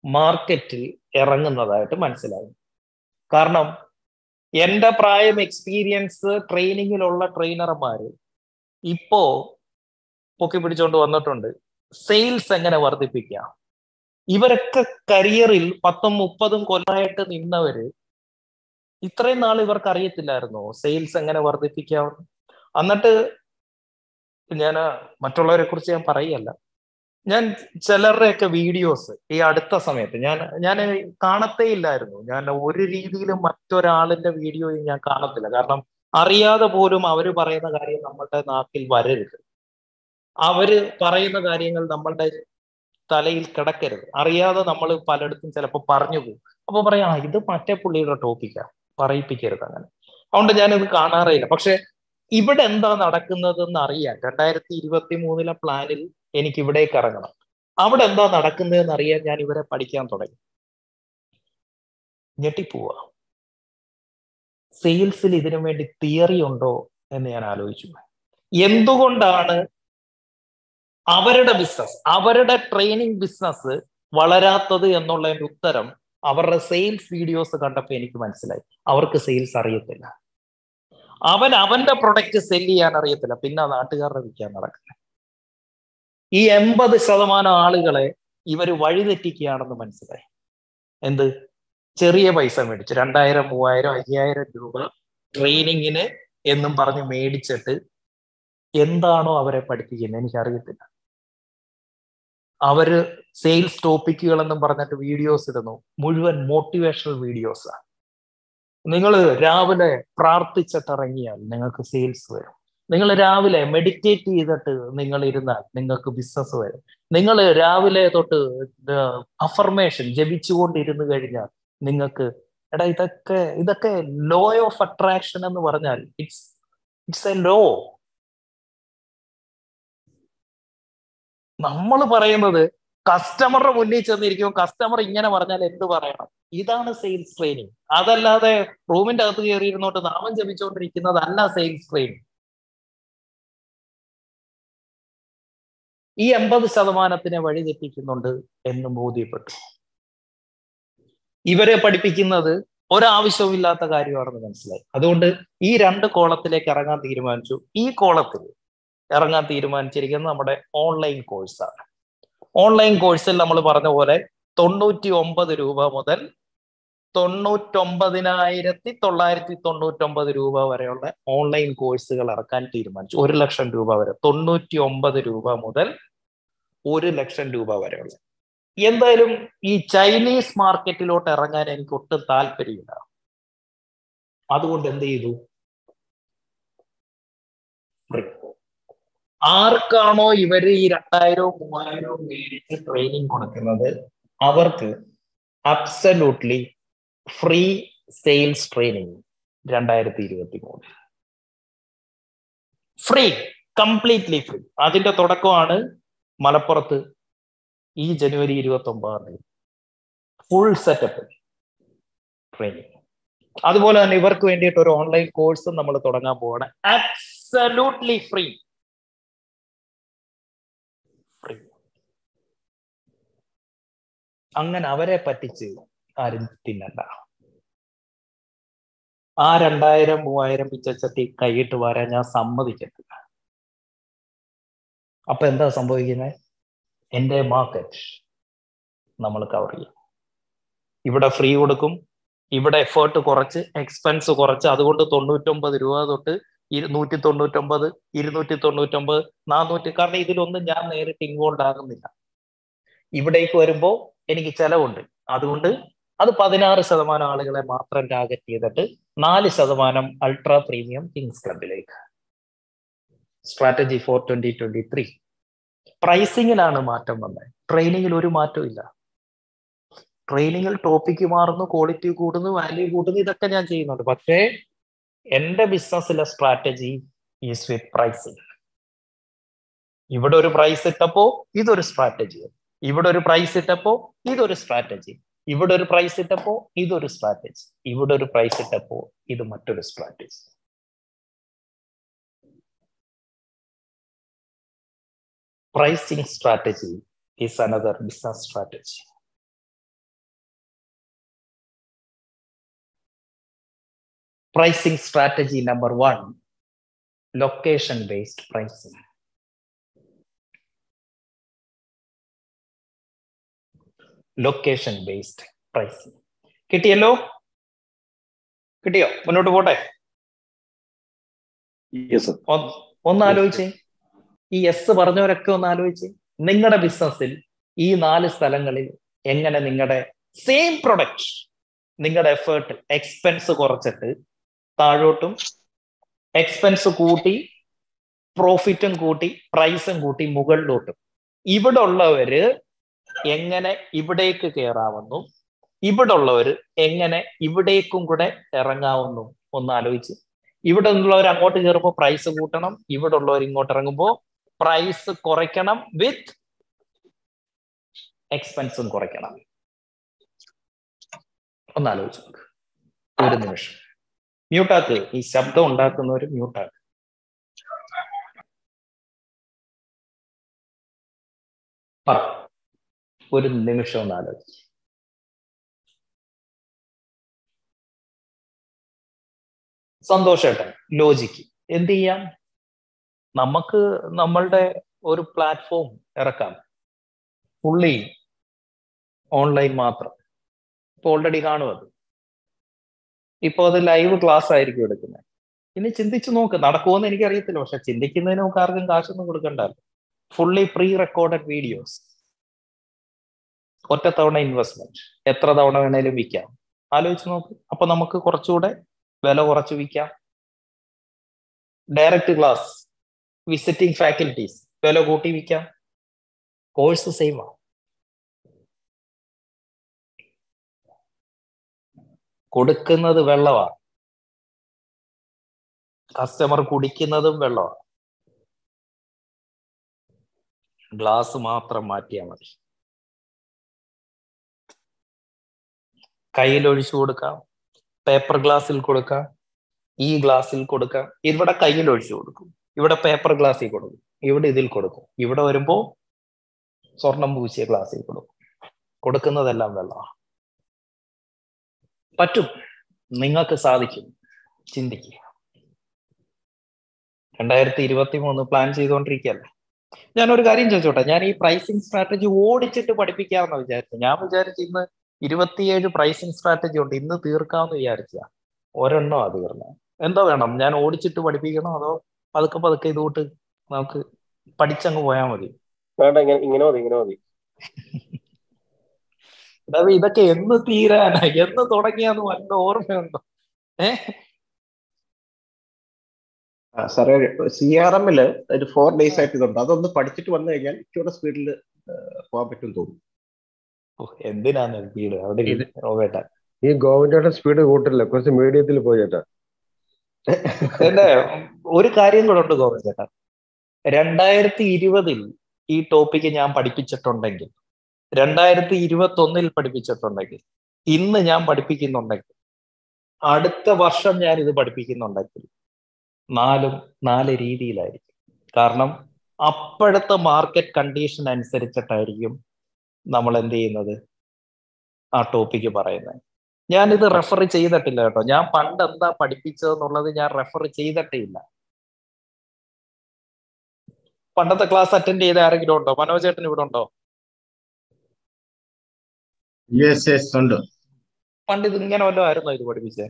മാർക്കറ്റിൽ ഇറങ്ങുന്നതായിട്ട് മനസ്സിലായി. കാരണം എന്റെ പ്രായം എക്സ്പീരിയൻസ് ട്രെയിനിങ്ങിലുള്ള ട്രെയിനർമാര് ഇപ്പോ പൊക്കി പിടിച്ചോണ്ട് വന്നിട്ടുണ്ട്. സെയിൽസ് എങ്ങനെ വർദ്ധിപ്പിക്കാം? ഇവരൊക്കെ കരിയറിൽ പത്തും മുപ്പതും കൊല്ലമായിട്ട് നിന്നവര് ഇത്രയും നാൾ ഇവർക്ക് അറിയത്തില്ലായിരുന്നോ സെയിൽസ് എങ്ങനെ വർദ്ധിപ്പിക്കാം? എന്നിട്ട് ഞാൻ മറ്റുള്ളവരെ കുറിച്ച് ഞാൻ പറയല്ല. ഞാൻ ചിലരുടെയൊക്കെ വീഡിയോസ് ഈ അടുത്ത സമയത്ത് ഞാൻ ഞാൻ കാണത്തേ ഇല്ലായിരുന്നു ഞാൻ ഒരു രീതിയിലും മറ്റൊരാളിന്റെ വീഡിയോയും ഞാൻ കാണത്തില്ല. കാരണം അറിയാതെ പോലും അവർ പറയുന്ന കാര്യം നമ്മളുടെ നാക്കിൽ വരരുത്. അവർ പറയുന്ന കാര്യങ്ങൾ നമ്മളുടെ തലയിൽ കിടക്കരുത്. അറിയാതെ നമ്മൾ പലയിടത്തും ചിലപ്പോൾ പറഞ്ഞു പോകും. അപ്പൊ പറയാം ആ ഇത് മറ്റേ പുള്ളിയുടെ ടോപ്പിക്കാ പറയിപ്പിക്കരുത് അങ്ങനെ. അതുകൊണ്ട് ഞാനിത് കാണാറേയില്ല. പക്ഷെ ഇവിടെ എന്താ നടക്കുന്നതെന്ന് അറിയാൻ രണ്ടായിരത്തി ഇരുപത്തി മൂന്നിലെ പ്ലാനിൽ എനിക്ക് ഇവിടേക്ക് ഇറങ്ങണം. അവിടെ എന്താ നടക്കുന്നതെന്ന് അറിയാൻ ഞാൻ ഇവരെ പഠിക്കാൻ തുടങ്ങി. ഞെട്ടിപ്പോവാ സെയിൽസിൽ ഇതിനു വേണ്ടി തിയറി ഉണ്ടോ എന്ന് ഞാൻ ആലോചിച്ചു. എന്തുകൊണ്ടാണ് അവരുടെ ബിസിനസ് അവരുടെ ട്രെയിനിങ് ബിസിനസ് വളരാത്തത് എന്നുള്ളതിന്റെ ഉത്തരം അവരുടെ സെയിൽസ് വീഡിയോസ് കണ്ടപ്പോൾ എനിക്ക് മനസ്സിലായി. അവർക്ക് സെയിൽസ് അറിയത്തില്ല. അവൻ അവന്റെ പ്രൊഡക്റ്റ് സെൽ ചെയ്യാൻ അറിയത്തില്ല. പിന്നെ നാട്ടുകാരുടെ വിൽക്കാൻ നടക്കില്ല. ഈ എൺപത് ശതമാനം ആളുകളെ ഇവർ വഴിതെറ്റിക്കുകയാണെന്ന് മനസ്സിലായി. എന്ത്? ചെറിയ പൈസ മേടിച്ചു. രണ്ടായിരം മൂവായിരം അയ്യായിരം രൂപ ട്രെയിനിങ്ങിന് എന്നും പറഞ്ഞ് മേടിച്ചിട്ട് എന്താണോ അവരെ പഠിപ്പിക്കുന്നത് എനിക്കറിയത്തില്ല. അവർ സെയിൽസ് ടോപ്പിക്കുകൾ എന്നും പറഞ്ഞിട്ട് വീഡിയോസ് ഇടുന്നു. മുഴുവൻ മോട്ടിവേഷണൽ വീഡിയോസാണ് നിങ്ങൾ രാവിലെ പ്രാർത്ഥിച്ചിട്ടിറങ്ങിയാൽ നിങ്ങൾക്ക് സെയിൽസ് വരും. നിങ്ങൾ രാവിലെ മെഡിറ്റേറ്റ് ചെയ്തിട്ട് നിങ്ങൾ ഇരുന്നാൽ നിങ്ങൾക്ക് ബിസിനസ് വരും. നിങ്ങൾ രാവിലെ തൊട്ട് അഫർമേഷൻ ജപിച്ചുകൊണ്ടിരുന്നു കഴിഞ്ഞാൽ നിങ്ങൾക്ക് എടാ ഇതൊക്കെ ഇതൊക്കെ ലോ ഓഫ് അട്രാക്ഷൻ എന്ന് പറഞ്ഞാൽ ഇറ്റ്സ് ഇറ്റ്സ് എ ലോ നമ്മൾ പറയുന്നത് കസ്റ്റമറുടെ മുന്നിൽ ചെന്നിരിക്കും കസ്റ്റമർ ഇങ്ങനെ പറഞ്ഞാൽ എന്ത് പറയണം? ഇതാണ് സെയിൽസ് ട്രെയിനിങ് അതല്ലാതെ റൂമിന്റെ അകത്ത് കയറിയിരുന്നോട്ട് നാമം ജപിച്ചുകൊണ്ടിരിക്കുന്നതല്ല സെയിൽസ് ട്രെയിനിങ് ഈ എൺപത് ശതമാനത്തിനെ വഴിതെറ്റിക്കുന്നുണ്ട് എന്ന് ബോധ്യപ്പെട്ടു. ഇവരെ പഠിപ്പിക്കുന്നത് ഒരാവശ്യവുമില്ലാത്ത കാര്യമാണെന്ന് മനസ്സിലായി. അതുകൊണ്ട് ഈ രണ്ട് കോളത്തിലേക്ക് ഇറങ്ങാൻ തീരുമാനിച്ചു. ഈ കോളത്തിൽ ഇറങ്ങാൻ തീരുമാനിച്ചിരിക്കുന്നത് നമ്മുടെ ഓൺലൈൻ കോഴ്സാണ്. ഓൺലൈൻ കോഴ്സിൽ നമ്മൾ പറഞ്ഞ പോലെ തൊണ്ണൂറ്റി ഒമ്പത് രൂപ മുതൽ തൊണ്ണൂറ്റൊമ്പതിനായിരത്തി തൊള്ളായിരത്തി തൊണ്ണൂറ്റൊമ്പത് രൂപ വരെയുള്ള ഓൺലൈൻ കോഴ്സുകൾ ഇറക്കാൻ തീരുമാനിച്ചു. ഒരു ലക്ഷം രൂപ വരെ. തൊണ്ണൂറ്റി ഒമ്പത് രൂപ മുതൽ ഒരു ലക്ഷം രൂപ വരെയുള്ള. എന്തായാലും ഈ ചൈനീസ് മാർക്കറ്റിലോട്ട് ഇറങ്ങാൻ എനിക്ക് ഒട്ടും താല്പര്യമില്ല. അതുകൊണ്ട് എന്ത് ചെയ്തു? ആർക്കാണോ ഇവർ ഈ രണ്ടായിരവും മൂവായിരവും മേടിച്ച് ട്രെയിനിങ് കൊടുക്കുന്നത്? അവർക്ക് അബ്സല്യൂട്ട്ലി ഫ്രീ സെയിൽസ് ട്രെയിനിങ് രണ്ടായിരത്തി ഇരുപത്തി മൂന്ന് ഫ്രീ കംപ്ലീറ്റ്ലി ഫ്രീ. അതിന്റെ തുടക്കമാണ് മലപ്പുറത്ത് ഈ ജനുവരി ഇരുപത്തി ഒമ്പതാം തീയതി. Full setup training. അതുപോലെ തന്നെ ഇവർക്ക് വേണ്ടിയിട്ട് ഒരു ഓൺലൈൻ കോഴ്സ് നമ്മൾ തുടങ്ങാൻ പോവാണ്. Absolutely free. അങ്ങനെ അവരെ പറ്റിച്ച് ആരും തിന്നണ്ട. ആ രണ്ടായിരം മൂവായിരം പിച്ചച്ചട്ടി കൈയിട്ട് വരാൻ ഞാൻ സമ്മതിക്കത്തില്ല. അപ്പൊ എന്താ സംഭവിക്കുന്നത് എന്റെ മാർക്കറ്റ് നമ്മൾ കവർ ചെയ്യും. ഇവിടെ ഫ്രീ കൊടുക്കും ഇവിടെ എഫേർട്ട് കുറച്ച് എക്സ്പെൻസ് കുറച്ച് അതുകൊണ്ട് തൊണ്ണൂറ്റൊമ്പത് രൂപ തൊട്ട് നൂറ്റി തൊണ്ണൂറ്റൊമ്പത് ഇരുന്നൂറ്റി തൊണ്ണൂറ്റൊമ്പത് നാനൂറ്റി കാരണം ഇതിലൊന്നും ഞാൻ നേരിട്ട് ഇൻവോൾവ് ആകുന്നില്ല. ഇവിടേക്ക് വരുമ്പോൾ എനിക്ക് ചെലവുണ്ട്. അതുകൊണ്ട് അത് പതിനാറ് ശതമാനം ആളുകളെ മാത്രം ടാർഗറ്റ് ചെയ്തിട്ട് നാല് ശതമാനം ultra premium Kings ക്ലബിലേക്ക് strategy four twenty twenty three പ്രൈസിങ്ങിലാണ് മാറ്റം വന്നത്. ട്രെയിനിങ്ങിൽ ഒരു മാറ്റവും ഇല്ല. ട്രെയിനിങ്ങിൽ ടോപ്പിക്ക് മാറുന്നു ക്വാളിറ്റി കൂടുന്നു വാല്യൂ കൂടുന്നു ഇതൊക്കെ ഞാൻ ചെയ്യുന്നുണ്ട്. പക്ഷേ എന്റെ ബിസിനസ്സിലെ സ്ട്രാറ്റജി ഈസ് വിത്ത് പ്രൈസിങ് ഇവിടെ ഒരു പ്രൈസ് ഇട്ടപ്പോ ഇതൊരു സ്ട്രാറ്റജി ഇവിടെ ഒരു പ്രൈസ് ഇട്ടപ്പോ ഇതൊരു സ്ട്രാറ്റജി ഇവിടെ ഒരു പ്രൈസ് ഇട്ടപ്പോ ഇതൊരു സ്ട്രാറ്റജി ഇവിടെ ഒരു പ്രൈസ് ഇട്ടപ്പോ ഇത് മറ്റൊരു strategy pricing strategy is another business strategy. Pricing strategy number one location based pricing. Location based pricing കിട്ടിയല്ലോ? കിട്ടിയോ? മുന്നോട്ട് പോട്ടെ? ഒന്ന് ആലോചിച്ചേ ഈ എസ് പറഞ്ഞവരൊക്കെ ഒന്ന് ആലോചിച്ച് നിങ്ങളുടെ ബിസിനസ്സിൽ ഈ നാല് സ്ഥലങ്ങളിൽ എങ്ങനെ നിങ്ങളുടെ സെയിം പ്രൊഡക്റ്റ് നിങ്ങളുടെ എഫേർട്ട് എക്സ്പെൻസ് കുറച്ചിട്ട് താഴോട്ടും എക്സ്പെൻസ് കൂട്ടി പ്രോഫിറ്റും കൂട്ടി പ്രൈസും കൂട്ടി മുകളിലോട്ടും. ഇവിടെ ഉള്ളവര് എങ്ങനെ ഇവിടേക്ക് കയറാമെന്നും ഇവിടെ ഉള്ളവർ എങ്ങനെ ഇവിടേക്കും കൂടെ ഇറങ്ങാവുന്നു? ഒന്ന് ആലോചിച്ച്. ഇവിടെ നിന്നുള്ളവർ അങ്ങോട്ട് കയറുമ്പോൾ പ്രൈസ് കൂട്ടണം. ഇവിടെ ഉള്ളവർ ഇങ്ങോട്ട് ഇറങ്ങുമ്പോൾ പ്രൈസ് കുറയ്ക്കണം വിത്ത് എക്സ്പെൻസും കുറയ്ക്കണം. ഒന്ന് ആലോചിച്ച് നോക്ക്. ഒരു നിമിഷം. മ്യൂട്ടാക്ക് ഈ ശബ്ദം ഉണ്ടാക്കുന്നവർ മ്യൂട്ടാക്ക് പറ. ഒരു നിമിഷം ഒന്ന് ആലോചിച്ച്. സന്തോഷേട്ടൻ ലോജിക്ക്. എന്ത് ചെയ്യാം? നമുക്ക് നമ്മളുടെ ഒരു പ്ലാറ്റ്ഫോം ഇറക്കാം. പുള്ളി ഓൺലൈൻ മാത്രം. ഇപ്പൊ ഓൾറെഡി കാണും അത് ഇപ്പൊ അത് ലൈവ് ക്ലാസ് ആയിരിക്കും എടുക്കുന്നത്. ഇനി ചിന്തിച്ചു നോക്ക് നടക്കുമെന്ന് എനിക്കറിയത്തില്ല. പക്ഷെ ചിന്തിക്കുന്നതിന് നമുക്ക് ആർക്കും കാശൊന്നും കൊടുക്കണ്ടല്ലോ. ഫുള്ളി പ്രീ റെക്കോർഡഡ് വീഡിയോസ് ഒറ്റ തവണ ഇൻവെസ്റ്റ്മെന്റ് എത്ര തവണ വേണേലും വിൽക്കാം ആലോചിച്ച് നോക്ക്. അപ്പൊ നമുക്ക് കുറച്ചുകൂടെ വില കുറച്ച് വിൽക്കാം ഡയറക്റ്റ് ക്ലാസ് വിസിറ്റിംഗ് ഫാക്കൽറ്റീസ് വില കൂട്ടി വിൽക്കാം കോഴ്സ് സെയിം ആണ് കൊടുക്കുന്നത് വെള്ളമാണ് കസ്റ്റമർ കുടിക്കുന്നതും വെള്ളമാണ് ഗ്ലാസ് മാത്രം മാറ്റിയാൽ മതി. കയ്യിൽ ഒഴിച്ചു കൊടുക്കാം പേപ്പർ ഗ്ലാസ്സിൽ കൊടുക്കാം. ഈ ഗ്ലാസ്സിൽ കൊടുക്കാം. ഇവിടെ കയ്യിൽ ഒഴിച്ചു കൊടുക്കും. ഇവിടെ പേപ്പർ ഗ്ലാസ്സിൽ കൊടുക്കും. ഇവിടെ ഇതിൽ കൊടുക്കും. ഇവിടെ വരുമ്പോൾ സ്വർണം പൂശിയ ഗ്ലാസ്സിൽ കൊടുക്കും. കൊടുക്കുന്നതെല്ലാം വെള്ളമാണ്. പറ്റും. നിങ്ങൾക്ക് സാധിക്കും. ചിന്തിക്കുക. രണ്ടായിരത്തി ഇരുപത്തി മൂന്ന് പ്ലാൻ ചെയ്തുകൊണ്ടിരിക്കുകയല്ലേ? ഞാൻ ഒരു കാര്യം ചോദിച്ചോട്ടെ. ഞാൻ ഈ പ്രൈസിങ് സ്ട്രാറ്റജി ഓടിച്ചിട്ട് പഠിപ്പിക്കാമെന്ന് വിചാരിച്ചു ഞാൻ വിചാരിച്ചു ഇന്ന് ഇരുപത്തിയേഴ് പ്രൈസിങ് സ്ട്രാറ്റജി ഉണ്ട്. ഇന്ന് തീർക്കാമെന്ന് വിചാരിച്ച. ഒരെണ്ണോ അത് തീർന്നത് എന്തോ വേണം? ഞാൻ ഓടിച്ചിട്ട് പഠിപ്പിക്കണോ അതോ പതുക്കെ പതുക്കെ ഇതുകൊണ്ട് നമുക്ക് പഠിച്ചങ്ങ് പോയാൽ മതി? വേണ്ട ഇങ്ങനെ ഇങ്ങനെ മതി ഇങ്ങനെ മതി. *laughs* അതായത് ഇതൊക്കെ എന്ന് തീരാനാ? എന്ന് തുടങ്ങിയാന്ന് വല്ല ഓർമ്മയുണ്ടോ? സാറേ സി ആർ എമ്മിൽ ഒരു ഫോർ ഡേയ്സ് ആയിട്ട് ഇതുണ്ട്. അതൊന്ന് പഠിച്ചിട്ട് വന്നു കഴിഞ്ഞാൽ ഇച്ചിരി സ്പീഡിൽ പോകാൻ പറ്റും തോന്നുന്നു എന്തിനാന്ന് സ്പീഡ് അവിടെ റോബേട്ട ഈ ഗോവിന്ദയുടെ സ്പീഡ് കൂട്ടില്ല. കുറച്ച് മീഡിയത്തിൽ പോയി ചേട്ടാ. എന്റെ ഒരു കാര്യം കൂടെ ഉണ്ട് ഗോവിന്ദ് ചേട്ടാ. രണ്ടായിരത്തി ഇരുപതിൽ ഈ ടോപ്പിക്ക് ഞാൻ പഠിപ്പിച്ചിട്ടുണ്ടെങ്കിൽ രണ്ടായിരത്തി ഇരുപത്തി ഒന്നിൽ പഠിപ്പിച്ചിട്ടുണ്ടെങ്കിൽ ഇന്ന് ഞാൻ പഠിപ്പിക്കുന്നുണ്ടെങ്കിൽ അടുത്ത വർഷം ഞാൻ ഇത് പഠിപ്പിക്കുന്നുണ്ടെങ്കിൽ നാലും നാല് രീതിയിലായിരിക്കും. കാരണം അപ്പോഴത്തെ മാർക്കറ്റ് കണ്ടീഷൻ അനുസരിച്ചിട്ടായിരിക്കും നമ്മൾ എന്ത് ചെയ്യുന്നത് ആ ടോപ്പിക്ക് പറയുന്നത്. ഞാൻ ഇത് റെഫർ ചെയ്തിട്ടില്ല കേട്ടോ. ഞാൻ പണ്ട് എന്താ പഠിപ്പിച്ചതെന്നുള്ളത് ഞാൻ റെഫർ ചെയ്തിട്ടില്ല. പണ്ടത്തെ ക്ലാസ് അറ്റൻഡ് ചെയ്ത ആരെങ്കിലും ഉണ്ടോ? മനോജ് ചേട്ടൻ ഇവിടെ ഉണ്ടോ? ഉണ്ട്. പണ്ട് ഇത് ഇങ്ങനെ വല്ലതും ആയിരുന്നോ ഇത് പഠിപ്പിച്ചേ?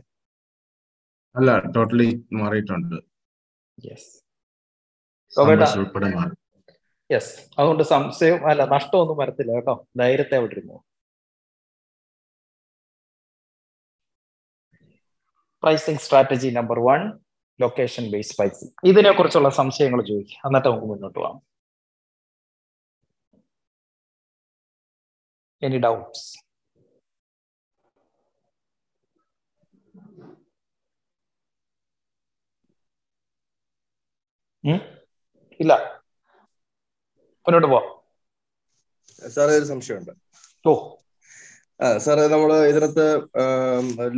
അല്ല ടോട്ടലി മാറിയിട്ടുണ്ട്. യെസ് യെസ് അതുകൊണ്ട് സംശയം അല്ല നഷ്ടമൊന്നും വരത്തില്ല കേട്ടോ. ധൈര്യത്തെ വിട്ടിരുന്നു pricing strategy number one location base pricing ഇതിനെ കുറിച്ചുള്ള സംശയങ്ങൾ ചോദിക്കുക എന്നിട്ട് നമുക്ക് മുന്നോട്ട് പോകാം. എനി ഡൗട്ട്സ് ഇല്ല. മുന്നോട്ട് പോവാം. സാറേ ഒരു സംശയമുണ്ട്. ഓ. സാറേ നമ്മൾ ഇതിനകത്ത്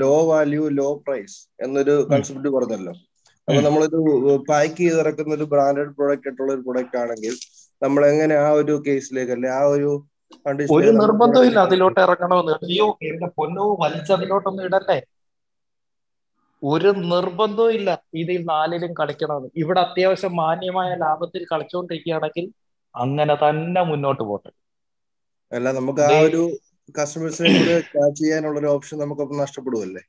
ലോ വാല്യൂ ലോ പ്രൈസ് എന്നൊരു കൺസെപ്റ്റ് പറഞ്ഞല്ലോ. അപ്പൊ നമ്മളിത് പാക്ക് ചെയ്ത് ഇറക്കുന്ന ഒരു ബ്രാൻഡഡ് പ്രോഡക്റ്റ് ആയിട്ടുള്ള ഒരു പ്രൊഡക്റ്റ് ആണെങ്കിൽ നമ്മൾ എങ്ങനെ ആ ഒരു കേസിലേക്ക് അല്ലെ ആ ഒരു ഒരു നിർബന്ധമില്ല അതിലോട്ട് ഇറങ്ങണമെന്ന്. അയ്യോ എന്റെ പൊന്നോ വലിച്ചതിലോട്ടൊന്നും ഇടല്ലേ? ഒരു നിർബന്ധവും ഇല്ല. ഇതിൽ നാലിലും കളിക്കണമെന്ന്. ഇവിടെ അത്യാവശ്യം മാന്യമായ ലാഭത്തിൽ കളിച്ചുകൊണ്ടിരിക്കുകയാണെങ്കിൽ അങ്ങനെ തന്നെ മുന്നോട്ട് പോട്ടെ. അല്ല നമുക്ക് ആ ഒരു കസ്റ്റമേഴ്സിനെ കൂടെ ചെയ്യാനുള്ള ഒരു ഓപ്ഷൻ നമുക്ക് നഷ്ടപ്പെടുമല്ലേ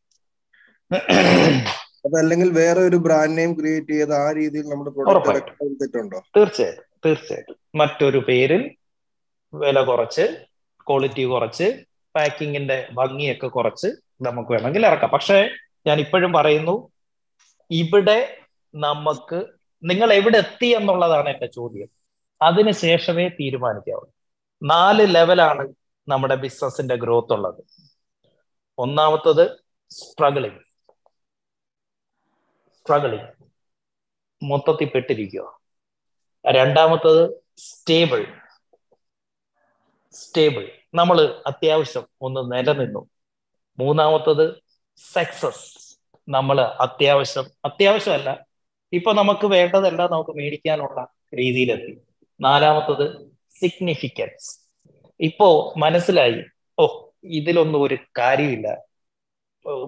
*coughs* അതല്ലെങ്കിൽ വേറെ ഒരു ബ്രാൻഡ് നെയിം ക്രിയേറ്റ് ചെയ്ത് ആ രീതിയിൽ നമ്മുടെ പ്രൊഡക്റ്റ് തീർച്ചയായിട്ടും തീർച്ചയായിട്ടും. മറ്റൊരു പേരിൽ വില കുറച്ച് ക്വാളിറ്റി കുറച്ച് പാക്കിങ്ങിന്റെ ഭംഗിയൊക്കെ കുറച്ച് നമുക്ക് വേണമെങ്കിൽ ഇറക്കാം. പക്ഷേ ഞാൻ ഇപ്പോഴും പറയുന്നു ഇവിടെ നമുക്ക് നിങ്ങൾ എവിടെ എത്തി എന്നുള്ളതാണ് എന്റെ ചോദ്യം. അതിനുശേഷമേ തീരുമാനിക്കാവൂ. നാല് ലെവലാണ് നമ്മുടെ ബിസിനസിന്റെ ഗ്രോത്ത് ഉള്ളത്. ഒന്നാമത്തത് സ്ട്രഗിളിങ്. സ്ട്രഗിളിങ്. മൊത്തത്തിൽ പെട്ടിരിക്കുക. രണ്ടാമത്തത് സ്റ്റേബിൾ. സ്റ്റേബിൾ. നമ്മൾ അത്യാവശ്യം ഒന്ന് നിലനിന്നു. മൂന്നാമത്തത് സക്സസ്. നമ്മൾ അത്യാവശ്യം അത്യാവശ്യമല്ല. ഇപ്പൊ നമുക്ക് വേണ്ടതെല്ലാം നമുക്ക് മേടിക്കാനുള്ള രീതിയിലെത്തി. നാലാമത്തത് സിഗ്നിഫിക്കൻസ് ഇപ്പോ മനസ്സിലായി ഓ ഇതിലൊന്നും ഒരു കാര്യമില്ല.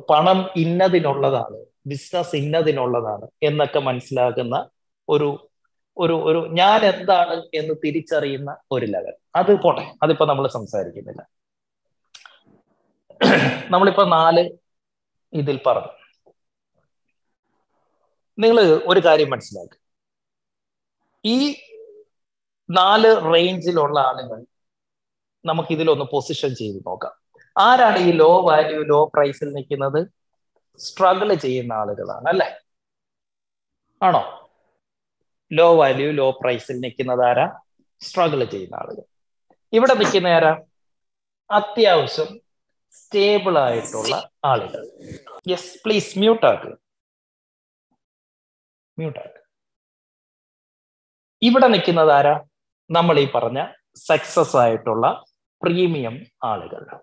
പണം ഇന്നതിനുള്ളതാണ് ബിസിനസ് ഇന്നതിനുള്ളതാണ് എന്നൊക്കെ മനസ്സിലാക്കുന്ന ഒരു ഒരു ഒരു ഞാൻ എന്താണ് എന്ന് തിരിച്ചറിയുന്ന ഒരു ലെവൽ അത് പോട്ടെ അതിപ്പോ നമ്മൾ സംസാരിക്കുന്നില്ല. നമ്മളിപ്പോ നാല് ഇതിൽ പറഞ്ഞു. നിങ്ങൾ ഒരു കാര്യം മനസ്സിലാക്കുക ഈ നാല് റേഞ്ചിലുള്ള ആളുകൾ നമുക്ക് ഇതിലൊന്ന് പൊസിഷൻ ചെയ്ത് നോക്കാം. ആരാണ് ഈ ലോ വാല്യൂ ലോ പ്രൈസിൽ നിൽക്കുന്നത്? സ്ട്രഗിൾ ചെയ്യുന്ന ആളുകളാണ് അല്ലെ? ആണോ? ലോ വാല്യൂ ലോ പ്രൈസിൽ നിൽക്കുന്നത് ആരാ? സ്ട്രഗിൾ ചെയ്യുന്ന ആളുകൾ. ഇവിടെ നിൽക്കുന്ന ആരാ? അത്യാവശ്യം സ്റ്റേബിൾ ആയിട്ടുള്ള ആളുകൾ. യെസ് പ്ലീസ് മ്യൂട്ട് ആക്കുക മ്യൂട്ട് ആക്കുക ഇവിടെ നിൽക്കുന്നത് ആരാ? നമ്മൾ ഈ പറഞ്ഞ സക്സസ് ആയിട്ടുള്ള പ്രീമിയം ആളുകൾ.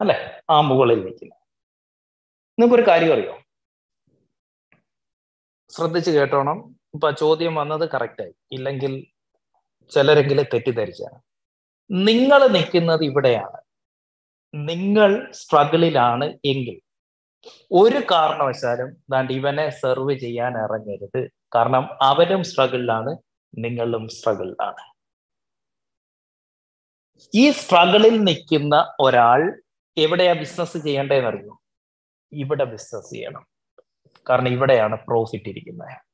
അല്ലെ? ആ മുകളിൽ നിൽക്കുന്ന. നിങ്ങൾക്കൊരു കാര്യം അറിയോ? ശ്രദ്ധിച്ച് കേട്ടോണം. ഇപ്പൊ ചോദ്യം വന്നത് കറക്റ്റായി ഇല്ലെങ്കിൽ ചിലരെങ്കിലും തെറ്റിദ്ധരിച്ചാണ്. നിങ്ങൾ നിൽക്കുന്നത് ഇവിടെയാണ്. നിങ്ങൾ സ്ട്രഗിളിലാണ് എങ്കിൽ ഒരു കാരണവശാലും ദാണ്ട് ഇവനെ സെർവ് ചെയ്യാൻ ഇറങ്ങരുത്. കാരണം അവരും സ്ട്രഗിളിലാണ് നിങ്ങളും സ്ട്രഗിൾ ആണ്. ഈ സ്ട്രഗിളിൽ നിൽക്കുന്ന ഒരാൾ എവിടെയാ ബിസിനസ് ചെയ്യേണ്ടതെന്ന് അറിയോ ഇവിടെ ബിസിനസ് ചെയ്യണം. കാരണം ഇവിടെയാണ് പ്രോഫിറ്റ് ഇരിക്കുന്നത്.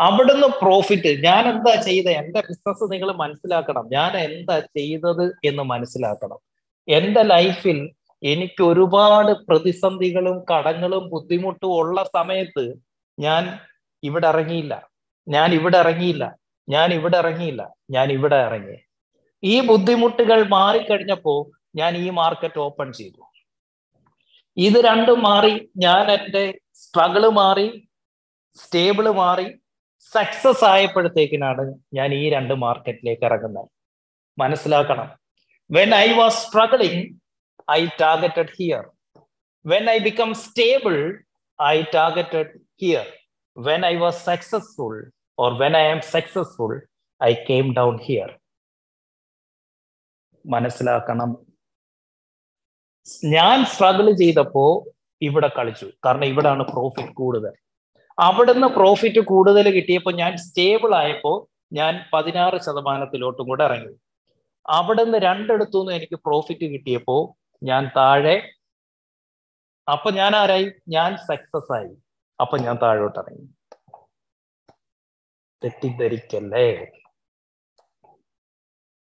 അവിടുന്ന് പ്രോഫിറ്റ് ഞാൻ എന്താ ചെയ്ത? എന്റെ ബിസിനസ് നിങ്ങൾ മനസ്സിലാക്കണം. ഞാൻ എന്താ ചെയ്തത് എന്ന് മനസ്സിലാക്കണം. എന്റെ ലൈഫിൽ എനിക്ക് ഒരുപാട് പ്രതിസന്ധികളും കടങ്ങളും ബുദ്ധിമുട്ടും ഉള്ള സമയത്ത് ഞാൻ ഇവിടെ ഇറങ്ങിയില്ല. ഞാൻ ഇവിടെ ഇറങ്ങിയില്ല. ഞാൻ ഇവിടെ ഇറങ്ങിയില്ല. ഞാൻ ഇവിടെ ഇറങ്ങി. ഈ ബുദ്ധിമുട്ടുകൾ മാറിക്കഴിഞ്ഞപ്പോ ഞാൻ ഈ മാർക്കറ്റ് ഓപ്പൺ ചെയ്തു. ഇത് രണ്ടും മാറി ഞാൻ എന്റെ സ്ട്രഗിൾ മാറി സ്റ്റേബിൾ മാറി സക്സസ് ആയപ്പോഴത്തേക്കിനാണ് ഞാൻ ഈ രണ്ട് മാർക്കറ്റിലേക്ക് ഇറങ്ങുന്നത്. മനസ്സിലാക്കണം. When I was struggling I targeted here when I become stable I targeted here when I was successful or when I am successful, I came down here. മനസ്സിലാക്കണം. ഞാൻ സ്ട്രഗിൾ ചെയ്തപ്പോ ഇവിടെ കളിച്ചു. കാരണം ഇവിടാണ് പ്രോഫിറ്റ് കൂടുതൽ. അവിടുന്ന് പ്രോഫിറ്റ് കൂടുതൽ കിട്ടിയപ്പോൾ ഞാൻ സ്റ്റേബിൾ ആയപ്പോൾ ഞാൻ പതിനാറ് ശതമാനത്തിലോട്ടും കൂടെ ഇറങ്ങി. അവിടുന്ന് രണ്ടിടത്തുനിന്ന് എനിക്ക് പ്രോഫിറ്റ് കിട്ടിയപ്പോൾ ഞാൻ താഴെ അപ്പൊ ഞാൻ ആരായി? ഞാൻ സക്സസ് ആയി. അപ്പൊ ഞാൻ താഴോട്ട് ഇറങ്ങി. തെറ്റിദ്ധരിക്കല്ലേ?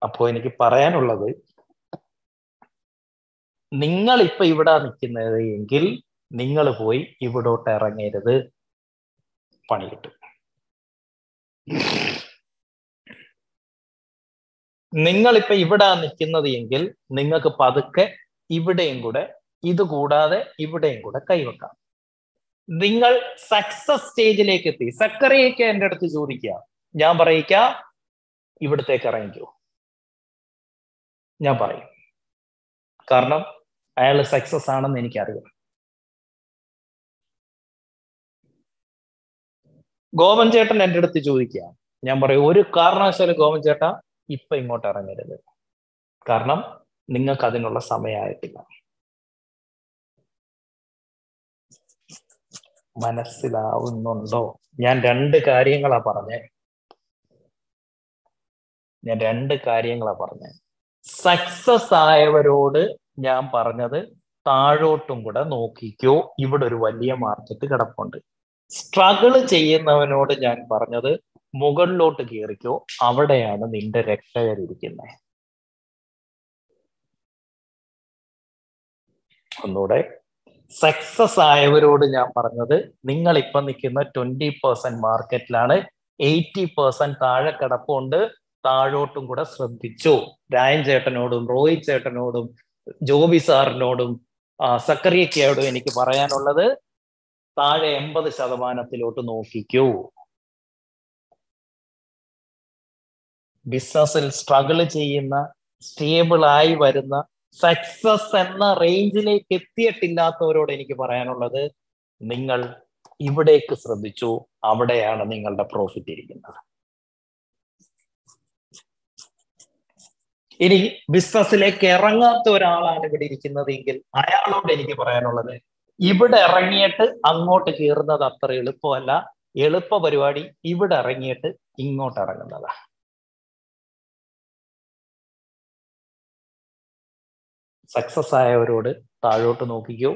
അപ്പോ എനിക്ക് പറയാനുള്ളത് നിങ്ങൾ ഇപ്പൊ ഇവിടെ നിൽക്കുന്നത് എങ്കിൽ നിങ്ങൾ പോയി ഇവിടോട്ട് ഇറങ്ങരുത്. പണി കിട്ടും. നിങ്ങൾ ഇപ്പൊ ഇവിടെ നിൽക്കുന്നത് എങ്കിൽ നിങ്ങൾക്ക് പതുക്കെ ഇവിടെയും കൂടെ ഇത് കൂടാതെ ഇവിടെയും കൂടെ കൈവെക്കാം. നിങ്ങൾ സക്സസ് സ്റ്റേജിലേക്ക് എത്തി. സക്കറിയൊക്കെ എന്റെ അടുത്ത് ചോദിക്കുക. ഞാൻ പറയിക്ക ഇവിടത്തേക്ക് ഇറങ്ങിക്കോ. ഞാൻ പറയും. കാരണം അയാൾ സക്സസ് ആണെന്ന് എനിക്കറിയാം. ഗോപൻ ചേട്ടൻ എന്റെ അടുത്ത് ചോദിക്കുക. ഞാൻ പറയും ഒരു കാരണവശാലും ഗോപൻ ചേട്ടാ ഇപ്പൊ ഇങ്ങോട്ട് ഇറങ്ങരുത്. കാരണം നിങ്ങൾക്ക് അതിനുള്ള സമയമായിട്ടില്ല. മനസ്സിലാവുന്നുണ്ടോ? ഞാൻ രണ്ട് കാര്യങ്ങളാ പറഞ്ഞേ. ഞാൻ രണ്ട് കാര്യങ്ങളാ പറഞ്ഞേ. സക്സസ് ആയവരോട് ഞാൻ പറഞ്ഞത് താഴോട്ടും കൂടെ നോക്കിക്കോ. ഇവിടെ ഒരു വലിയ മാർക്കറ്റ് കിടപ്പുണ്ട്. സ്ട്രഗിൾ ചെയ്യുന്നവനോട് ഞാൻ പറഞ്ഞത് മുകളിലോട്ട് കയറിക്കോ അവിടെയാണ് നിന്റെ രക്ഷകരിക്കുന്നത് ഒന്നുകൂടെ സക്സസ് ആയവരോട് ഞാൻ പറഞ്ഞത് നിങ്ങൾ ഇപ്പൊ നിൽക്കുന്ന ട്വന്റി പെർസെന്റ് മാർക്കറ്റിലാണ് എയ്റ്റി പെർസെന്റ് താഴെ കിടപ്പുണ്ട് താഴോട്ടും കൂടെ ശ്രദ്ധിച്ചു. രായൻ ചേട്ടനോടും റോഹിത് ചേട്ടനോടും ജോബി സാറിനോടും സക്കറിയക്കയോടും എനിക്ക് പറയാനുള്ളത് താഴെ എൺപത് ശതമാനത്തിലോട്ട് നോക്കിക്കൂ. ബിസിനസ്സിൽ സ്ട്രഗിൾ ചെയ്യുന്ന സ്റ്റേബിൾ ആയി വരുന്ന സക്സസ് എന്ന റേഞ്ചിലേക്ക് എത്തിയിട്ടില്ലാത്തവരോട് എനിക്ക് പറയാനുള്ളത് നിങ്ങൾ ഇവിടേക്ക് ശ്രദ്ധിച്ചു അവിടെയാണ് നിങ്ങളുടെ പ്രോഫിറ്റ് ഇരിക്കുന്നത്. ഇനി ബിസിനസ്സിലേക്ക് ഇറങ്ങാത്ത ഒരാളാണ് ഇവിടെ ഇരിക്കുന്നത് എങ്കിൽ അയാളോട് എനിക്ക് പറയാനുള്ളത് ഇവിടെ ഇറങ്ങിയിട്ട് അങ്ങോട്ട് കയറുന്നത് അത്ര എളുപ്പമല്ല. എളുപ്പ പരിപാടി ഇവിടെ ഇറങ്ങിയിട്ട് ഇങ്ങോട്ട് ഇറങ്ങുന്നതാ സക്സസ് ആയവരോട് താഴോട്ട് നോക്കിക്കോ.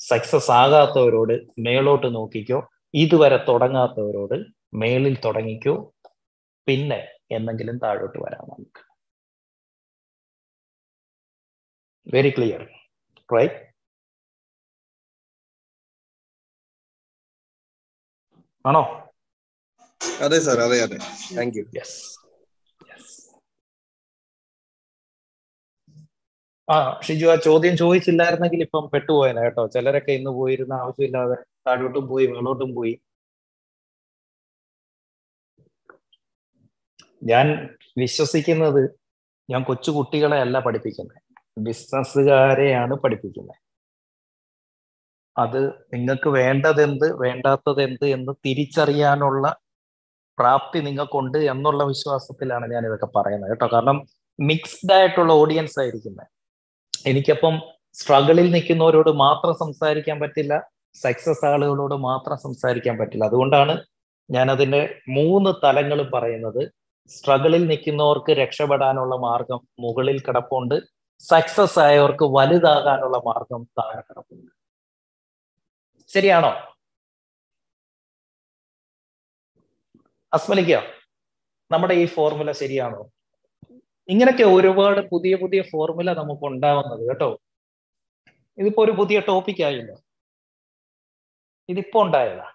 സക്സസ് ആകാത്തവരോട് മേളോട്ട് നോക്കിക്കോ. ഇതുവരെ തുടങ്ങാത്തവരോട് മേളിൽ തുടങ്ങിക്കോ. പിന്നെ എന്തെങ്കിലും താഴോട്ട് വരാം നമുക്ക് വെരി ക്ലിയർ റൈറ്റ് ആണോ? അതെ സാർ അതെ അതെ. താങ്ക് യു യെസ് ആ ഷിജു ആ ചോദ്യം ചോദിച്ചില്ലായിരുന്നെങ്കിൽ ഇപ്പം പെട്ടുപോയനെ കേട്ടോ. ചിലരൊക്കെ ഇന്ന് പോയിരുന്ന ആവശ്യമില്ലാതെ താഴോട്ടും പോയി മേളോട്ടും പോയി. ഞാൻ വിശ്വസിക്കുന്നത് ഞാൻ കൊച്ചു കുട്ടികളെ അല്ല പഠിപ്പിക്കുന്നത് ബിസിനസ്സുകാരെയാണ് പഠിപ്പിക്കുന്നത് അത് നിങ്ങൾക്ക് വേണ്ടതെന്ത് വേണ്ടാത്തതെന്ത് എന്ന് തിരിച്ചറിയാനുള്ള പ്രാപ്തി നിങ്ങൾക്കുണ്ട് എന്നുള്ള വിശ്വാസത്തിലാണ് ഞാൻ ഇതൊക്കെ പറയുന്നത് കേട്ടോ. കാരണം മിക്സ്ഡ് ആയിട്ടുള്ള ഓഡിയൻസ് ആയിരിക്കുന്നത് എനിക്കപ്പം സ്ട്രഗിളിൽ നിൽക്കുന്നവരോട് മാത്രം സംസാരിക്കാൻ പറ്റില്ല സക്സസ് ആളുകളോട് മാത്രം സംസാരിക്കാൻ പറ്റില്ല. അതുകൊണ്ടാണ് ഞാൻ അതിന്റെ മൂന്ന് തലങ്ങൾ പറയുന്നത്. സ്ട്രഗിളിൽ നിൽക്കുന്നവർക്ക് രക്ഷപ്പെടാനുള്ള മാർഗം മുകളിൽ കിടപ്പുണ്ട്. സക്സസ് ആയവർക്ക് വലുതാകാനുള്ള മാർഗം താഴെ കിടപ്പുണ്ട്. ശരിയാണോ? അസ്മലിക്കോ നമ്മുടെ ഈ ഫോർമുല ശരിയാണോ? ഇങ്ങനൊക്കെ ഒരുപാട് പുതിയ പുതിയ ഫോർമുല നമുക്ക് ഉണ്ടാവുന്നത് കേട്ടോ. ഇതിപ്പോ ഒരു പുതിയ ടോപ്പിക് ആയില്ല? ഇതിപ്പോ ഉണ്ടായതാ.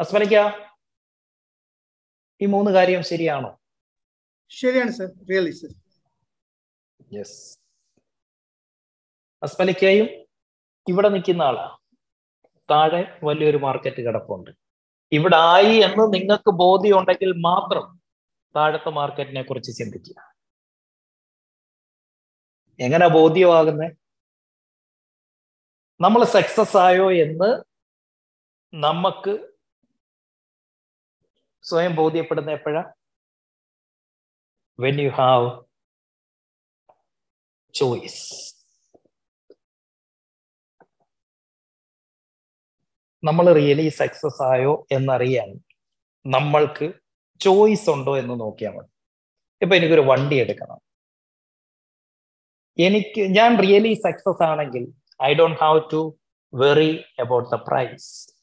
അസ്മലിക്ക ഈ മൂന്ന് കാര്യം ശരിയാണോ? ശരിയാണ് സർ റിയലി സർ യെസ് അസ്മലിക്കയും ഇവിടെ നിൽക്കുന്ന ആളാ. താഴെ വലിയൊരു മാർക്കറ്റ് കിടപ്പുണ്ട്. ഇവിടെ ആയി എന്ന് നിങ്ങൾക്ക് ബോധ്യം ഉണ്ടെങ്കിൽ മാത്രം താഴത്തെ മാർക്കറ്റിനെ കുറിച്ച് ചിന്തിക്കുക. എങ്ങനെ ബോധ്യമാകുന്നേ? നമ്മൾ സക്സസ് ആയോ എന്ന് നമുക്ക് സ്വയം ബോധ്യപ്പെടുന്ന എപ്പോഴാ? വെൻ യു ഹാവ് ചോയ്സ് നമ്മൾ റിയലി സക്സസ് ആയോ എന്നറിയാൻ നമ്മൾക്ക് ചോയ്സ് ഉണ്ടോ എന്ന് നോക്കിയാൽ മതി. ഇപ്പൊ എനിക്കൊരു വണ്ടി എടുക്കണം. എനിക്ക് ഞാൻ റിയലി സക്സസ് ആണെങ്കിൽ I don't have to worry about the price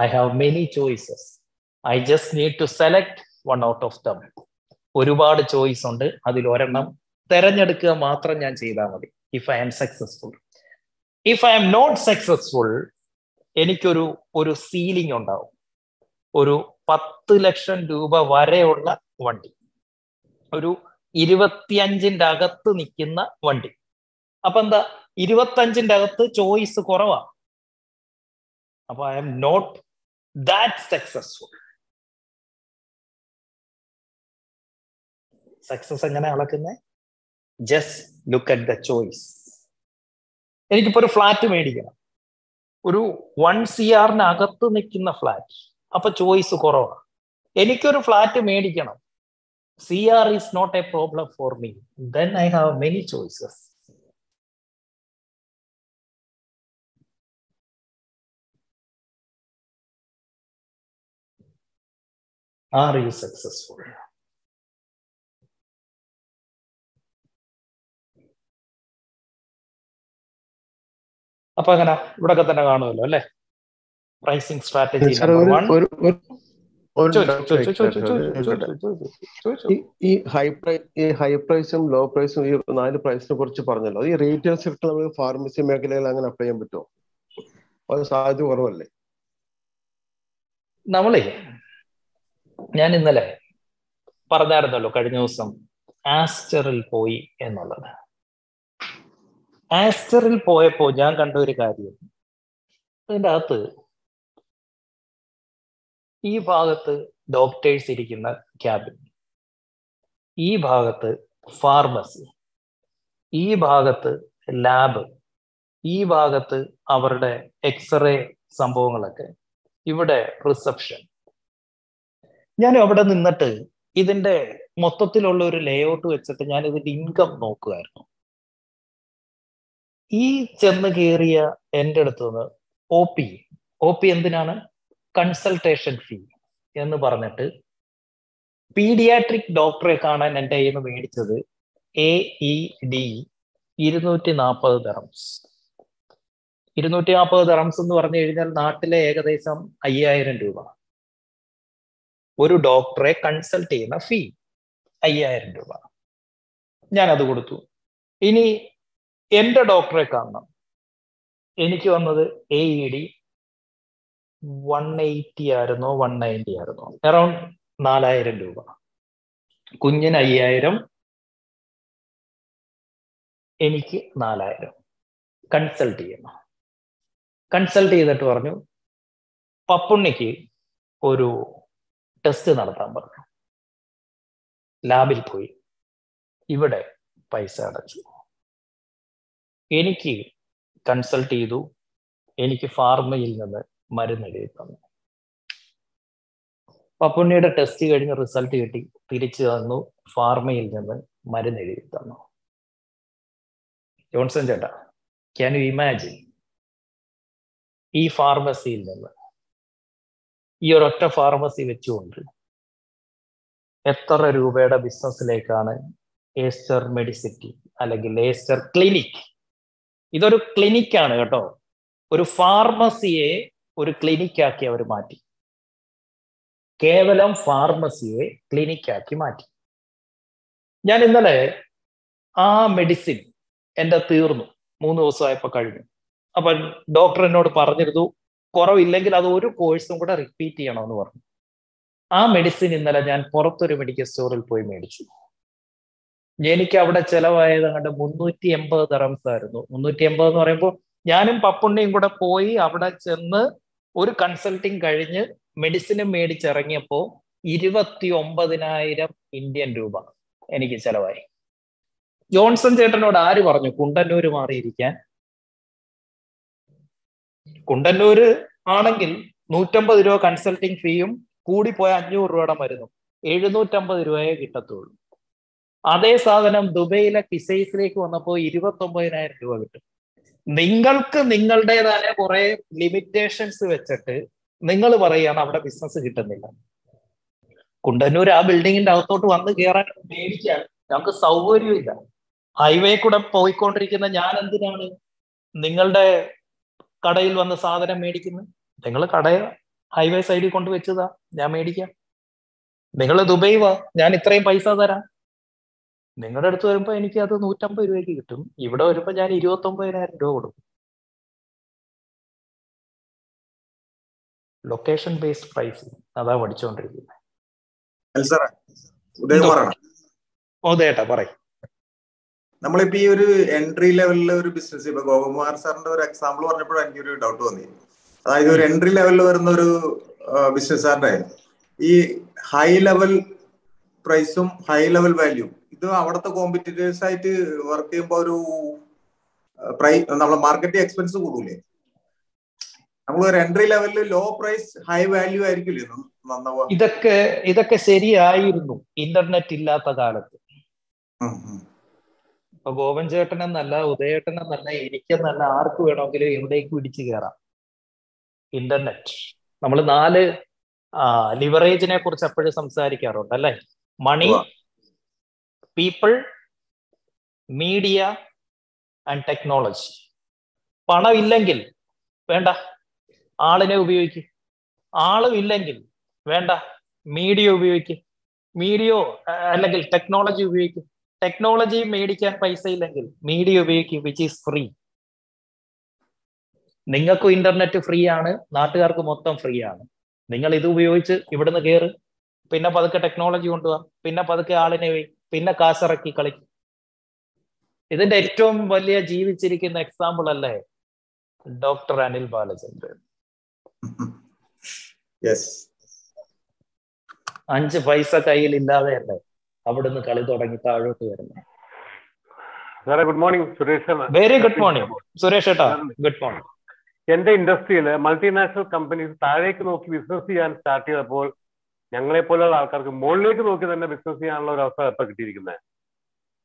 I have many choices I just need to select one out of them ഒരുപാട് ചോയ്സ് ഉണ്ട്. അതിൽ ഒരെണ്ണം തെരഞ്ഞെടുക്കുക മാത്രം ഞാൻ ചെയ്താൽ മതി. If I am successful if I am not successful എനിക്കൊരു ഒരു സീലിംഗ് ഉണ്ടാവും. ഒരു പത്ത് ലക്ഷം രൂപ വരെയുള്ള വണ്ടി. ഒരു ഇരുപത്തിയഞ്ചിന്റെ അകത്ത് നിൽക്കുന്ന വണ്ടി. അപ്പൊ എന്താ? ഇരുപത്തഞ്ചിന്റെ അകത്ത് ചോയ്സ് കുറവാ. അപ്പൊ I am not that successful success എങ്ങനെ അളക്കുന്നേ? Just look at the choice എനിക്കിപ്പോ ഒരു ഫ്ലാറ്റ് മേടിക്കണം. ഒരു വൺ സി ആറിനകത്ത് നിൽക്കുന്ന ഫ്ലാറ്റ് അപ്പൊ ചോയ്സ് കുറവാണ് എനിക്കൊരു ഫ്ലാറ്റ് മേടിക്കണം. C R is not a problem for me then I have many choices are you successful അപ്പൊ അങ്ങനെ ഇവിടൊക്കെ തന്നെ കാണുമല്ലോ അല്ലെ? Pricing strategy number one. ഈ- ഹൈ ഈ ഹൈ പ്രൈസും ലോ പ്രൈസും ഈ നാല് പ്രൈസിനെ കുറിച്ച് പറഞ്ഞല്ലോ. ഈ റീറ്റെയിൽ സെക്ടർ നമുക്ക് ഫാർമസി മേഖലയിൽ അങ്ങനെ അപ്ലൈ ചെയ്യാൻ പറ്റുമോ? അത് സാധ്യത കുറവല്ലേ? നമ്മളെ ഞാൻ ഇന്നലെ പറഞ്ഞായിരുന്നല്ലോ കഴിഞ്ഞ ദിവസം ആസ്റ്ററിൽ പോയി എന്നുള്ളത്. ആസ്റ്ററിൽ പോയപ്പോ ഞാൻ കണ്ട ഒരു കാര്യം. അതിന്റെ അകത്ത് ഈ ഭാഗത്ത് ഡോക്ടേഴ്സ് ഇരിക്കുന്ന ക്യാബിൻ ഈ ഭാഗത്ത് ഫാർമസി ഈ ഭാഗത്ത് ലാബ് ഈ ഭാഗത്ത് അവരുടെ എക്സ്റേ സംഭവങ്ങളൊക്കെ. ഇവിടെ റിസപ്ഷൻ ഞാൻ അവിടെ നിന്നിട്ട് ഇതിന്റെ മൊത്തത്തിലുള്ള ഒരു ലേഔട്ട് വെച്ചിട്ട് ഞാൻ ഇതിന്റെ ഇൻകം നോക്കുമായിരുന്നു ഈ ചെന്ന് കയറിയ എന്റെ അടുത്ത് നിന്ന് ഒ പി ഒ പി എന്തിനാണ്? കൺസൾട്ടേഷൻ ഫീ എന്ന് പറഞ്ഞിട്ട് പീഡിയാട്രിക് ഡോക്ടറെ കാണാൻ എന്റെ കയ്യിൽ നിന്ന് മേടിച്ചത് എ ഇ ഡി ഇരുന്നൂറ്റി നാൽപ്പത് ദറംസ് ഇരുന്നൂറ്റി നാൽപ്പത് ദറംസ് എന്ന് പറഞ്ഞു കഴിഞ്ഞാൽ നാട്ടിലെ ഏകദേശം അയ്യായിരം രൂപ. ഒരു ഡോക്ടറെ കൺസൾട്ട് ചെയ്യുന്ന ഫീ അയ്യായിരം രൂപ. ഞാൻ അത് കൊടുത്തു. ഇനി എന്റെ ഡോക്ടറെ കാണണം. എനിക്ക് വന്നത് A E D one eighty ആയിരുന്നോ? വൺ നയന്റി ആയിരുന്നോ? അറൌണ്ട് നാലായിരം രൂപ. കുഞ്ഞിന് അയ്യായിരം എനിക്ക് നാലായിരം. കൺസൾട്ട് ചെയ്യണം. കൺസൾട്ട് ചെയ്തിട്ട് പറഞ്ഞു പപ്പുണ്ണിക്ക് ഒരു ടെസ്റ്റ് നടത്താൻ പറഞ്ഞു. ലാബിൽ പോയി. ഇവിടെ പൈസ അടച്ചു. എനിക്ക് കൺസൾട്ട് ചെയ്തു. എനിക്ക് ഫാർമയിൽ നിന്ന് മരുന്ന് എഴുതി തന്നു പപ്പുണ്ണിയുടെ ടെസ്റ്റ് കഴിഞ്ഞ് റിസൾട്ട് കിട്ടി. തിരിച്ചു തന്നു ഫാർമയിൽ നിന്ന് മരുന്ന് എഴുതി തന്നു ജോൺസൺ ചേട്ടാ ക്യാൻ യു ഇമാജിൻ ഈ ഫാർമസിയിൽ നിന്ന് ഈ ഒരൊറ്റ ഫാർമസി വെച്ചുകൊണ്ട് എത്ര രൂപയുടെ ബിസിനസ്സിലേക്കാണ് ഏസ്റ്റർ മെഡിസിറ്റി അല്ലെങ്കിൽ ഏസ്റ്റർ ക്ലിനിക് ഇതൊരു ക്ലിനിക്കാണ് കേട്ടോ. ഒരു ഫാർമസിയെ ഒരു ക്ലിനിക്കാക്കി അവർ മാറ്റി. കേവലം ഫാർമസിയെ ക്ലിനിക്കാക്കി മാറ്റി. ഞാൻ ഇന്നലെ ആ മെഡിസിൻ എന്റെ തീർന്നു. മൂന്ന് ദിവസമായപ്പോൾ കഴിഞ്ഞു. അപ്പം ഡോക്ടർ എന്നോട് പറഞ്ഞിരുന്നു കുറവില്ലെങ്കിൽ അത് ഒരു കോഴ്സും കൂടെ റിപ്പീറ്റ് ചെയ്യണമെന്ന് പറഞ്ഞു. ആ മെഡിസിൻ ഇന്നലെ ഞാൻ പുറത്തൊരു മെഡിക്കൽ സ്റ്റോറിൽ പോയി മേടിച്ചു. എനിക്ക് അവിടെ ചെലവായത് അങ്ങോട്ട് മുന്നൂറ്റി എൺപത് തെറംസ് ആയിരുന്നു. മുന്നൂറ്റി എൺപത് എന്ന് പറയുമ്പോൾ ഞാനും പപ്പുണ്ണിയും കൂടെ പോയി അവിടെ ചെന്ന് ഒരു കൺസൾട്ടിങ് കഴിഞ്ഞ് മെഡിസിൻ മേടിച്ചിറങ്ങിയപ്പോൾ ഇരുപത്തി ഒമ്പതിനായിരം ഇന്ത്യൻ രൂപ എനിക്ക് ചെലവായി. ജോൺസൺ ചേട്ടനോട് ആര് പറഞ്ഞു കുണ്ടന്നൂര് മാറിയിരിക്കാൻ? കുണ്ടന്നൂര് ആണെങ്കിൽ നൂറ്റമ്പത് രൂപ കൺസൾട്ടിങ് ഫീയും കൂടി പോയ അഞ്ഞൂറ് രൂപയുടെ മരുന്നും എഴുന്നൂറ്റമ്പത് രൂപയെ കിട്ടത്തുള്ളൂ. അതേ സാധനം ദുബൈയിലെ കിസൈസിലേക്ക് വന്നപ്പോൾ ഇരുപത്തി ഒമ്പതിനായിരം രൂപ കിട്ടും. നിങ്ങൾക്ക് നിങ്ങളുടേതായ കുറെ ലിമിറ്റേഷൻസ് വെച്ചിട്ട് നിങ്ങൾ പറയുകയാണ് അവിടെ ബിസിനസ് കിട്ടുന്നില്ല. കുണ്ടന്നൂർ ആ ബിൽഡിങ്ങിന്റെ അകത്തോട്ട് വന്ന് കയറാൻ മേടിക്കാൻ ഞങ്ങൾക്ക് സൗകര്യമില്ല ഹൈവേ കൂടെ പോയിക്കൊണ്ടിരിക്കുന്ന ഞാൻ എന്തിനാണ് നിങ്ങളുടെ കടയിൽ വന്ന് സാധനം മേടിക്കുന്നത്? നിങ്ങൾ കടയ ഹൈവേ സൈഡിൽ കൊണ്ട് വെച്ചതാ. ഞാൻ മേടിക്കാം. നിങ്ങൾ ദുബൈ വാ. ഞാൻ ഇത്രയും പൈസ തരാം. നിങ്ങളുടെ അടുത്ത് വരുമ്പോൾ എനിക്ക് അത് നൂറ്റമ്പത് രൂപയ്ക്ക് കിട്ടും. ഇവിടെ വരുമ്പോൾ ഞാൻ ഇരുപത്തി ഒമ്പതിനായിരം രൂപ കൊടുക്കും. ലൊക്കേഷൻ ബേസ്ഡ് പ്രൈസിങ് അതാ പഠിച്ചുകൊണ്ടിരിക്കുന്നത് പറയും. നമ്മളിപ്പോ ഈ ഒരു എൻട്രി ലെവലിലെ ഒരു ബിസിനസ് ഇപ്പൊ ഗോപകുമാർ സാറിന്റെ ഒരു എക്സാമ്പിൾ പറഞ്ഞപ്പോഴും എനിക്കൊരു ഡൗട്ട് തോന്നി അതായത് ഒരു എൻട്രി ലെവലിൽ വരുന്ന ഒരു ബിസിനസ്സുകാരുടെ ഈ ഹൈ ലെവൽ പ്രൈസും ഹൈ ലെവൽ വാല്യൂ ഇത് അവിടുത്തെ കോമ്പറ്റീറ്റേഴ്സ് ആയിട്ട് വർക്ക് ചെയ്യുമ്പോൾ ഒരു പ്രൈസ് നമ്മളെ മാർക്കറ്റിംഗ് എക്സ്പെൻസ് കൂടൂലേ നമ്മൾ ഒരു എൻട്രി ലെവലിൽ ലോ പ്രൈസ് ഹൈ വാല്യൂ ആയിരിക്കില്ലേ? ഇതൊക്കെ ഇതൊക്കെ ശരിയായിരുന്നു ഇന്റർനെറ്റ് ഇല്ലാത്ത കാലത്ത്. ഇപ്പൊ ഗോവൻ ചേട്ടൻ എന്നല്ല ഉദയേട്ടൻ എന്നല്ല എനിക്കെന്നല്ല ആർക്ക് വേണമെങ്കിലും എവിടേക്ക് പിടിച്ചു കയറാം ഇന്റർനെറ്റ് നമ്മൾ നാല് ലിവറേജിനെ കുറിച്ച് എപ്പോഴും സംസാരിക്കാറുണ്ട് അല്ലെ? Money people media and technology പണമില്ലെങ്കിൽ വേണ്ട. ആളിനെ ഉപയോഗിക്കും. ആളും ഇല്ലെങ്കിൽ വേണ്ട. മീഡിയ ഉപയോഗിക്കും. മീഡിയോ അല്ലെങ്കിൽ ടെക്നോളജി ഉപയോഗിക്കും. ടെക്നോളജി മേടിക്കാൻ പൈസ ഇല്ലെങ്കിൽ മീഡിയ ഉപയോഗിക്കും വിച്ച് ഈസ് ഫ്രീ നിങ്ങൾക്കും ഇന്റർനെറ്റ് ഫ്രീ ആണ്. നാട്ടുകാർക്ക് മൊത്തം ഫ്രീ ആണ്. നിങ്ങൾ ഇത് ഉപയോഗിച്ച് ഇവിടുന്ന് കയറ് പിന്നെ പതുക്കെ ടെക്നോളജി കൊണ്ടുപോവാ പിന്നെ പതുക്കെ ആളിനെ പിന്നെ കാശിറക്കി കളിക്കും. ഇതിന്റെ ഏറ്റവും വലിയ ജീവിച്ചിരിക്കുന്ന എക്സാമ്പിൾ അല്ലേ? ഡോക്ടർ അനിൽ ബാലചന്ദ്രൻ. അഞ്ച് പൈസ കയ്യിൽ ഇല്ലാതെയല്ലേ അവിടുന്ന് കളി തുടങ്ങി താഴോട്ട് വരുന്നത് സാറേ good morning Suresh very good morning Suresh ഏട്ടാ ഗുഡ് മോർണിംഗ് എന്റെ ഇൻഡസ്ട്രിയിൽ മൾട്ടിനാഷണൽ കമ്പനീസ് താഴേക്ക് നോക്കി ബിസിനസ് ചെയ്യാൻ സ്റ്റാർട്ട് ചെയ്തപ്പോൾ ഞങ്ങളെ പോലുള്ള ആൾക്കാർക്ക് മുകളിലേക്ക് നോക്കി തന്നെ ബിസിനസ് ചെയ്യാനുള്ള ഒരു അവസരം ഇപ്പൊ കിട്ടിയിരിക്കുന്നത്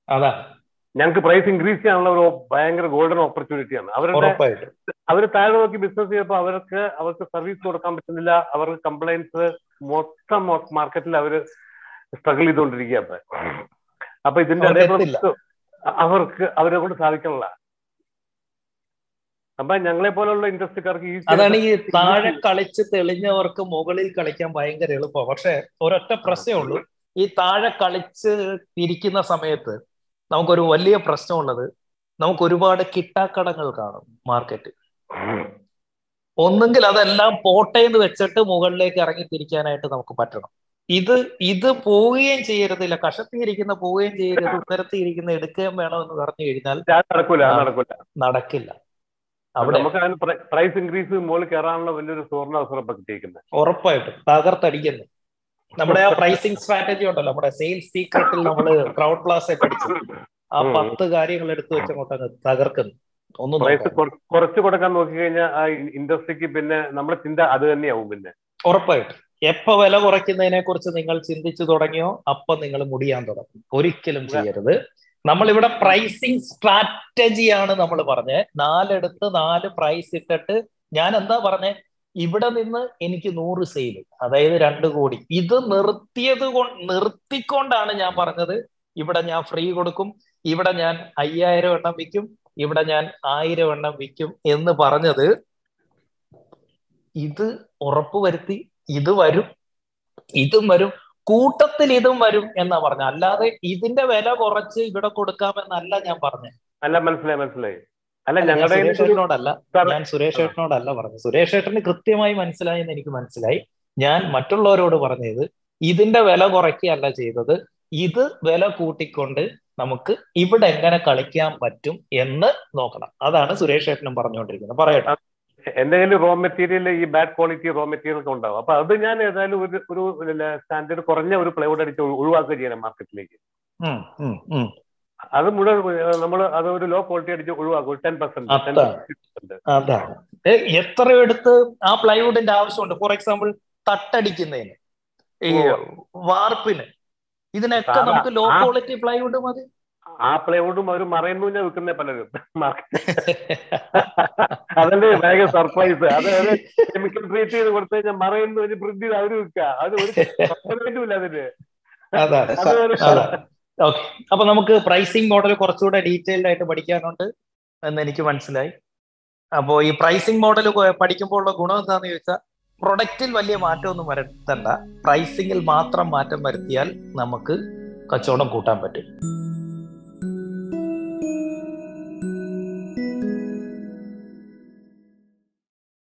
അതാ. ഞങ്ങൾക്ക് പ്രൈസ് ഇൻക്രീസ് ചെയ്യാനുള്ള ഒരു ഭയങ്കര ഗോൾഡൻ ഓപ്പർച്യൂണിറ്റിയാണ് അവരുടെ അവർ താഴെ നോക്കി ബിസിനസ് ചെയ്തപ്പോൾ അവർക്ക് അവർക്ക് സർവീസ് കൊടുക്കാൻ പറ്റുന്നില്ല. അവർക്ക് കംപ്ലൈൻസ് മൊത്തം മാർക്കറ്റിൽ അവർ സ്ട്രഗിൾ ചെയ്തുകൊണ്ടിരിക്കുക അപ്പൊ അപ്പൊ ഇതിന്റെ അവർക്ക് അവരെ കൊണ്ട് സാധിക്കണില്ല അപ്പൊ ഞങ്ങളെ പോലുള്ള ഇൻട്രസ്റ്റുകാർക്ക് അതാണ് ഈ താഴെ കളിച്ച് തെളിഞ്ഞവർക്ക് മുകളിൽ കളിക്കാൻ ഭയങ്കര എളുപ്പമാണ് പക്ഷെ ഒരൊറ്റ പ്രശ്നമേ ഉള്ളൂ. ഈ താഴെ കളിച്ച് ഇരിക്കുന്ന സമയത്ത് നമുക്കൊരു വലിയ പ്രശ്നമുള്ളത് നമുക്ക് ഒരുപാട് കിട്ടാക്കടങ്ങൾ കാണും മാർക്കറ്റ് ഒന്നുകിൽ അതെല്ലാം പോട്ടേന്ന് വെച്ചിട്ട് മുകളിലേക്ക് ഇറങ്ങി തിരിക്കാനായിട്ട് നമുക്ക് പറ്റണം. ഇത് ഇത് പോവുകയും ചെയ്യരുതില്ല. കഷത്തിയിരിക്കുന്ന പോവുകയും ചെയ്യരുത് ഉത്തരത്തിയിരിക്കുന്ന എടുക്കുകയും വേണമെന്ന് പറഞ്ഞു കഴിഞ്ഞാൽ നടക്കൂല നടക്കൂല. നടക്കില്ല. നമുക്ക് പ്രൈസ് ഇൻക്രീസ് മുകളിൽ കയറാനുള്ള വലിയൊരു സുവർണ അവസരം കിട്ടിയിരിക്കുന്നത്. ഉറപ്പായിട്ടും. തകർത്തടിക്കുന്നു. നമ്മുടെ ആ പ്രൈസിങ് സ്ട്രാറ്റജി ഉണ്ടല്ലോ. നമ്മുടെ സെയിൽസ് സീക്രട്ടിൽ നമ്മൾ ക്രൗഡ് പ്ലാസ് പഠിച്ചു ആ പത്ത് കാര്യങ്ങൾ എടുത്തു വെച്ച് അങ്ങോട്ട് തകർക്കുന്നു. ഒന്നും പ്രൈസ് കുറച്ച് കൊടുക്കാൻ നോക്കിക്കഴിഞ്ഞാൽ ആ ഇൻഡസ്ട്രിക്ക് പിന്നെ നമ്മുടെ ചിന്ത അത് തന്നെയാവും പിന്നെ. ഉറപ്പായിട്ടും. എപ്പോ വില കുറയ്ക്കുന്നതിനെ കുറിച്ച് നിങ്ങൾ ചിന്തിച്ചു തുടങ്ങിയോ അപ്പൊ നിങ്ങൾ മുടിയാൻ തുടങ്ങും. ഒരിക്കലും ചെയ്യരുത്. നമ്മളിവിടെ പ്രൈസിങ് സ്ട്രാറ്റജിയാണ് നമ്മൾ പറഞ്ഞത് നാലെടുത്ത് നാല് പ്രൈസ് ഇട്ടിട്ട് ഞാൻ എന്താ പറഞ്ഞേ? ഇവിടെ നിന്ന് എനിക്ക് നൂറ് സെയിൽ അതായത് രണ്ട് കോടി. ഇത് നിർത്തിയത് കൊണ്ട് നിർത്തിക്കൊണ്ടാണ് ഞാൻ പറഞ്ഞത്. ഇവിടെ ഞാൻ ഫ്രീ കൊടുക്കും. ഇവിടെ ഞാൻ അയ്യായിരം എണ്ണം വിൽക്കും. ഇവിടെ ഞാൻ ആയിരം എണ്ണം വിൽക്കും എന്ന് പറഞ്ഞത് ഇത് ഉറപ്പുവരുത്തി. ഇത് വരും. ഇതും വരും. കൂട്ടത്തിൽ ഇതും വരും എന്നാ പറഞ്ഞ. അല്ലാതെ ഇതിന്റെ വില കുറച്ച് ഇവിടെ കൊടുക്കാമെന്നല്ല ഞാൻ പറഞ്ഞത് അല്ല മനസ്സിലായി മനസ്സിലായി. അല്ല ഞങ്ങളുടെ സുരേഷ് ഏട്ടനോടല്ല. ഞാൻ സുരേഷ് ഏട്ടനോടല്ല പറഞ്ഞത് സുരേഷ് ഏട്ടന് കൃത്യമായി മനസ്സിലായി എന്ന് എനിക്ക് മനസ്സിലായി. ഞാൻ മറ്റുള്ളവരോട് പറഞ്ഞത് ഇതിന്റെ വില കുറയ്ക്കുകയല്ല ചെയ്തത്. ഇത് വില കൂട്ടിക്കൊണ്ട് നമുക്ക് ഇവിടെ എങ്ങനെ കളിക്കാൻ പറ്റും എന്ന് നോക്കണം. അതാണ് സുരേഷ് ഏട്ടനും പറഞ്ഞുകൊണ്ടിരിക്കുന്നത്. പറയട്ടെ. കയ്യിൽ റോ മെറ്റീരിയൽ ഈ ബാഡ് ക്വാളിറ്റി റോ മെറ്റീരിയൽ ഒക്കെ ഉണ്ടാവും. അപ്പൊ അത് ഞാൻ ഏതായാലും ഒരു ഒരു സ്റ്റാൻഡേർഡ് കുറഞ്ഞ ഒരു പ്ലൈവുഡ് അടിച്ച് ഒഴിവാക്കുക ചെയ്യണം മാർക്കറ്റിലേക്ക് അത് മുഴുവൻ നമ്മൾ അത് ഒരു ലോ ക്വാളിറ്റി അടിച്ച് ഒഴിവാക്കും ടെൻ പെർസെന്റ് അതാണ് എത്ര എടുത്ത് ആ പ്ലൈവുഡിന്റെ ആവശ്യമുണ്ട്. ഫോർ എക്സാമ്പിൾ തട്ടടിക്കുന്നതിന്. ഈ വാർപ്പിന്. ഇതിനൊക്കെ നമുക്ക് ലോ ക്വാളിറ്റി പ്ലൈവുഡ് മതി. ആ പ്ലൈവുഡും അവർ മറയുന്നു ഞാൻ വിൽക്കുന്ന പലരും. അതല്ലേ ഭയങ്കര സർപ്രൈസ് അത് കെമിക്കൽ ട്രീറ്റ് ചെയ്ത് കൊടുത്തു കഴിഞ്ഞാൽ മറയുന്നു ഒരു പ്രിന്റ് ചെയ്ത് അവർ വിൽക്കുക അത് ഒരു ഇല്ല അതിന്. ഓക്കെ. അപ്പൊ നമുക്ക് പ്രൈസിംഗ് മോഡൽ കുറച്ചുകൂടെ ഡീറ്റെയിൽഡ് ആയിട്ട് പഠിക്കാനുണ്ട് എന്ന് എനിക്ക് മനസ്സിലായി. അപ്പോൾ ഈ പ്രൈസിംഗ് മോഡൽ പഠിക്കുമ്പോൾ ഉള്ള ഗുണം എന്താണെന്ന് ചോദിച്ചാൽ പ്രൊഡക്റ്റിൽ വലിയ മാറ്റമൊന്നും വരുത്തണ്ട. പ്രൈസിങ്ങിൽ മാത്രം മാറ്റം വരുത്തിയാൽ നമുക്ക് കച്ചവടം കൂട്ടാൻ പറ്റും.